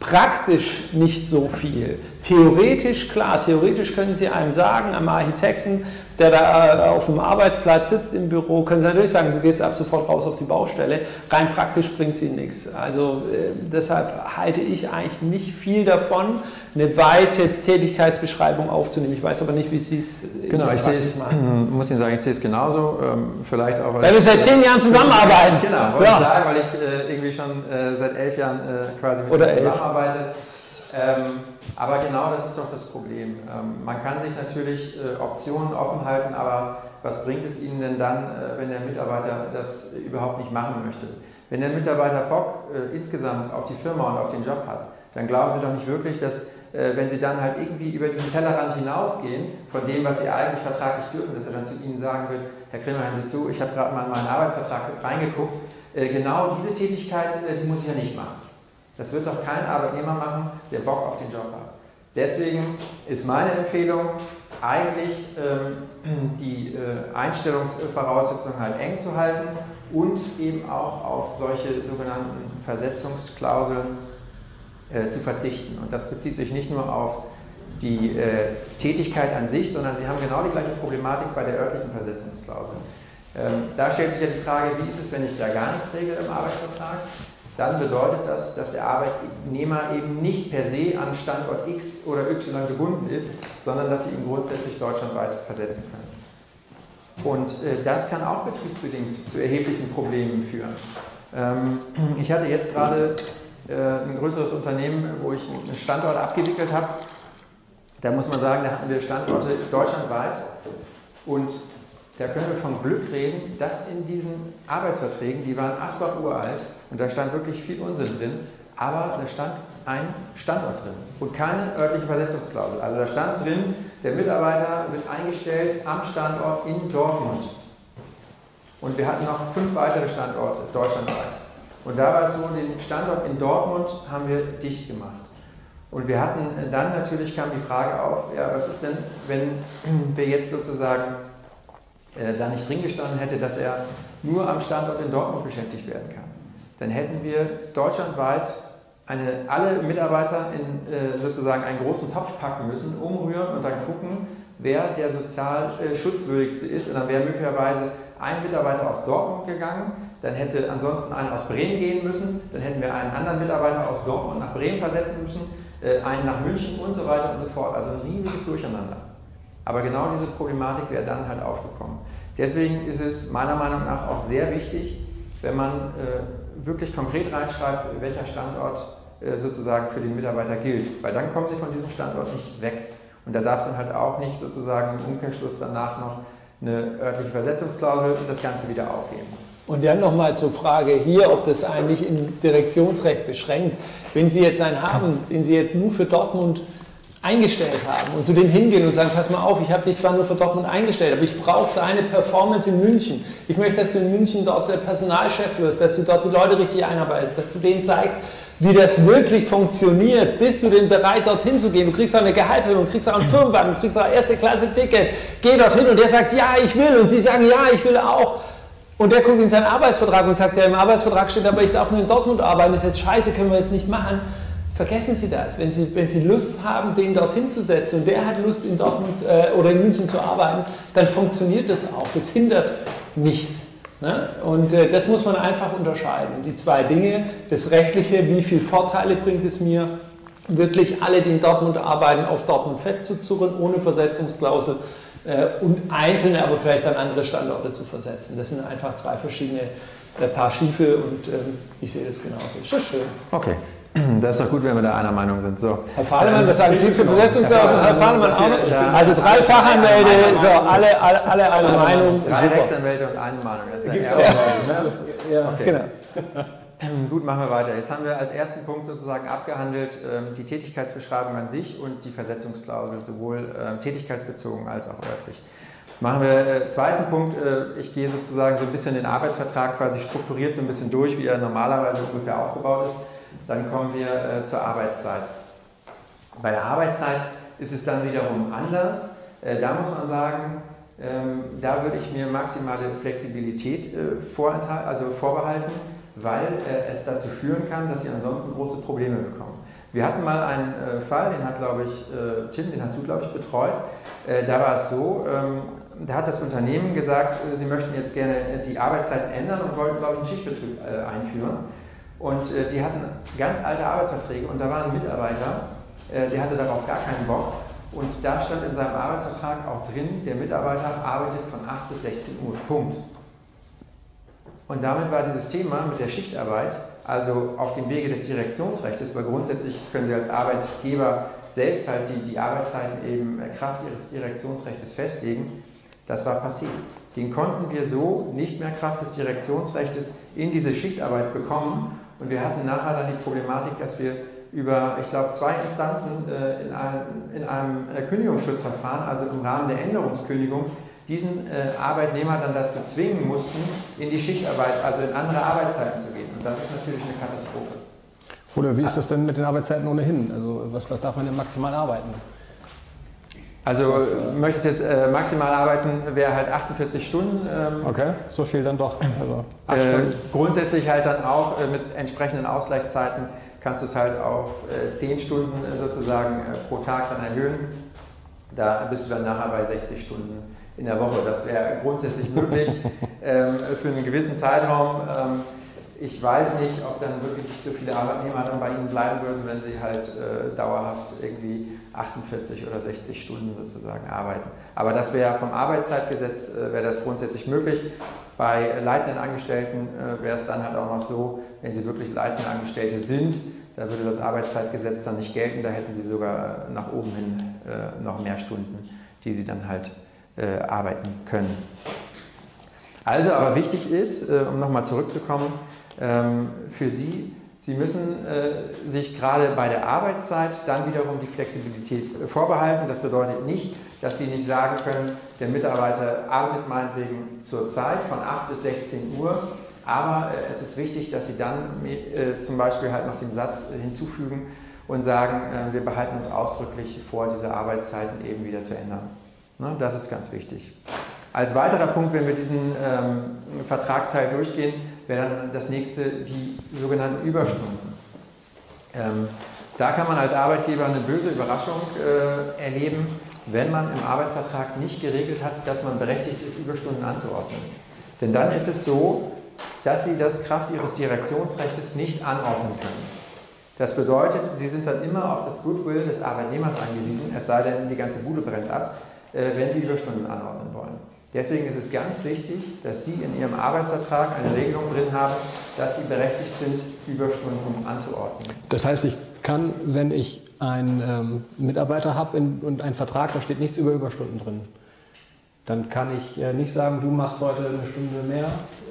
Praktisch nicht so viel. Theoretisch, klar, theoretisch können Sie einem sagen, einem Architekten, der da äh, auf dem Arbeitsplatz sitzt im Büro, können Sie natürlich sagen, du gehst ab sofort raus auf die Baustelle. Rein praktisch bringt sie nichts. Also äh, deshalb halte ich eigentlich nicht viel davon, eine weite Tätigkeitsbeschreibung aufzunehmen. Ich weiß aber nicht, wie Sie es Genau, ich sehe es, muss Ihnen sagen, ich sehe es genauso. Ähm, vielleicht auch, weil, weil wir seit zehn Jahren zusammenarbeiten. Genau, wollte ja. ich sagen, weil ich äh, irgendwie schon äh, seit elf Jahren äh, quasi mit Oder zusammenarbeite. Ähm, aber genau das ist doch das Problem. Ähm, man kann sich natürlich äh, Optionen offen halten, aber was bringt es Ihnen denn dann, äh, wenn der Mitarbeiter das überhaupt nicht machen möchte? Wenn der Mitarbeiter Bock äh, insgesamt auf die Firma und auf den Job hat, dann glauben Sie doch nicht wirklich, dass wenn Sie dann halt irgendwie über diesen Tellerrand hinausgehen, von dem, was Sie eigentlich vertraglich dürfen, dass er dann zu Ihnen sagen wird, Herr Kremer, hören Sie zu, ich habe gerade mal in meinen Arbeitsvertrag reingeguckt, genau diese Tätigkeit, die muss ich ja nicht machen. Das wird doch kein Arbeitnehmer machen, der Bock auf den Job hat. Deswegen ist meine Empfehlung, eigentlich ähm, die äh, Einstellungsvoraussetzungen halt eng zu halten und eben auch auf solche sogenannten Versetzungsklauseln äh, zu verzichten. Und das bezieht sich nicht nur auf die äh, Tätigkeit an sich, sondern Sie haben genau die gleiche Problematik bei der örtlichen Versetzungsklausel. Ähm, da stellt sich ja die Frage, wie ist es, wenn ich da gar nichts regel im Arbeitsvertrag? Dann bedeutet das, dass der Arbeitnehmer eben nicht per se an Standort X oder Y gebunden ist, sondern dass sie ihn grundsätzlich deutschlandweit versetzen können. Und äh, das kann auch betriebsbedingt zu erheblichen Problemen führen. Ähm, ich hatte jetzt gerade äh, ein größeres Unternehmen, wo ich einen Standort abgewickelt habe. Da muss man sagen, da hatten wir Standorte deutschlandweit und da können wir von Glück reden, dass in diesen Arbeitsverträgen, die waren Asbach uralt, und da stand wirklich viel Unsinn drin, aber da stand ein Standort drin und keine örtliche Versetzungsklausel. Also da stand drin, der Mitarbeiter wird eingestellt am Standort in Dortmund. Und wir hatten noch fünf weitere Standorte deutschlandweit. Und da war es so, den Standort in Dortmund haben wir dicht gemacht. Und wir hatten dann natürlich kam die Frage auf, ja, was ist denn, wenn wir jetzt sozusagen äh, da nicht drin gestanden hätte, dass er nur am Standort in Dortmund beschäftigt werden kann. Dann hätten wir deutschlandweit eine, alle Mitarbeiter in äh, sozusagen einen großen Topf packen müssen, umrühren und dann gucken, wer der sozial äh, schutzwürdigste ist. Und dann wäre möglicherweise ein Mitarbeiter aus Dortmund gegangen, dann hätte ansonsten einer aus Bremen gehen müssen, dann hätten wir einen anderen Mitarbeiter aus Dortmund nach Bremen versetzen müssen, äh, einen nach München und so weiter und so fort. Also ein riesiges Durcheinander. Aber genau diese Problematik wäre dann halt aufgekommen. Deswegen ist es meiner Meinung nach auch sehr wichtig, wenn man äh, wirklich konkret reinschreibt, welcher Standort äh, sozusagen für den Mitarbeiter gilt. Weil dann kommen sie von diesem Standort nicht weg. Und da darf dann halt auch nicht sozusagen im Umkehrschluss danach noch eine örtliche Versetzungsklausel und das Ganze wieder aufheben. Und dann nochmal zur Frage hier, ob das eigentlich im Direktionsrecht beschränkt. Wenn Sie jetzt einen haben, den Sie jetzt nur für Dortmund eingestellt haben und zu dem hingehen und sagen, pass mal auf, ich habe dich zwar nur für Dortmund eingestellt, aber ich brauche deine Performance in München. Ich möchte, dass du in München dort der Personalchef wirst, dass du dort die Leute richtig einarbeitest, dass du denen zeigst, wie das wirklich funktioniert. Bist du denn bereit, dorthin zu gehen? Du kriegst auch eine Gehaltserhöhung, du kriegst auch einen Firmenwagen, du kriegst auch erste Klasse Ticket. Geh dorthin und der sagt, ja, ich will. Und sie sagen, ja, ich will auch. Und der guckt in seinen Arbeitsvertrag und sagt, ja, im Arbeitsvertrag steht aber, ich darf nur in Dortmund arbeiten, das ist jetzt scheiße, können wir jetzt nicht machen. Vergessen Sie das. Wenn Sie, wenn Sie Lust haben, den dorthin zu setzen und der hat Lust, in Dortmund äh, oder in München zu arbeiten, dann funktioniert das auch. Das hindert nicht. Ne? Und äh, das muss man einfach unterscheiden. Die zwei Dinge, das Rechtliche, wie viele Vorteile bringt es mir, wirklich alle, die in Dortmund arbeiten, auf Dortmund festzuzurren, ohne Versetzungsklausel äh, und einzelne aber vielleicht an andere Standorte zu versetzen. Das sind einfach zwei verschiedene äh, Paar Stiefel und ähm, ich sehe das genauso. Ist schön. Okay. Das ist doch gut, wenn wir da einer Meinung sind. So. Herr Fahnemann, was sagen Sie zur Besetzungsklausel? Herr Fahnemann auch noch? Also drei Fachanwälte, so alle, alle, alle eine Meinung. Drei Rechtsanwälte und eine Meinung. Das gibt es auch. Ne? Ja, okay. Genau. Gut, machen wir weiter. Jetzt haben wir als ersten Punkt sozusagen abgehandelt ähm, die Tätigkeitsbeschreibung an sich und die Versetzungsklausel, sowohl ähm, tätigkeitsbezogen als auch örtlich. Machen wir äh, zweiten Punkt. Äh, ich gehe sozusagen so ein bisschen den Arbeitsvertrag quasi strukturiert so ein bisschen durch, wie er normalerweise ungefähr aufgebaut ist. Dann kommen wir äh, zur Arbeitszeit. Bei der Arbeitszeit ist es dann wiederum anders. Äh, da muss man sagen, ähm, da würde ich mir maximale Flexibilität äh, also vorbehalten weil äh, es dazu führen kann, dass sie ansonsten große Probleme bekommen. Wir hatten mal einen äh, Fall, den hat, glaube ich, äh, Tim, den hast du, glaube ich, betreut. Da war es so, ähm, da hat das Unternehmen gesagt, sie möchten jetzt gerne die Arbeitszeiten ändern und wollten, glaube ich, einen Schichtbetrieb einführen. Und die hatten ganz alte Arbeitsverträge und da war ein Mitarbeiter, der hatte darauf gar keinen Bock. Und da stand in seinem Arbeitsvertrag auch drin, der Mitarbeiter arbeitet von 8 bis 16 Uhr. Punkt. Und damit war dieses Thema mit der Schichtarbeit, also auf dem Wege des Direktionsrechts, weil grundsätzlich können Sie als Arbeitgeber selbst halt die, die Arbeitszeiten eben Kraft Ihres Direktionsrechts festlegen, das war passiert. Den konnten wir so nicht mehr Kraft des Direktionsrechts in diese Schichtarbeit bekommen. Und wir hatten nachher dann die Problematik, dass wir über, ich glaube, zwei Instanzen äh, in einem, in einem äh, Kündigungsschutzverfahren, also im Rahmen der Änderungskündigung, diesen äh, Arbeitnehmer dann dazu zwingen mussten, in die Schichtarbeit, also in andere Arbeitszeiten zu gehen. Und das ist natürlich eine Katastrophe. Oder wie ist das denn mit den Arbeitszeiten ohnehin? Also was, was darf man denn maximal arbeiten? Also das, äh, möchtest jetzt äh, maximal arbeiten, wäre halt 48 Stunden. Ähm, okay, so viel dann doch. Also äh, grundsätzlich halt dann auch äh, mit entsprechenden Ausgleichszeiten kannst du es halt auf 10 äh, Stunden sozusagen pro Tag dann erhöhen. Da bist du dann nachher bei 60 Stunden in der Woche. Das wäre grundsätzlich möglich ähm, für einen gewissen Zeitraum. Ähm, ich weiß nicht, ob dann wirklich so viele Arbeitnehmer dann bei Ihnen bleiben würden, wenn sie halt äh, dauerhaft irgendwie 48 oder 60 Stunden sozusagen arbeiten. Aber das wäre vom Arbeitszeitgesetz äh, wäre das grundsätzlich möglich. Bei leitenden Angestellten äh, wäre es dann halt auch noch so, wenn sie wirklich leitende Angestellte sind, da würde das Arbeitszeitgesetz dann nicht gelten, da hätten sie sogar nach oben hin äh, noch mehr Stunden, die sie dann halt äh, arbeiten können. Also aber wichtig ist, äh, um nochmal zurückzukommen, für Sie, Sie Sie müssen äh, sich gerade bei der Arbeitszeit dann wiederum die Flexibilität äh, vorbehalten. Das bedeutet nicht, dass Sie nicht sagen können, der Mitarbeiter arbeitet meinetwegen zur Zeit von 8 bis 16 Uhr, aber äh, es ist wichtig, dass Sie dann äh, zum Beispiel halt noch den Satz äh, hinzufügen und sagen, äh, wir behalten uns ausdrücklich vor, diese Arbeitszeiten eben wieder zu ändern. Ne, das ist ganz wichtig. Als weiterer Punkt, wenn wir diesen ähm, Vertragsteil durchgehen, wäre dann das nächste die sogenannten Überstunden. Ähm, da kann man als Arbeitgeber eine böse Überraschung äh, erleben, wenn man im Arbeitsvertrag nicht geregelt hat, dass man berechtigt ist, Überstunden anzuordnen. Denn dann ist es so, dass Sie das Kraft Ihres Direktionsrechts nicht anordnen können. Das bedeutet, Sie sind dann immer auf das Goodwill des Arbeitnehmers angewiesen, es sei denn, die ganze Bude brennt ab, äh, wenn Sie Überstunden anordnen wollen. Deswegen ist es ganz wichtig, dass Sie in Ihrem Arbeitsvertrag eine Regelung drin haben, dass Sie berechtigt sind, Überstunden anzuordnen. Das heißt, ich kann, wenn ich einen ähm, Mitarbeiter habe und einen Vertrag, da steht nichts über Überstunden drin, dann kann ich äh, nicht sagen, du machst heute eine Stunde mehr.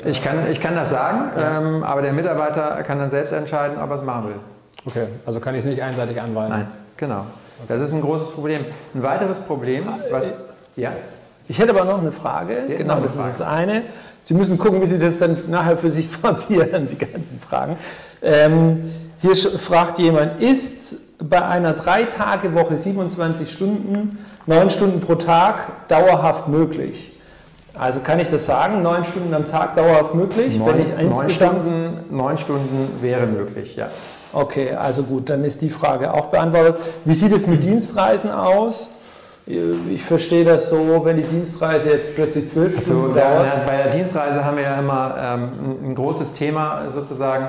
Ich kann, ich kann das sagen, ja. ähm, aber der Mitarbeiter kann dann selbst entscheiden, ob er es machen will. Okay, also kann ich es nicht einseitig anweisen. Nein, genau. Okay. Das ist ein großes Problem. Ein weiteres Problem, was... Ja? Ich hätte aber noch eine Frage. Ja, genau, das Frage. ist das eine. Sie müssen gucken, wie Sie das dann nachher für sich sortieren, die ganzen Fragen. Ähm, hier fragt jemand, ist bei einer Drei-Tage-Woche 27 Stunden, 9 Stunden pro Tag dauerhaft möglich? Also kann ich das sagen, 9 Stunden am Tag dauerhaft möglich? Neun, wenn ich insgesamt neun Stunden, Stunden wäre möglich, ja. Okay, also gut, dann ist die Frage auch beantwortet. Wie sieht es mit Dienstreisen aus? Ich verstehe das so, wenn die Dienstreise jetzt plötzlich zwölf also, Stunden dauert. Bei der Dienstreise haben wir ja immer ähm, ein großes Thema sozusagen.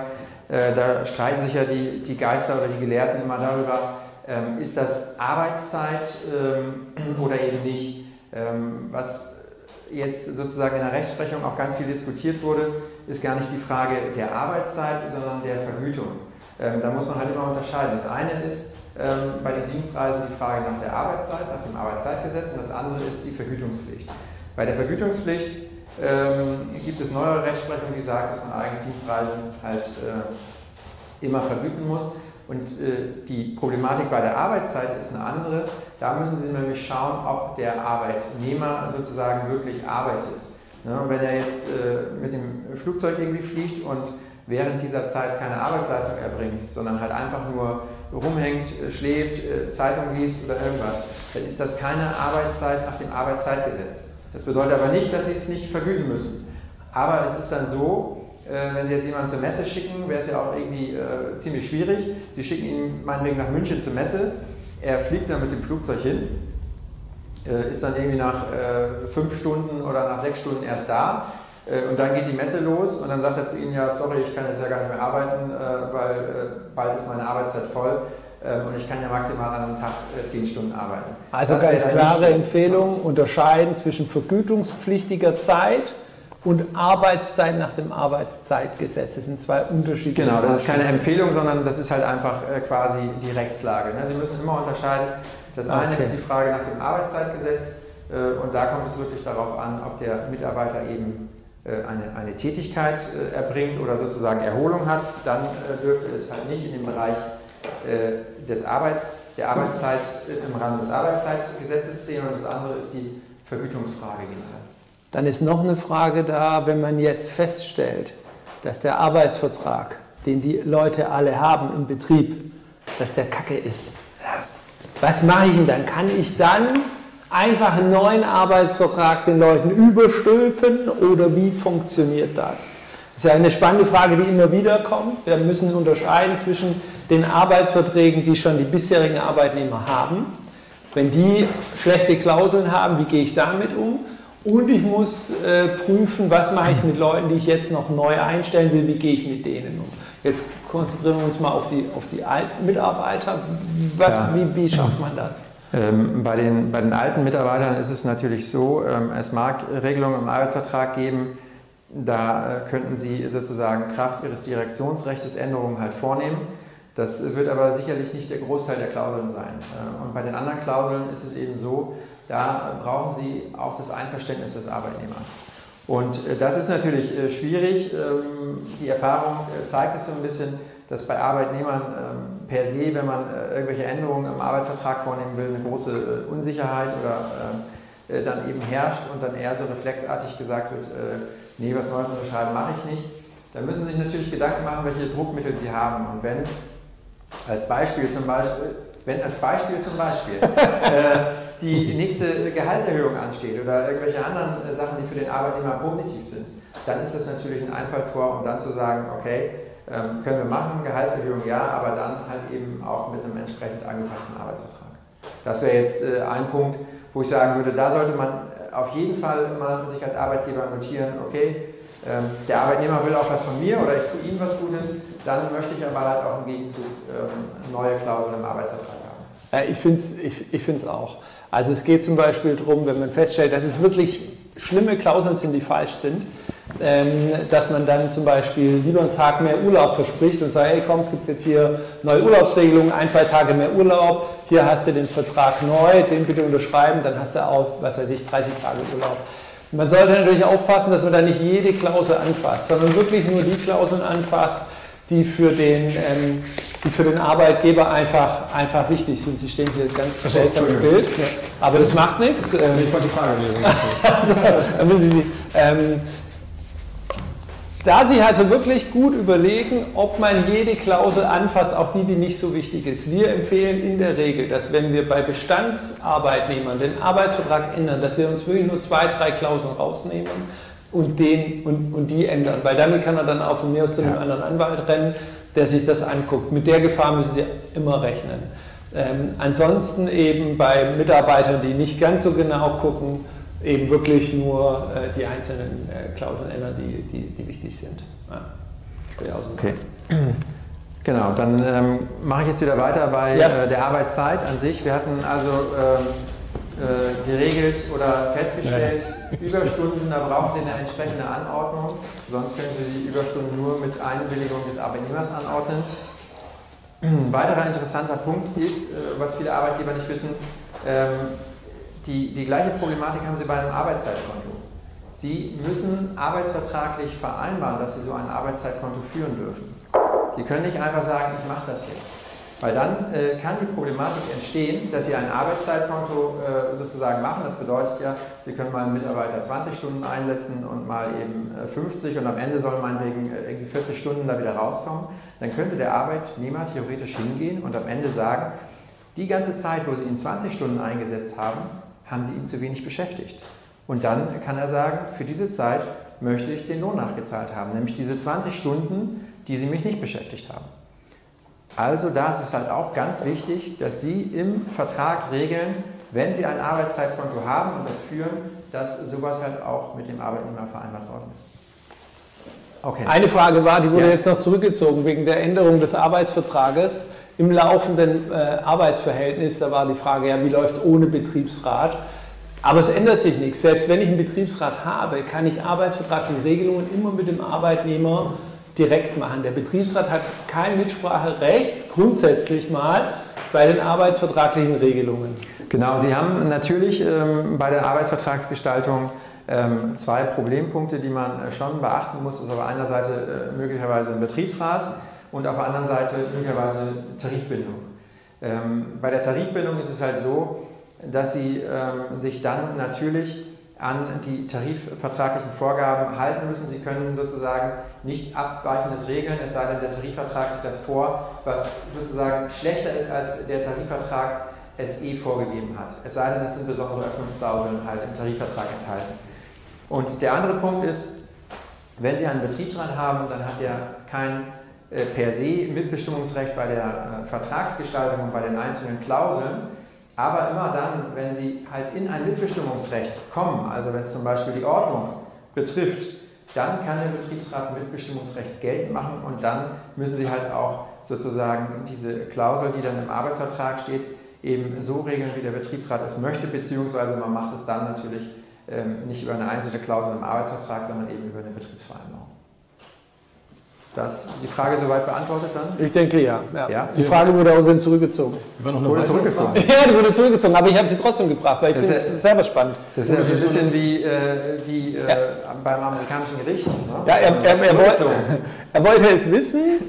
Äh, da streiten sich ja die, die Geister oder die Gelehrten immer darüber, ähm, ist das Arbeitszeit ähm, oder eben nicht. Ähm, was jetzt sozusagen in der Rechtsprechung auch ganz viel diskutiert wurde, ist gar nicht die Frage der Arbeitszeit, sondern der Vergütung. Ähm, da muss man halt immer unterscheiden. Das eine ist, ähm, bei den Dienstreisen die Frage nach der Arbeitszeit, nach dem Arbeitszeitgesetz und das andere ist die Vergütungspflicht. Bei der Vergütungspflicht ähm, gibt es neuere Rechtsprechung, die sagt, dass man eigentlich Dienstreisen halt äh, immer vergüten muss. Und äh, die Problematik bei der Arbeitszeit ist eine andere. Da müssen Sie nämlich schauen, ob der Arbeitnehmer sozusagen wirklich arbeitet. Ne? Und wenn er jetzt äh, mit dem Flugzeug irgendwie fliegt und während dieser Zeit keine Arbeitsleistung erbringt, sondern halt einfach nur rumhängt, äh, schläft, äh, Zeitung liest oder irgendwas, dann ist das keine Arbeitszeit nach dem Arbeitszeitgesetz. Das bedeutet aber nicht, dass Sie es nicht vergüten müssen. Aber es ist dann so, äh, wenn Sie jetzt jemanden zur Messe schicken, wäre es ja auch irgendwie ziemlich schwierig. Sie schicken ihn meinetwegen nach München zur Messe, er fliegt dann mit dem Flugzeug hin, ist dann irgendwie nach fünf Stunden oder nach sechs Stunden erst da und dann geht die Messe los und dann sagt er zu Ihnen, ja, sorry, ich kann jetzt ja gar nicht mehr arbeiten, weil bald ist meine Arbeitszeit voll und ich kann ja maximal an einem Tag zehn Stunden arbeiten. Also das ganz klare Empfehlung, unterscheiden zwischen vergütungspflichtiger Zeit und Arbeitszeit nach dem Arbeitszeitgesetz. Das sind zwei unterschiedliche Genau, das ist keine Empfehlung, sondern das ist halt einfach quasi die Rechtslage. Ne? Sie müssen immer unterscheiden. Das eine okay. ist die Frage nach dem Arbeitszeitgesetz und da kommt es wirklich darauf an, ob der Mitarbeiter eben äh, eine, eine Tätigkeit äh, erbringt oder sozusagen Erholung hat, dann äh, dürfte es halt nicht in den Bereich des Arbeits, der Arbeitszeit im Rahmen des Arbeitszeitgesetzes zählen und das andere ist die Vergütungsfrage generell. Dann ist noch eine Frage da, wenn man jetzt feststellt, dass der Arbeitsvertrag, den die Leute alle haben im Betrieb, dass der Kacke ist. Was mache ich denn dann? Kann ich dann einfach einen neuen Arbeitsvertrag den Leuten überstülpen oder wie funktioniert das? Das ist ja eine spannende Frage, die immer wieder kommt. Wir müssen unterscheiden zwischen den Arbeitsverträgen, die schon die bisherigen Arbeitnehmer haben. Wenn die schlechte Klauseln haben, wie gehe ich damit um? Und ich muss äh, prüfen, was mache ich mit Leuten, die ich jetzt noch neu einstellen will, wie gehe ich mit denen um? Jetzt konzentrieren wir uns mal auf die, auf die alten Mitarbeiter. Was, ja. wie, wie schafft man das? Ähm, bei, den, bei den alten Mitarbeitern ist es natürlich so, ähm, es mag Regelungen im Arbeitsvertrag geben, da äh, könnten Sie sozusagen Kraft Ihres Direktionsrechts Änderungen halt vornehmen. Das wird aber sicherlich nicht der Großteil der Klauseln sein. Äh, und bei den anderen Klauseln ist es eben so, da brauchen Sie auch das Einverständnis des Arbeitnehmers. Und äh, das ist natürlich schwierig. Ähm, die Erfahrung zeigt es so ein bisschen, dass bei Arbeitnehmern ähm, per se, wenn man äh, irgendwelche Änderungen im Arbeitsvertrag vornehmen will, eine große äh, Unsicherheit oder ähm, äh, dann eben herrscht und dann eher so reflexartig gesagt wird, nee, was Neues unterschreiben mache ich nicht. Dann müssen Sie sich natürlich Gedanken machen, welche Druckmittel Sie haben. Und wenn als Beispiel zum Beispiel, wenn als Beispiel zum Beispiel die nächste Gehaltserhöhung ansteht oder irgendwelche anderen Sachen, die für den Arbeitnehmer positiv sind, dann ist das natürlich ein Einfalltor, um dann zu sagen, okay, ähm, können wir machen, Gehaltserhöhung ja, aber dann halt eben auch mit einem entsprechend angepassten Arbeitsvertrag. Das wäre jetzt äh, ein Punkt, wo ich sagen würde, da sollte man äh, auf jeden Fall mal sich als Arbeitgeber notieren, okay, ähm, der Arbeitnehmer will auch was von mir oder ich tue ihm was Gutes, dann möchte ich aber halt auch im Gegenzug ähm, neue Klauseln im Arbeitsvertrag haben. ich finde es ich, ich auch. Also es geht zum Beispiel darum, wenn man feststellt, dass es wirklich schlimme Klauseln sind, die falsch sind, dass man dann zum Beispiel lieber einen Tag mehr Urlaub verspricht und sagt, hey komm, es gibt jetzt hier neue Urlaubsregelungen, ein, zwei Tage mehr Urlaub, hier hast du den Vertrag neu, den bitte unterschreiben, dann hast du auch, was weiß ich, 30 Tage Urlaub. Man sollte natürlich aufpassen, dass man da nicht jede Klausel anfasst, sondern wirklich nur die Klauseln anfasst, die für den, ähm, die für den Arbeitgeber einfach, einfach wichtig sind. Sie stehen hier ganz seltsam im Bild, aber das macht nichts. Ähm, ich wollte die Frage lesen. also, dann müssen Sie, ähm, da sich also wirklich gut überlegen, ob man jede Klausel anfasst, auch die, die nicht so wichtig ist. Wir empfehlen in der Regel, dass wenn wir bei Bestandsarbeitnehmern den Arbeitsvertrag ändern, dass wir uns wirklich nur zwei, drei Klauseln rausnehmen und, den, und, und die ändern. Weil damit kann er dann auch von mir aus zu einem ja. anderen Anwalt rennen, der sich das anguckt. Mit der Gefahr müssen Sie immer rechnen. Ähm, ansonsten eben bei Mitarbeitern, die nicht ganz so genau gucken, eben wirklich nur äh, die einzelnen äh, Klauseln ändern, die, die, die wichtig sind. Ja. Okay. Genau, dann ähm, mache ich jetzt wieder weiter bei ja. äh, der Arbeitszeit an sich. Wir hatten also ähm, äh, geregelt oder festgestellt, ja. Überstunden, da brauchen Sie eine entsprechende Anordnung, sonst können Sie die Überstunden nur mit Einwilligung des Arbeitnehmers anordnen. Ein weiterer interessanter Punkt ist, äh, was viele Arbeitgeber nicht wissen, ähm, die, die gleiche Problematik haben Sie bei einem Arbeitszeitkonto. Sie müssen arbeitsvertraglich vereinbaren, dass Sie so ein Arbeitszeitkonto führen dürfen. Sie können nicht einfach sagen, ich mache das jetzt. Weil dann äh, kann die Problematik entstehen, dass Sie ein Arbeitszeitkonto äh, sozusagen machen. Das bedeutet ja, Sie können mal einen Mitarbeiter 20 Stunden einsetzen und mal eben äh, 50 und am Ende soll meinetwegen äh, irgendwie 40 Stunden da wieder rauskommen. Dann könnte der Arbeitnehmer theoretisch hingehen und am Ende sagen, die ganze Zeit, wo Sie ihn 20 Stunden eingesetzt haben, haben sie ihn zu wenig beschäftigt. Und dann kann er sagen, für diese Zeit möchte ich den Lohn nachgezahlt haben, nämlich diese 20 Stunden, die sie mich nicht beschäftigt haben. Also da ist es halt auch ganz wichtig, dass Sie im Vertrag regeln, wenn Sie ein Arbeitszeitkonto haben und das führen, dass sowas halt auch mit dem Arbeitnehmer vereinbart worden ist. Okay. Eine Frage war, die wurde ja. jetzt noch zurückgezogen wegen der Änderung des Arbeitsvertrages im laufenden äh, Arbeitsverhältnis, da war die Frage, ja, wie läuft es ohne Betriebsrat? Aber es ändert sich nichts. Selbst wenn ich einen Betriebsrat habe, kann ich arbeitsvertragliche Regelungen immer mit dem Arbeitnehmer direkt machen. Der Betriebsrat hat kein Mitspracherecht, grundsätzlich mal, bei den arbeitsvertraglichen Regelungen. Genau, Sie haben natürlich ähm, bei der Arbeitsvertragsgestaltung ähm, zwei Problempunkte, die man äh, schon beachten muss. Das ist auf einer Seite äh, möglicherweise ein Betriebsrat und auf der anderen Seite möglicherweise Tarifbindung. Ähm, bei der Tarifbindung ist es halt so, dass Sie ähm, sich dann natürlich an die tarifvertraglichen Vorgaben halten müssen. Sie können sozusagen nichts Abweichendes regeln, es sei denn, der Tarifvertrag sieht das vor, was sozusagen schlechter ist, als der Tarifvertrag es eh vorgegeben hat. Es sei denn, es sind besondere Öffnungsklauseln halt im Tarifvertrag enthalten. Und der andere Punkt ist, wenn Sie einen Betriebsrat haben, dann hat er kein äh, per se Mitbestimmungsrecht bei der äh, Vertragsgestaltung und bei den einzelnen Klauseln. Aber immer dann, wenn Sie halt in ein Mitbestimmungsrecht kommen, also wenn es zum Beispiel die Ordnung betrifft, dann kann der Betriebsrat Mitbestimmungsrecht geltend machen und dann müssen Sie halt auch sozusagen diese Klausel, die dann im Arbeitsvertrag steht, eben so regeln, wie der Betriebsrat es möchte, beziehungsweise man macht es dann natürlich ähm, nicht über eine einzelne Klausel im Arbeitsvertrag, sondern eben über eine Betriebsvereinbarung. Das, die Frage soweit beantwortet dann? Ich denke ja. ja. ja? Die Frage wurde außerdem zurückgezogen. Die war noch eine wurde zurückgezogen? Ja, die wurde zurückgezogen, aber ich habe sie trotzdem gebracht, weil ich finde es selber spannend. Das ist ja ein bisschen wie, äh, wie äh, ja. beim amerikanischen Gericht. Ne? Ja, er, er, er, wollte, er wollte es wissen,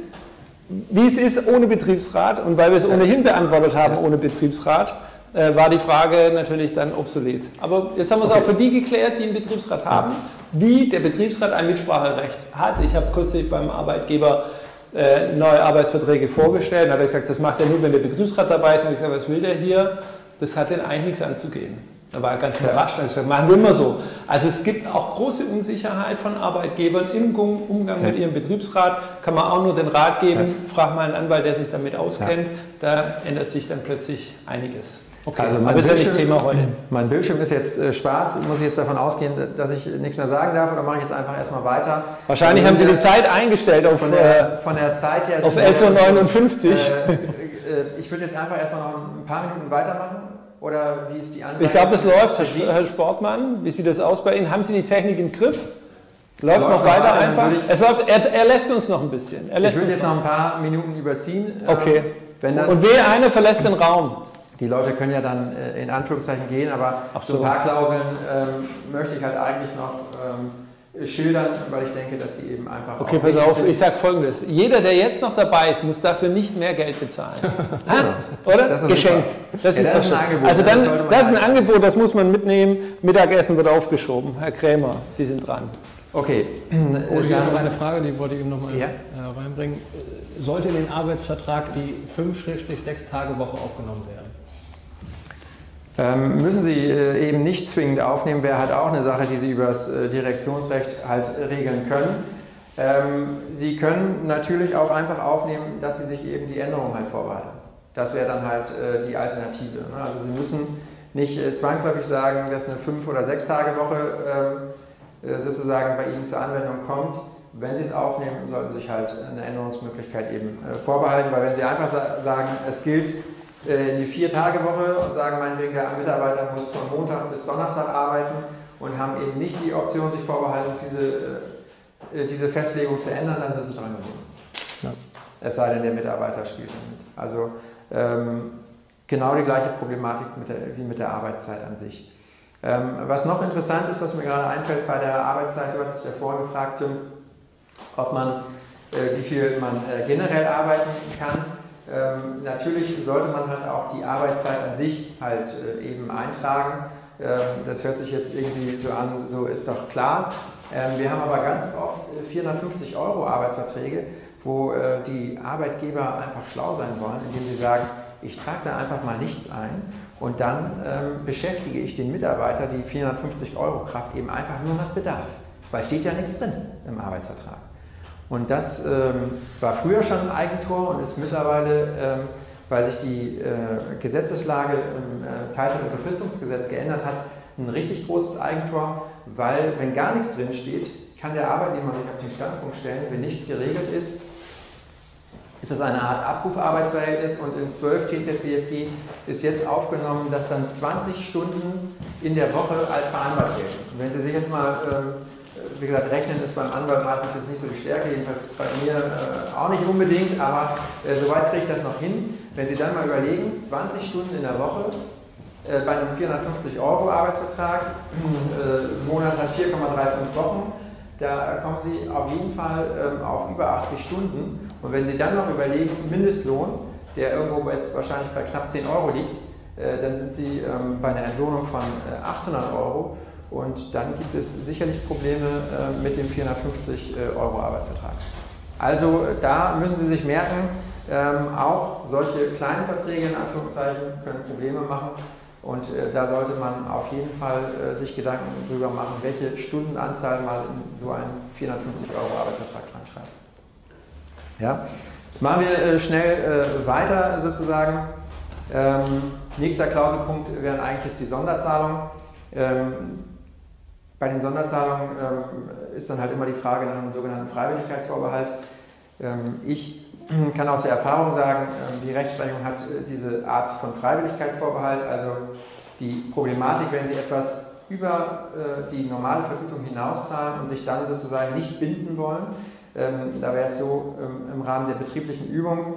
wie es ist ohne Betriebsrat und weil wir es ohnehin beantwortet haben ohne Betriebsrat, äh, war die Frage natürlich dann obsolet. Aber jetzt haben wir es okay. auch für die geklärt, die einen Betriebsrat haben, wie der Betriebsrat ein Mitspracherecht hat. Ich habe kürzlich beim Arbeitgeber äh, neue Arbeitsverträge vorgestellt und hat er gesagt, das macht er nur, wenn der Betriebsrat dabei ist. Und ich gesagt, was will der hier? Das hat denn eigentlich nichts anzugehen. Da war er ganz überrascht und gesagt, machen wir immer so. Also es gibt auch große Unsicherheit von Arbeitgebern im Umgang mit ihrem Betriebsrat. Kann man auch nur den Rat geben, frag mal einen Anwalt, der sich damit auskennt. Da ändert sich dann plötzlich einiges. Okay, also mein, Bildschirm, Thema heute. mein Bildschirm ist jetzt äh, schwarz. Muss ich jetzt davon ausgehen, dass ich nichts mehr sagen darf oder mache ich jetzt einfach erstmal weiter? Wahrscheinlich haben Sie die Zeit eingestellt auf, von der, von der Zeit her. Auf 11.59 Uhr. Äh, äh, ich würde jetzt einfach erstmal noch ein paar Minuten weitermachen. Oder wie ist die Anzeige? Ich glaube, es läuft, Herr, Herr Sportmann. Wie sieht das aus bei Ihnen? Haben Sie die Technik im Griff? Läuft, läuft noch weiter, weiter einfach? Es läuft, er, er, lässt uns noch ein bisschen. ich würde jetzt noch ein paar Minuten überziehen. Okay. Ähm, Und wehe, einer verlässt den Raum. Die Leute können ja dann äh, in Anführungszeichen gehen, aber so. so ein paar Klauseln ähm, möchte ich halt eigentlich noch ähm, schildern, weil ich denke, dass sie eben einfach. Okay, pass auf, sind. ich sage folgendes: Jeder, der jetzt noch dabei ist, muss dafür nicht mehr Geld bezahlen. ha? Oder? Das Geschenkt. Das, ja, ist, das ist ein Angebot. Also dann, das, das ist ein Angebot, das muss man mitnehmen. Mittagessen wird aufgeschoben. Herr Krämer, Sie sind dran. Okay. Oder hier ist noch eine Frage, die wollte ich eben nochmal ja? Äh, reinbringen. Sollte in den Arbeitsvertrag die 5-6 Tage Woche aufgenommen werden? Ähm, müssen Sie äh, eben nicht zwingend aufnehmen, wäre halt auch eine Sache, die Sie über das äh, Direktionsrecht halt regeln können. Ähm, Sie können natürlich auch einfach aufnehmen, dass Sie sich eben die Änderung halt vorbehalten. Das wäre dann halt äh, die Alternative. Ne? Also Sie müssen nicht zwangsläufig sagen, dass eine 5- oder 6-Tage-Woche ähm, sozusagen bei Ihnen zur Anwendung kommt. Wenn Sie es aufnehmen, sollten Sie sich halt eine Änderungsmöglichkeit eben vorbehalten, weil wenn Sie einfach sagen, es gilt äh, in die Vier-Tage-Woche und sagen meinetwegen, der Mitarbeiter muss von Montag bis Donnerstag arbeiten und haben eben nicht die Option sich vorbehalten, diese, äh, diese Festlegung zu ändern, dann sind sie dran gebunden. Ja. Es sei denn, der Mitarbeiter spielt damit. Also ähm, genau die gleiche Problematik mit der, wie mit der Arbeitszeit an sich. Ähm, was noch interessant ist, was mir gerade einfällt bei der Arbeitszeit, du hattest ja vorhin gefragt, Tim, ob man, äh, wie viel man äh, generell arbeiten kann. Ähm, natürlich sollte man halt auch die Arbeitszeit an sich halt äh, eben eintragen. Ähm, das hört sich jetzt irgendwie so an, so ist doch klar. Ähm, wir haben aber ganz oft 450 äh, Euro Arbeitsverträge, wo äh, die Arbeitgeber einfach schlau sein wollen, indem sie sagen, ich trage da einfach mal nichts ein und dann ähm, beschäftige ich den Mitarbeiter die 450 Euro Kraft eben einfach nur nach Bedarf, weil steht ja nichts drin im Arbeitsvertrag. Und das ähm, war früher schon ein Eigentor und ist mittlerweile, ähm, weil sich die äh, Gesetzeslage im äh, Teilzeit- und Befristungsgesetz geändert hat, ein richtig großes Eigentor, weil wenn gar nichts drin steht, kann der Arbeitnehmer sich auf den Standpunkt stellen, wenn nichts geregelt ist, ist das eine Art Abrufarbeitsverhältnis und in 12 TZBFG ist jetzt aufgenommen, dass dann 20 Stunden in der Woche als vereinbart gelten. wenn Sie sich jetzt mal ähm, wie gesagt, Rechnen ist beim Anwalt meistens jetzt nicht so die Stärke, jedenfalls bei mir äh, auch nicht unbedingt, aber äh, soweit kriege ich das noch hin. Wenn Sie dann mal überlegen, 20 Stunden in der Woche äh, bei einem 450 Euro Arbeitsvertrag, äh, Monat hat 4,35 Wochen, da kommen Sie auf jeden Fall ähm, auf über 80 Stunden. Und wenn Sie dann noch überlegen, Mindestlohn, der irgendwo jetzt wahrscheinlich bei knapp 10 Euro liegt, äh, dann sind Sie ähm, bei einer Entlohnung von 800 äh, Euro und dann gibt es sicherlich Probleme äh, mit dem 450 äh, Euro Arbeitsvertrag. Also äh, da müssen Sie sich merken, ähm, auch solche kleinen Verträge in Anführungszeichen können Probleme machen. Und da sollte man auf jeden Fall sich Gedanken darüber machen, welche Stundenanzahl mal in so einen 450 Euro Arbeitsvertrag reinschreibt. Ja. Machen wir schnell weiter sozusagen. Ähm, nächster Klauselpunkt wären eigentlich jetzt die Sonderzahlungen. Ähm, bei den Sonderzahlungen ähm, ist dann halt immer die Frage nach einem sogenannten Freiwilligkeitsvorbehalt. Ähm, ich kann aus der Erfahrung sagen, ähm, die Rechtsprechung hat äh, diese Art von Freiwilligkeitsvorbehalt, also die Problematik, wenn Sie etwas über äh, die normale Vergütung hinauszahlen und sich dann sozusagen nicht binden wollen. Ähm, da wäre es so ähm, im Rahmen der betrieblichen Übung,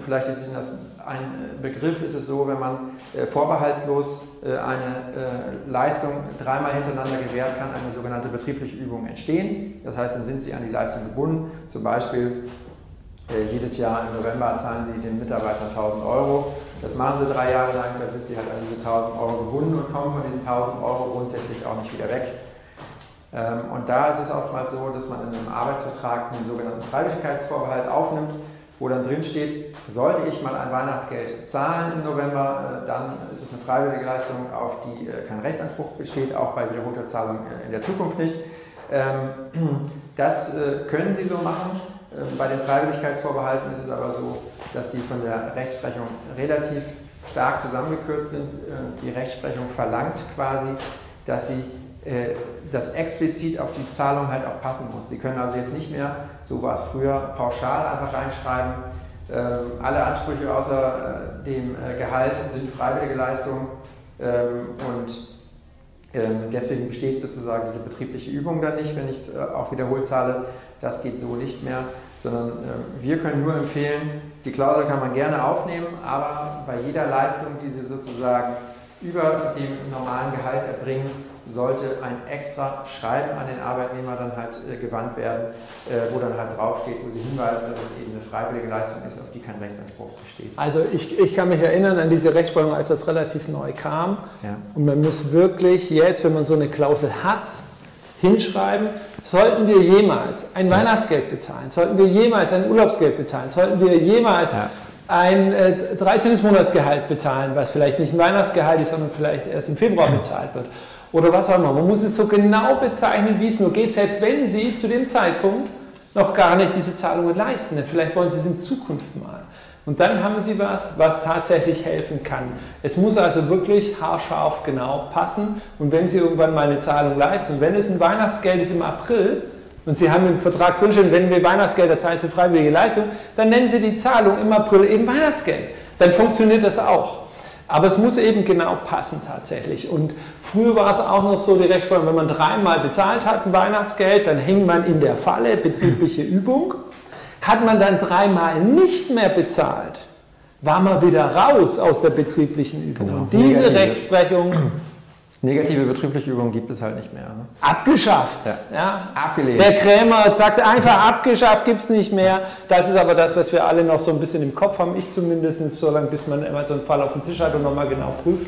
Vielleicht ist Ihnen das ein Begriff, ist es so, wenn man äh, vorbehaltslos äh, eine äh, Leistung dreimal hintereinander gewährt, kann eine sogenannte betriebliche Übung entstehen. Das heißt, dann sind Sie an die Leistung gebunden. Zum Beispiel Äh, jedes Jahr im November zahlen sie den Mitarbeitern 1000 Euro. Das machen sie drei Jahre lang, da sind sie halt an diese 1000 Euro gebunden und kommen von diesen 1000 Euro grundsätzlich auch nicht wieder weg. Ähm, und da ist es oftmals so, dass man in einem Arbeitsvertrag einen sogenannten Freiwilligkeitsvorbehalt aufnimmt, wo dann drin steht, sollte ich mal ein Weihnachtsgeld zahlen im November, äh, dann ist es eine freiwillige Leistung, auf die äh, kein Rechtsanspruch besteht, auch bei wiederholter Zahlung in der Zukunft nicht. Ähm, das können Sie so machen. Ähm, bei den Freiwilligkeitsvorbehalten ist es aber so, dass die von der Rechtsprechung relativ stark zusammengekürzt sind. Die Rechtsprechung verlangt quasi, dass sie äh, das explizit auf die Zahlung halt auch passen muss. Sie können also jetzt nicht mehr, so war es früher, pauschal einfach reinschreiben, ähm, alle Ansprüche außer äh, dem äh, Gehalt sind freiwillige Leistungen und deswegen besteht sozusagen diese betriebliche Übung dann nicht, wenn ich es auch wiederholt zahle. Das geht so nicht mehr sondern äh, wir können nur empfehlen, die Klausel kann man gerne aufnehmen, aber bei jeder Leistung, die Sie sozusagen über dem normalen Gehalt erbringen, sollte ein extra Schreiben an den Arbeitnehmer dann halt äh, gewandt werden, äh, wo dann halt draufsteht, wo Sie hinweisen, dass es eben eine freiwillige Leistung ist, auf die kein Rechtsanspruch besteht. Also ich, ich kann mich erinnern an diese Rechtsprechung, als das relativ neu kam. Ja. Und man muss wirklich jetzt, wenn man so eine Klausel hat, hinschreiben, sollten wir jemals ein ja. Weihnachtsgeld bezahlen, sollten wir jemals ein Urlaubsgeld bezahlen, sollten wir jemals ja. ein äh, 13. Monatsgehalt bezahlen, was vielleicht nicht ein Weihnachtsgehalt ist, sondern vielleicht erst im Februar bezahlt wird oder was auch immer. Man muss es so genau bezeichnen, wie es nur geht, selbst wenn Sie zu dem Zeitpunkt noch gar nicht diese Zahlungen leisten. Vielleicht wollen Sie es in Zukunft mal. Und dann haben Sie was, was tatsächlich helfen kann. Es muss also wirklich haarscharf genau passen. Und wenn Sie irgendwann mal eine Zahlung leisten, wenn es ein Weihnachtsgeld ist im April und Sie haben im Vertrag drinstehen, wenn wir Weihnachtsgeld, das heißt eine freiwillige Leistung, dann nennen Sie die Zahlung im April eben Weihnachtsgeld. Dann funktioniert das auch. Aber es muss eben genau passen tatsächlich. Und früher war es auch noch so, die Rechtsprechung, wenn man dreimal bezahlt hat, ein Weihnachtsgeld, dann hängt man in der Falle, betriebliche Übung. Hat man dann dreimal nicht mehr bezahlt, war man wieder raus aus der betrieblichen Übung. Genau. Und diese Rechtsprechung. Negative betriebliche Übung gibt es halt nicht mehr. Ne? Abgeschafft. Ja. ja. Abgelehnt. Der Krämer sagt einfach abgeschafft, gibt es nicht mehr. Das ist aber das, was wir alle noch so ein bisschen im Kopf haben. Ich zumindest, so lange, bis man immer so einen Fall auf dem Tisch hat und nochmal genau prüft.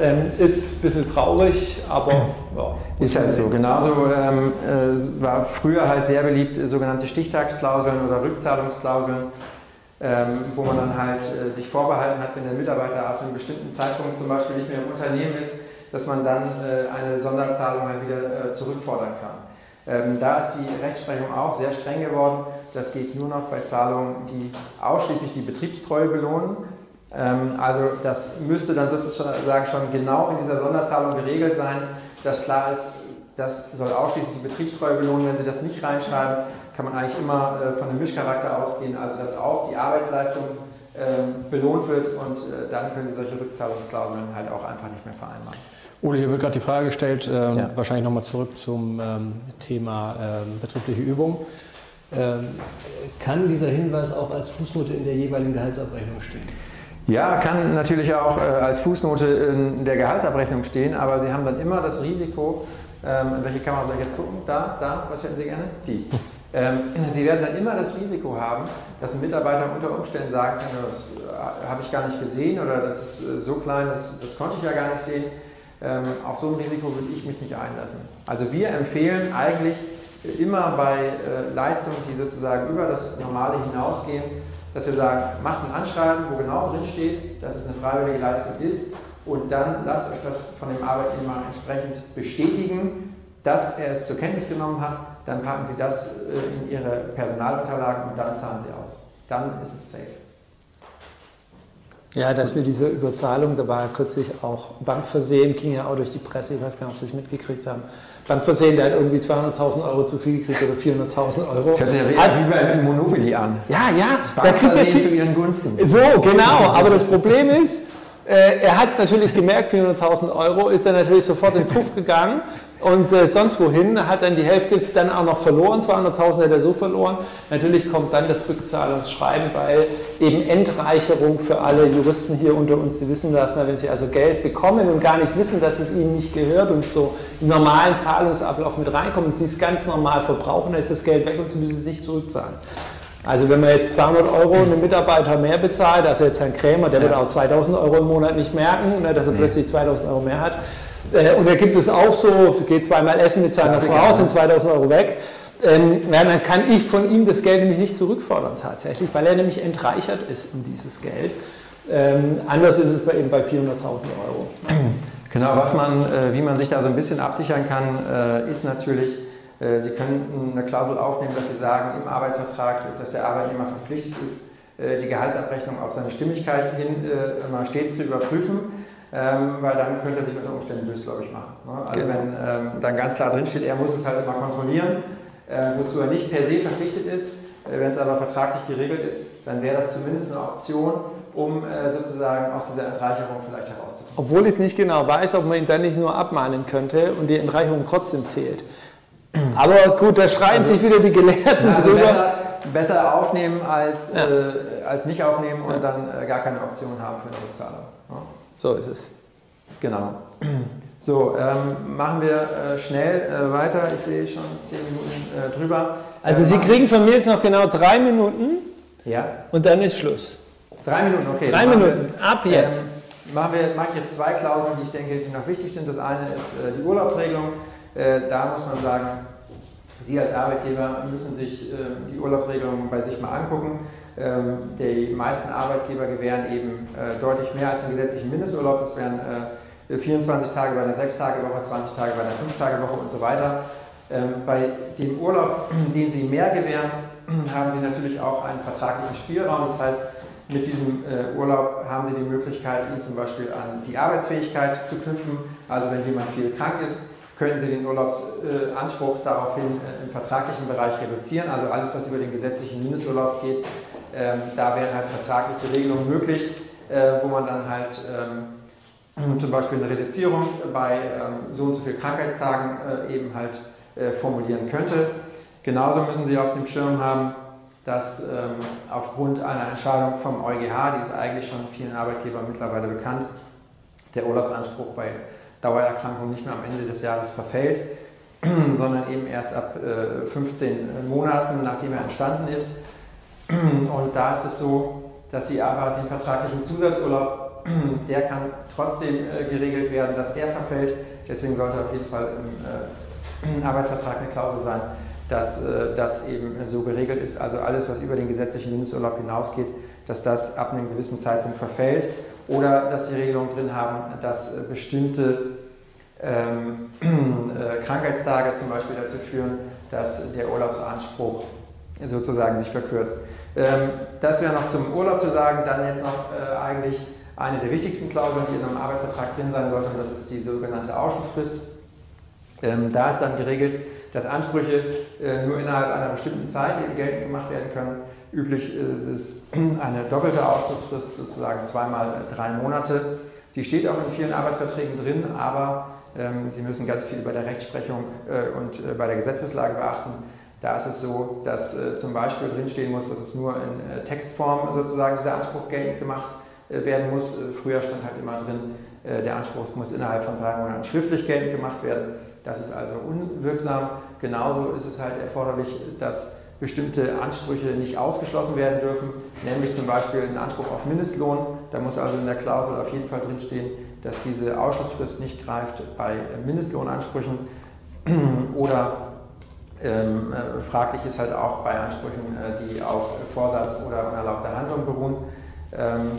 Ähm, ist ein bisschen traurig, aber ja. Ist halt so. Genauso ähm, äh, war früher halt sehr beliebt sogenannte Stichtagsklauseln oder Rückzahlungsklauseln, ähm, wo man dann halt äh, sich vorbehalten hat, wenn der Mitarbeiter ab einem bestimmten Zeitpunkt zum Beispiel nicht mehr im Unternehmen ist, dass man dann äh, eine Sonderzahlung halt wieder äh, zurückfordern kann. Ähm, da ist die Rechtsprechung auch sehr streng geworden. Das geht nur noch bei Zahlungen, die ausschließlich die Betriebstreue belohnen. Ähm, also das müsste dann sozusagen schon genau in dieser Sonderzahlung geregelt sein, dass klar ist, das soll ausschließlich die Betriebstreue belohnen. Wenn Sie das nicht reinschreiben, kann man eigentlich immer äh, von einem Mischcharakter ausgehen, also dass auch die Arbeitsleistung ähm, belohnt wird und dann können Sie solche Rückzahlungsklauseln halt auch einfach nicht mehr vereinbaren. Uli, hier wird gerade die Frage gestellt, ähm, ja. wahrscheinlich nochmal zurück zum ähm, Thema ähm, betriebliche Übung. Ähm, kann dieser Hinweis auch als Fußnote in der jeweiligen Gehaltsabrechnung stehen? Ja, kann natürlich auch äh, als Fußnote in der Gehaltsabrechnung stehen, aber Sie haben dann immer das Risiko, ähm, in welche Kamera soll ich jetzt gucken? Da, da, was hätten Sie gerne? Die. Ähm, Sie werden dann immer das Risiko haben, dass ein Mitarbeiter unter Umständen sagen kann, das äh, habe ich gar nicht gesehen oder das ist äh, so klein, das, das konnte ich ja gar nicht sehen. Ähm, auf so ein Risiko würde ich mich nicht einlassen. Also wir empfehlen eigentlich immer bei äh, Leistungen, die sozusagen über das Normale hinausgehen, dass wir sagen, macht ein Anschreiben, wo genau drin steht, dass es eine freiwillige Leistung ist und dann lasst euch das von dem Arbeitnehmer entsprechend bestätigen, dass er es zur Kenntnis genommen hat, dann packen Sie das äh, in Ihre Personalunterlagen und dann zahlen Sie aus. Dann ist es safe. Ja, dass wir diese Überzahlung, da war kürzlich auch Bankversehen, ging ja auch durch die Presse, ich weiß gar nicht, ob Sie es mitgekriegt haben. Bankversehen, der hat irgendwie 200.000 Euro zu viel gekriegt oder 400.000 Euro. Hört sich ja wie bei Monopoly an. Ja, ja. Da kriegt er viel zu ihren Gunsten. So, genau. Aber das Problem ist, äh, er hat es natürlich gemerkt, 400.000 Euro, ist dann natürlich sofort in den Puff gegangen und äh, sonst wohin, hat dann die Hälfte dann auch noch verloren, 200.000 hat er so verloren. Natürlich kommt dann das Rückzahlungsschreiben, weil eben Endreicherung für alle Juristen hier unter uns, die wissen das, wenn sie also Geld bekommen und gar nicht wissen, dass es ihnen nicht gehört und so im normalen Zahlungsablauf mit reinkommen und sie es ganz normal verbrauchen, dann ist das Geld weg und sie müssen es nicht zurückzahlen. Also wenn man jetzt 200 Euro einen Mitarbeiter mehr bezahlt, also jetzt Herrn Krämer, der ja. wird auch 2000 Euro im Monat nicht merken, ne, dass er nee. plötzlich 2000 Euro mehr hat. Äh, und da gibt es auch so, geht zweimal essen mit seiner Frau, sind 2000 Euro weg. Ähm, ja, dann kann ich von ihm das Geld nämlich nicht zurückfordern tatsächlich, weil er nämlich entreichert ist in dieses Geld. Ähm, anders ist es bei, eben bei 400.000 Euro. Genau, was man, äh, wie man sich da so ein bisschen absichern kann, äh, ist natürlich, äh, Sie können eine Klausel aufnehmen, dass Sie sagen im Arbeitsvertrag, dass der Arbeitnehmer verpflichtet ist, äh, die Gehaltsabrechnung auf seine Stimmigkeit hin äh, immer stets zu überprüfen. Ähm, weil dann könnte er sich unter Umständen bösgläubig machen. Ne? Also genau. wenn ähm, dann ganz klar drinsteht, er muss es halt immer kontrollieren, äh, wozu er nicht per se verpflichtet ist. Äh, wenn es aber vertraglich geregelt ist, dann wäre das zumindest eine Option, um äh, sozusagen aus dieser Entreicherung vielleicht herauszukommen. Obwohl ich es nicht genau weiß, ob man ihn dann nicht nur abmahnen könnte und die Entreicherung trotzdem zählt. Aber gut, da schreien also, sich wieder die Gelehrten also drüber. Besser, besser aufnehmen als, ja. äh, als nicht aufnehmen und ja. dann äh, gar keine Option haben für eine Rückzahlung. Ja. So ist es. Genau. So, ähm, machen wir äh, schnell äh, weiter. Ich sehe schon zehn Minuten äh, drüber. Also Sie kriegen von mir jetzt noch genau drei Minuten. Ja. Und dann ist Schluss. Drei Minuten, okay. Drei Minuten, wir, ab jetzt. Ähm, machen wir mache ich jetzt zwei Klauseln, die ich denke, die noch wichtig sind. Das eine ist äh, die Urlaubsregelung. Äh, da muss man sagen, Sie als Arbeitgeber müssen sich äh, die Urlaubsregelung bei sich mal angucken. Ähm, die meisten Arbeitgeber gewähren eben deutlich mehr als den gesetzlichen Mindesturlaub. Das wären 24 Tage bei einer 6-Tage-Woche, 20 Tage bei einer 5-Tage-Woche und so weiter. Ähm, bei dem Urlaub, den Sie mehr gewähren, haben Sie natürlich auch einen vertraglichen Spielraum. Das heißt, mit diesem äh, Urlaub haben Sie die Möglichkeit, ihn zum Beispiel an die Arbeitsfähigkeit zu knüpfen. Also wenn jemand viel krank ist, können Sie den Urlaubsanspruch äh, daraufhin äh, im vertraglichen Bereich reduzieren. Also alles, was über den gesetzlichen Mindesturlaub geht, da wären halt vertragliche Regelungen möglich, äh, wo man dann halt ähm, zum Beispiel eine Reduzierung bei ähm, so und so vielen Krankheitstagen äh, eben halt äh, formulieren könnte. Genauso müssen Sie auf dem Schirm haben, dass ähm, aufgrund einer Entscheidung vom EuGH, die ist eigentlich schon vielen Arbeitgebern mittlerweile bekannt, der Urlaubsanspruch bei Dauererkrankungen nicht mehr am Ende des Jahres verfällt, sondern eben erst ab äh, 15 Monaten, nachdem er entstanden ist. Und da ist es so, dass Sie aber den vertraglichen Zusatzurlaub der kann trotzdem äh, geregelt werden, dass der verfällt. Deswegen sollte auf jeden Fall im äh, Arbeitsvertrag eine Klausel sein, dass äh, das eben so geregelt ist. Also alles, was über den gesetzlichen Mindesturlaub hinausgeht, dass das ab einem gewissen Zeitpunkt verfällt. Oder dass Sie Regelungen drin haben, dass bestimmte ähm, äh, Krankheitstage zum Beispiel dazu führen, dass der Urlaubsanspruch sozusagen sich verkürzt. Ähm, das wäre noch zum Urlaub zu sagen. Dann jetzt noch äh, eigentlich eine der wichtigsten Klauseln, die in einem Arbeitsvertrag drin sein sollte, und das ist die sogenannte Ausschlussfrist. Ähm, da ist dann geregelt, dass Ansprüche äh, nur innerhalb einer bestimmten Zeit eben geltend gemacht werden können. Üblich ist es eine doppelte Ausschlussfrist, sozusagen zweimal drei Monate. Die steht auch in vielen Arbeitsverträgen drin, aber ähm, Sie müssen ganz viel bei der Rechtsprechung äh, und äh, bei der Gesetzeslage beachten. Da ist es so, dass äh, zum Beispiel drinstehen muss, dass es nur in äh, Textform sozusagen dieser Anspruch geltend gemacht äh, werden muss. Äh, früher stand halt immer drin, äh, der Anspruch muss innerhalb von drei Monaten schriftlich geltend gemacht werden. Das ist also unwirksam. Genauso ist es halt erforderlich, dass bestimmte Ansprüche nicht ausgeschlossen werden dürfen, nämlich zum Beispiel ein Anspruch auf Mindestlohn. Da muss also in der Klausel auf jeden Fall drinstehen, dass diese Ausschlussfrist nicht greift bei Mindestlohnansprüchen oder ähm, fraglich ist halt auch bei Ansprüchen, die auf Vorsatz oder unerlaubter Handlung beruhen. Ähm,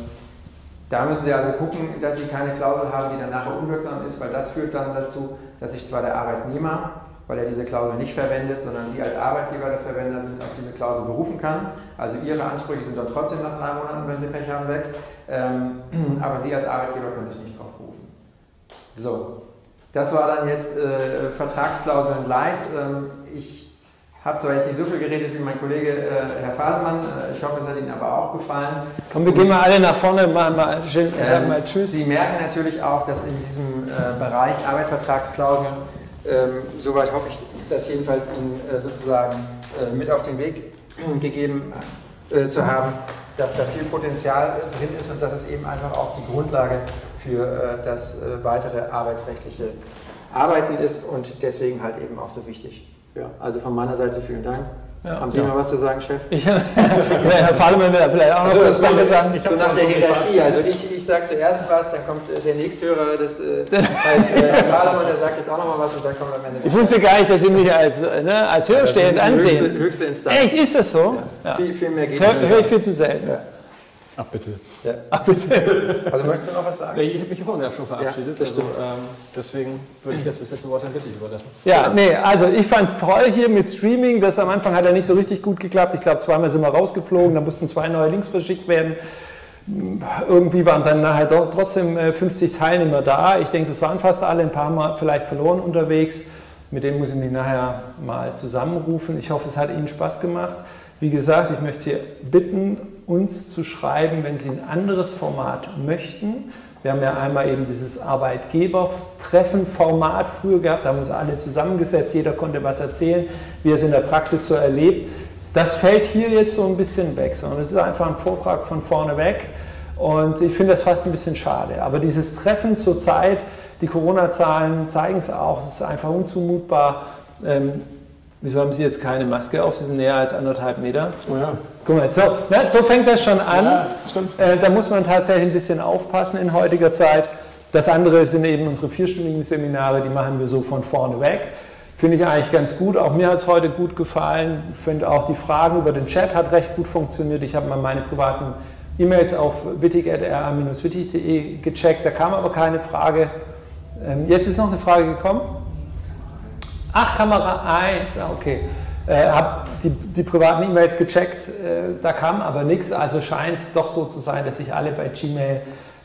da müssen Sie also gucken, dass Sie keine Klausel haben, die dann nachher unwirksam ist, weil das führt dann dazu, dass sich zwar der Arbeitnehmer, weil er diese Klausel nicht verwendet, sondern Sie als Arbeitgeber der Verwender sind, auf diese Klausel berufen kann. Also Ihre Ansprüche sind dann trotzdem nach drei Monaten, wenn Sie Pech haben, weg. Ähm, aber Sie als Arbeitgeber können sich nicht darauf berufen. So, das war dann jetzt äh, Vertragsklauseln Light. Ähm, ich habe zwar jetzt nicht so viel geredet wie mein Kollege äh, Herr Fademann, äh, ich hoffe, es hat Ihnen aber auch gefallen. Komm, wir gehen mal alle nach vorne, machen mal, schön, sagen mal Tschüss. Sie merken natürlich auch, dass in diesem äh, Bereich Arbeitsvertragsklauseln, ähm, soweit hoffe ich, das jedenfalls Ihnen äh, sozusagen äh, mit auf den Weg gegeben äh, zu haben, dass da viel Potenzial drin ist und dass es eben einfach auch die Grundlage für das weitere arbeitsrechtliche Arbeiten ist und deswegen halt eben auch so wichtig. Ja, also von meiner Seite vielen Dank Ja. Haben Sie ja. mal was zu sagen, Chef? Ich, ja, Herr Fahlemann will vielleicht auch noch was Danke sagen. Ich so nach der Hierarchie. Also ich, ich sage zuerst was, dann kommt äh, der Nächsthörer, das, äh, halt, äh, Herr Fahlemann, der sagt jetzt auch noch mal was und dann kommt am Ende. Ich wusste gar nicht, dass Sie mich als, ne, als hörstehend ansehen. Höchste, höchste Instanz. Echt, ist das so? Ja. Viel, viel mehr geht Das höre hör ich viel zu selten. Ach bitte. Ja. Ach bitte. Also möchtest du noch was sagen? Ich habe mich vorhin ja schon verabschiedet. Ja, also, ähm, deswegen würde ich jetzt das letzte Wort an Bitte überlassen. Ja, nee, also ich fand es toll hier mit Streaming. Das am Anfang hat ja nicht so richtig gut geklappt. Ich glaube, zweimal sind wir rausgeflogen, da mussten zwei neue Links verschickt werden. Irgendwie waren dann nachher doch trotzdem 50 äh, Teilnehmer da. Ich denke, das waren fast alle, ein paar Mal vielleicht verloren unterwegs. Mit denen muss ich mich nachher mal zusammenrufen. Ich hoffe, es hat Ihnen Spaß gemacht. Wie gesagt, ich möchte Sie bitten, uns zu schreiben, wenn Sie ein anderes Format möchten. Wir haben ja einmal eben dieses Arbeitgebertreffen-Format früher gehabt, da haben uns alle zusammengesetzt, jeder konnte was erzählen, wie er es in der Praxis so erlebt. Das fällt hier jetzt so ein bisschen weg, sondern es ist einfach ein Vortrag von vorne weg. Und ich finde das fast ein bisschen schade. Aber dieses Treffen zur Zeit, die Corona-Zahlen zeigen es auch, es ist einfach unzumutbar. Wieso haben Sie jetzt keine Maske auf? Sie sind näher als anderthalb Meter. Oh ja. Guck mal, so, na, so fängt das schon an. Ja, stimmt. Äh, da muss man tatsächlich ein bisschen aufpassen in heutiger Zeit. Das andere sind eben unsere vierstündigen Seminare, die machen wir so von vorne weg. Finde ich eigentlich ganz gut. Auch mir hat es heute gut gefallen. Ich finde auch die Fragen über den Chat hat recht gut funktioniert. Ich habe mal meine privaten E-Mails auf wittig.ra-wittig.de gecheckt. Da kam aber keine Frage. Ähm, jetzt ist noch eine Frage gekommen. Ach, Kamera 1, ah, okay. Äh, habe die, die, privaten E-Mails gecheckt, äh, da kam aber nichts. Also scheint es doch so zu sein, dass sich alle bei Gmail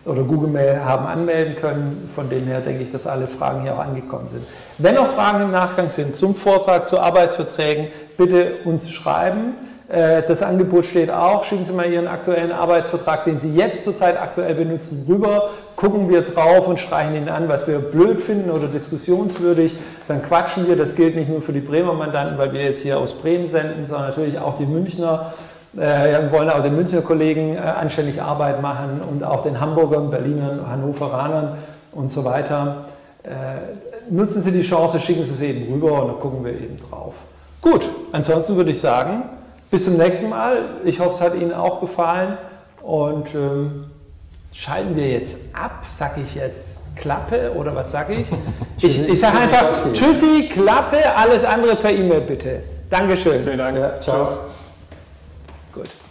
oder Google Mail haben anmelden können. Von dem her denke ich, dass alle Fragen hier auch angekommen sind. Wenn noch Fragen im Nachgang sind zum Vortrag, zu Arbeitsverträgen, bitte uns schreiben. Äh, das Angebot steht auch. Schicken Sie mal Ihren aktuellen Arbeitsvertrag, den Sie jetzt zurzeit aktuell benutzen, rüber. Gucken wir drauf und streichen ihn an, was wir blöd finden oder diskussionswürdig. Dann quatschen wir. Das gilt nicht nur für die Bremer Mandanten, weil wir jetzt hier aus Bremen senden, sondern natürlich auch die Münchner. Äh, wir wollen auch den Münchner Kollegen äh, anständig Arbeit machen und auch den Hamburgern, Berlinern, Hannoveranern und so weiter. nutzen Sie die Chance, schicken Sie es eben rüber und dann gucken wir eben drauf. Gut, ansonsten würde ich sagen, bis zum nächsten Mal. Ich hoffe, es hat Ihnen auch gefallen. Und ähm, schalten wir jetzt ab. Sag ich jetzt Klappe oder was sage ich? ich ich sage einfach Tschüssi, Klappe, alles andere per E-Mail bitte. Dankeschön. Vielen Dank. Ja, ciao. Tschüss. Gut.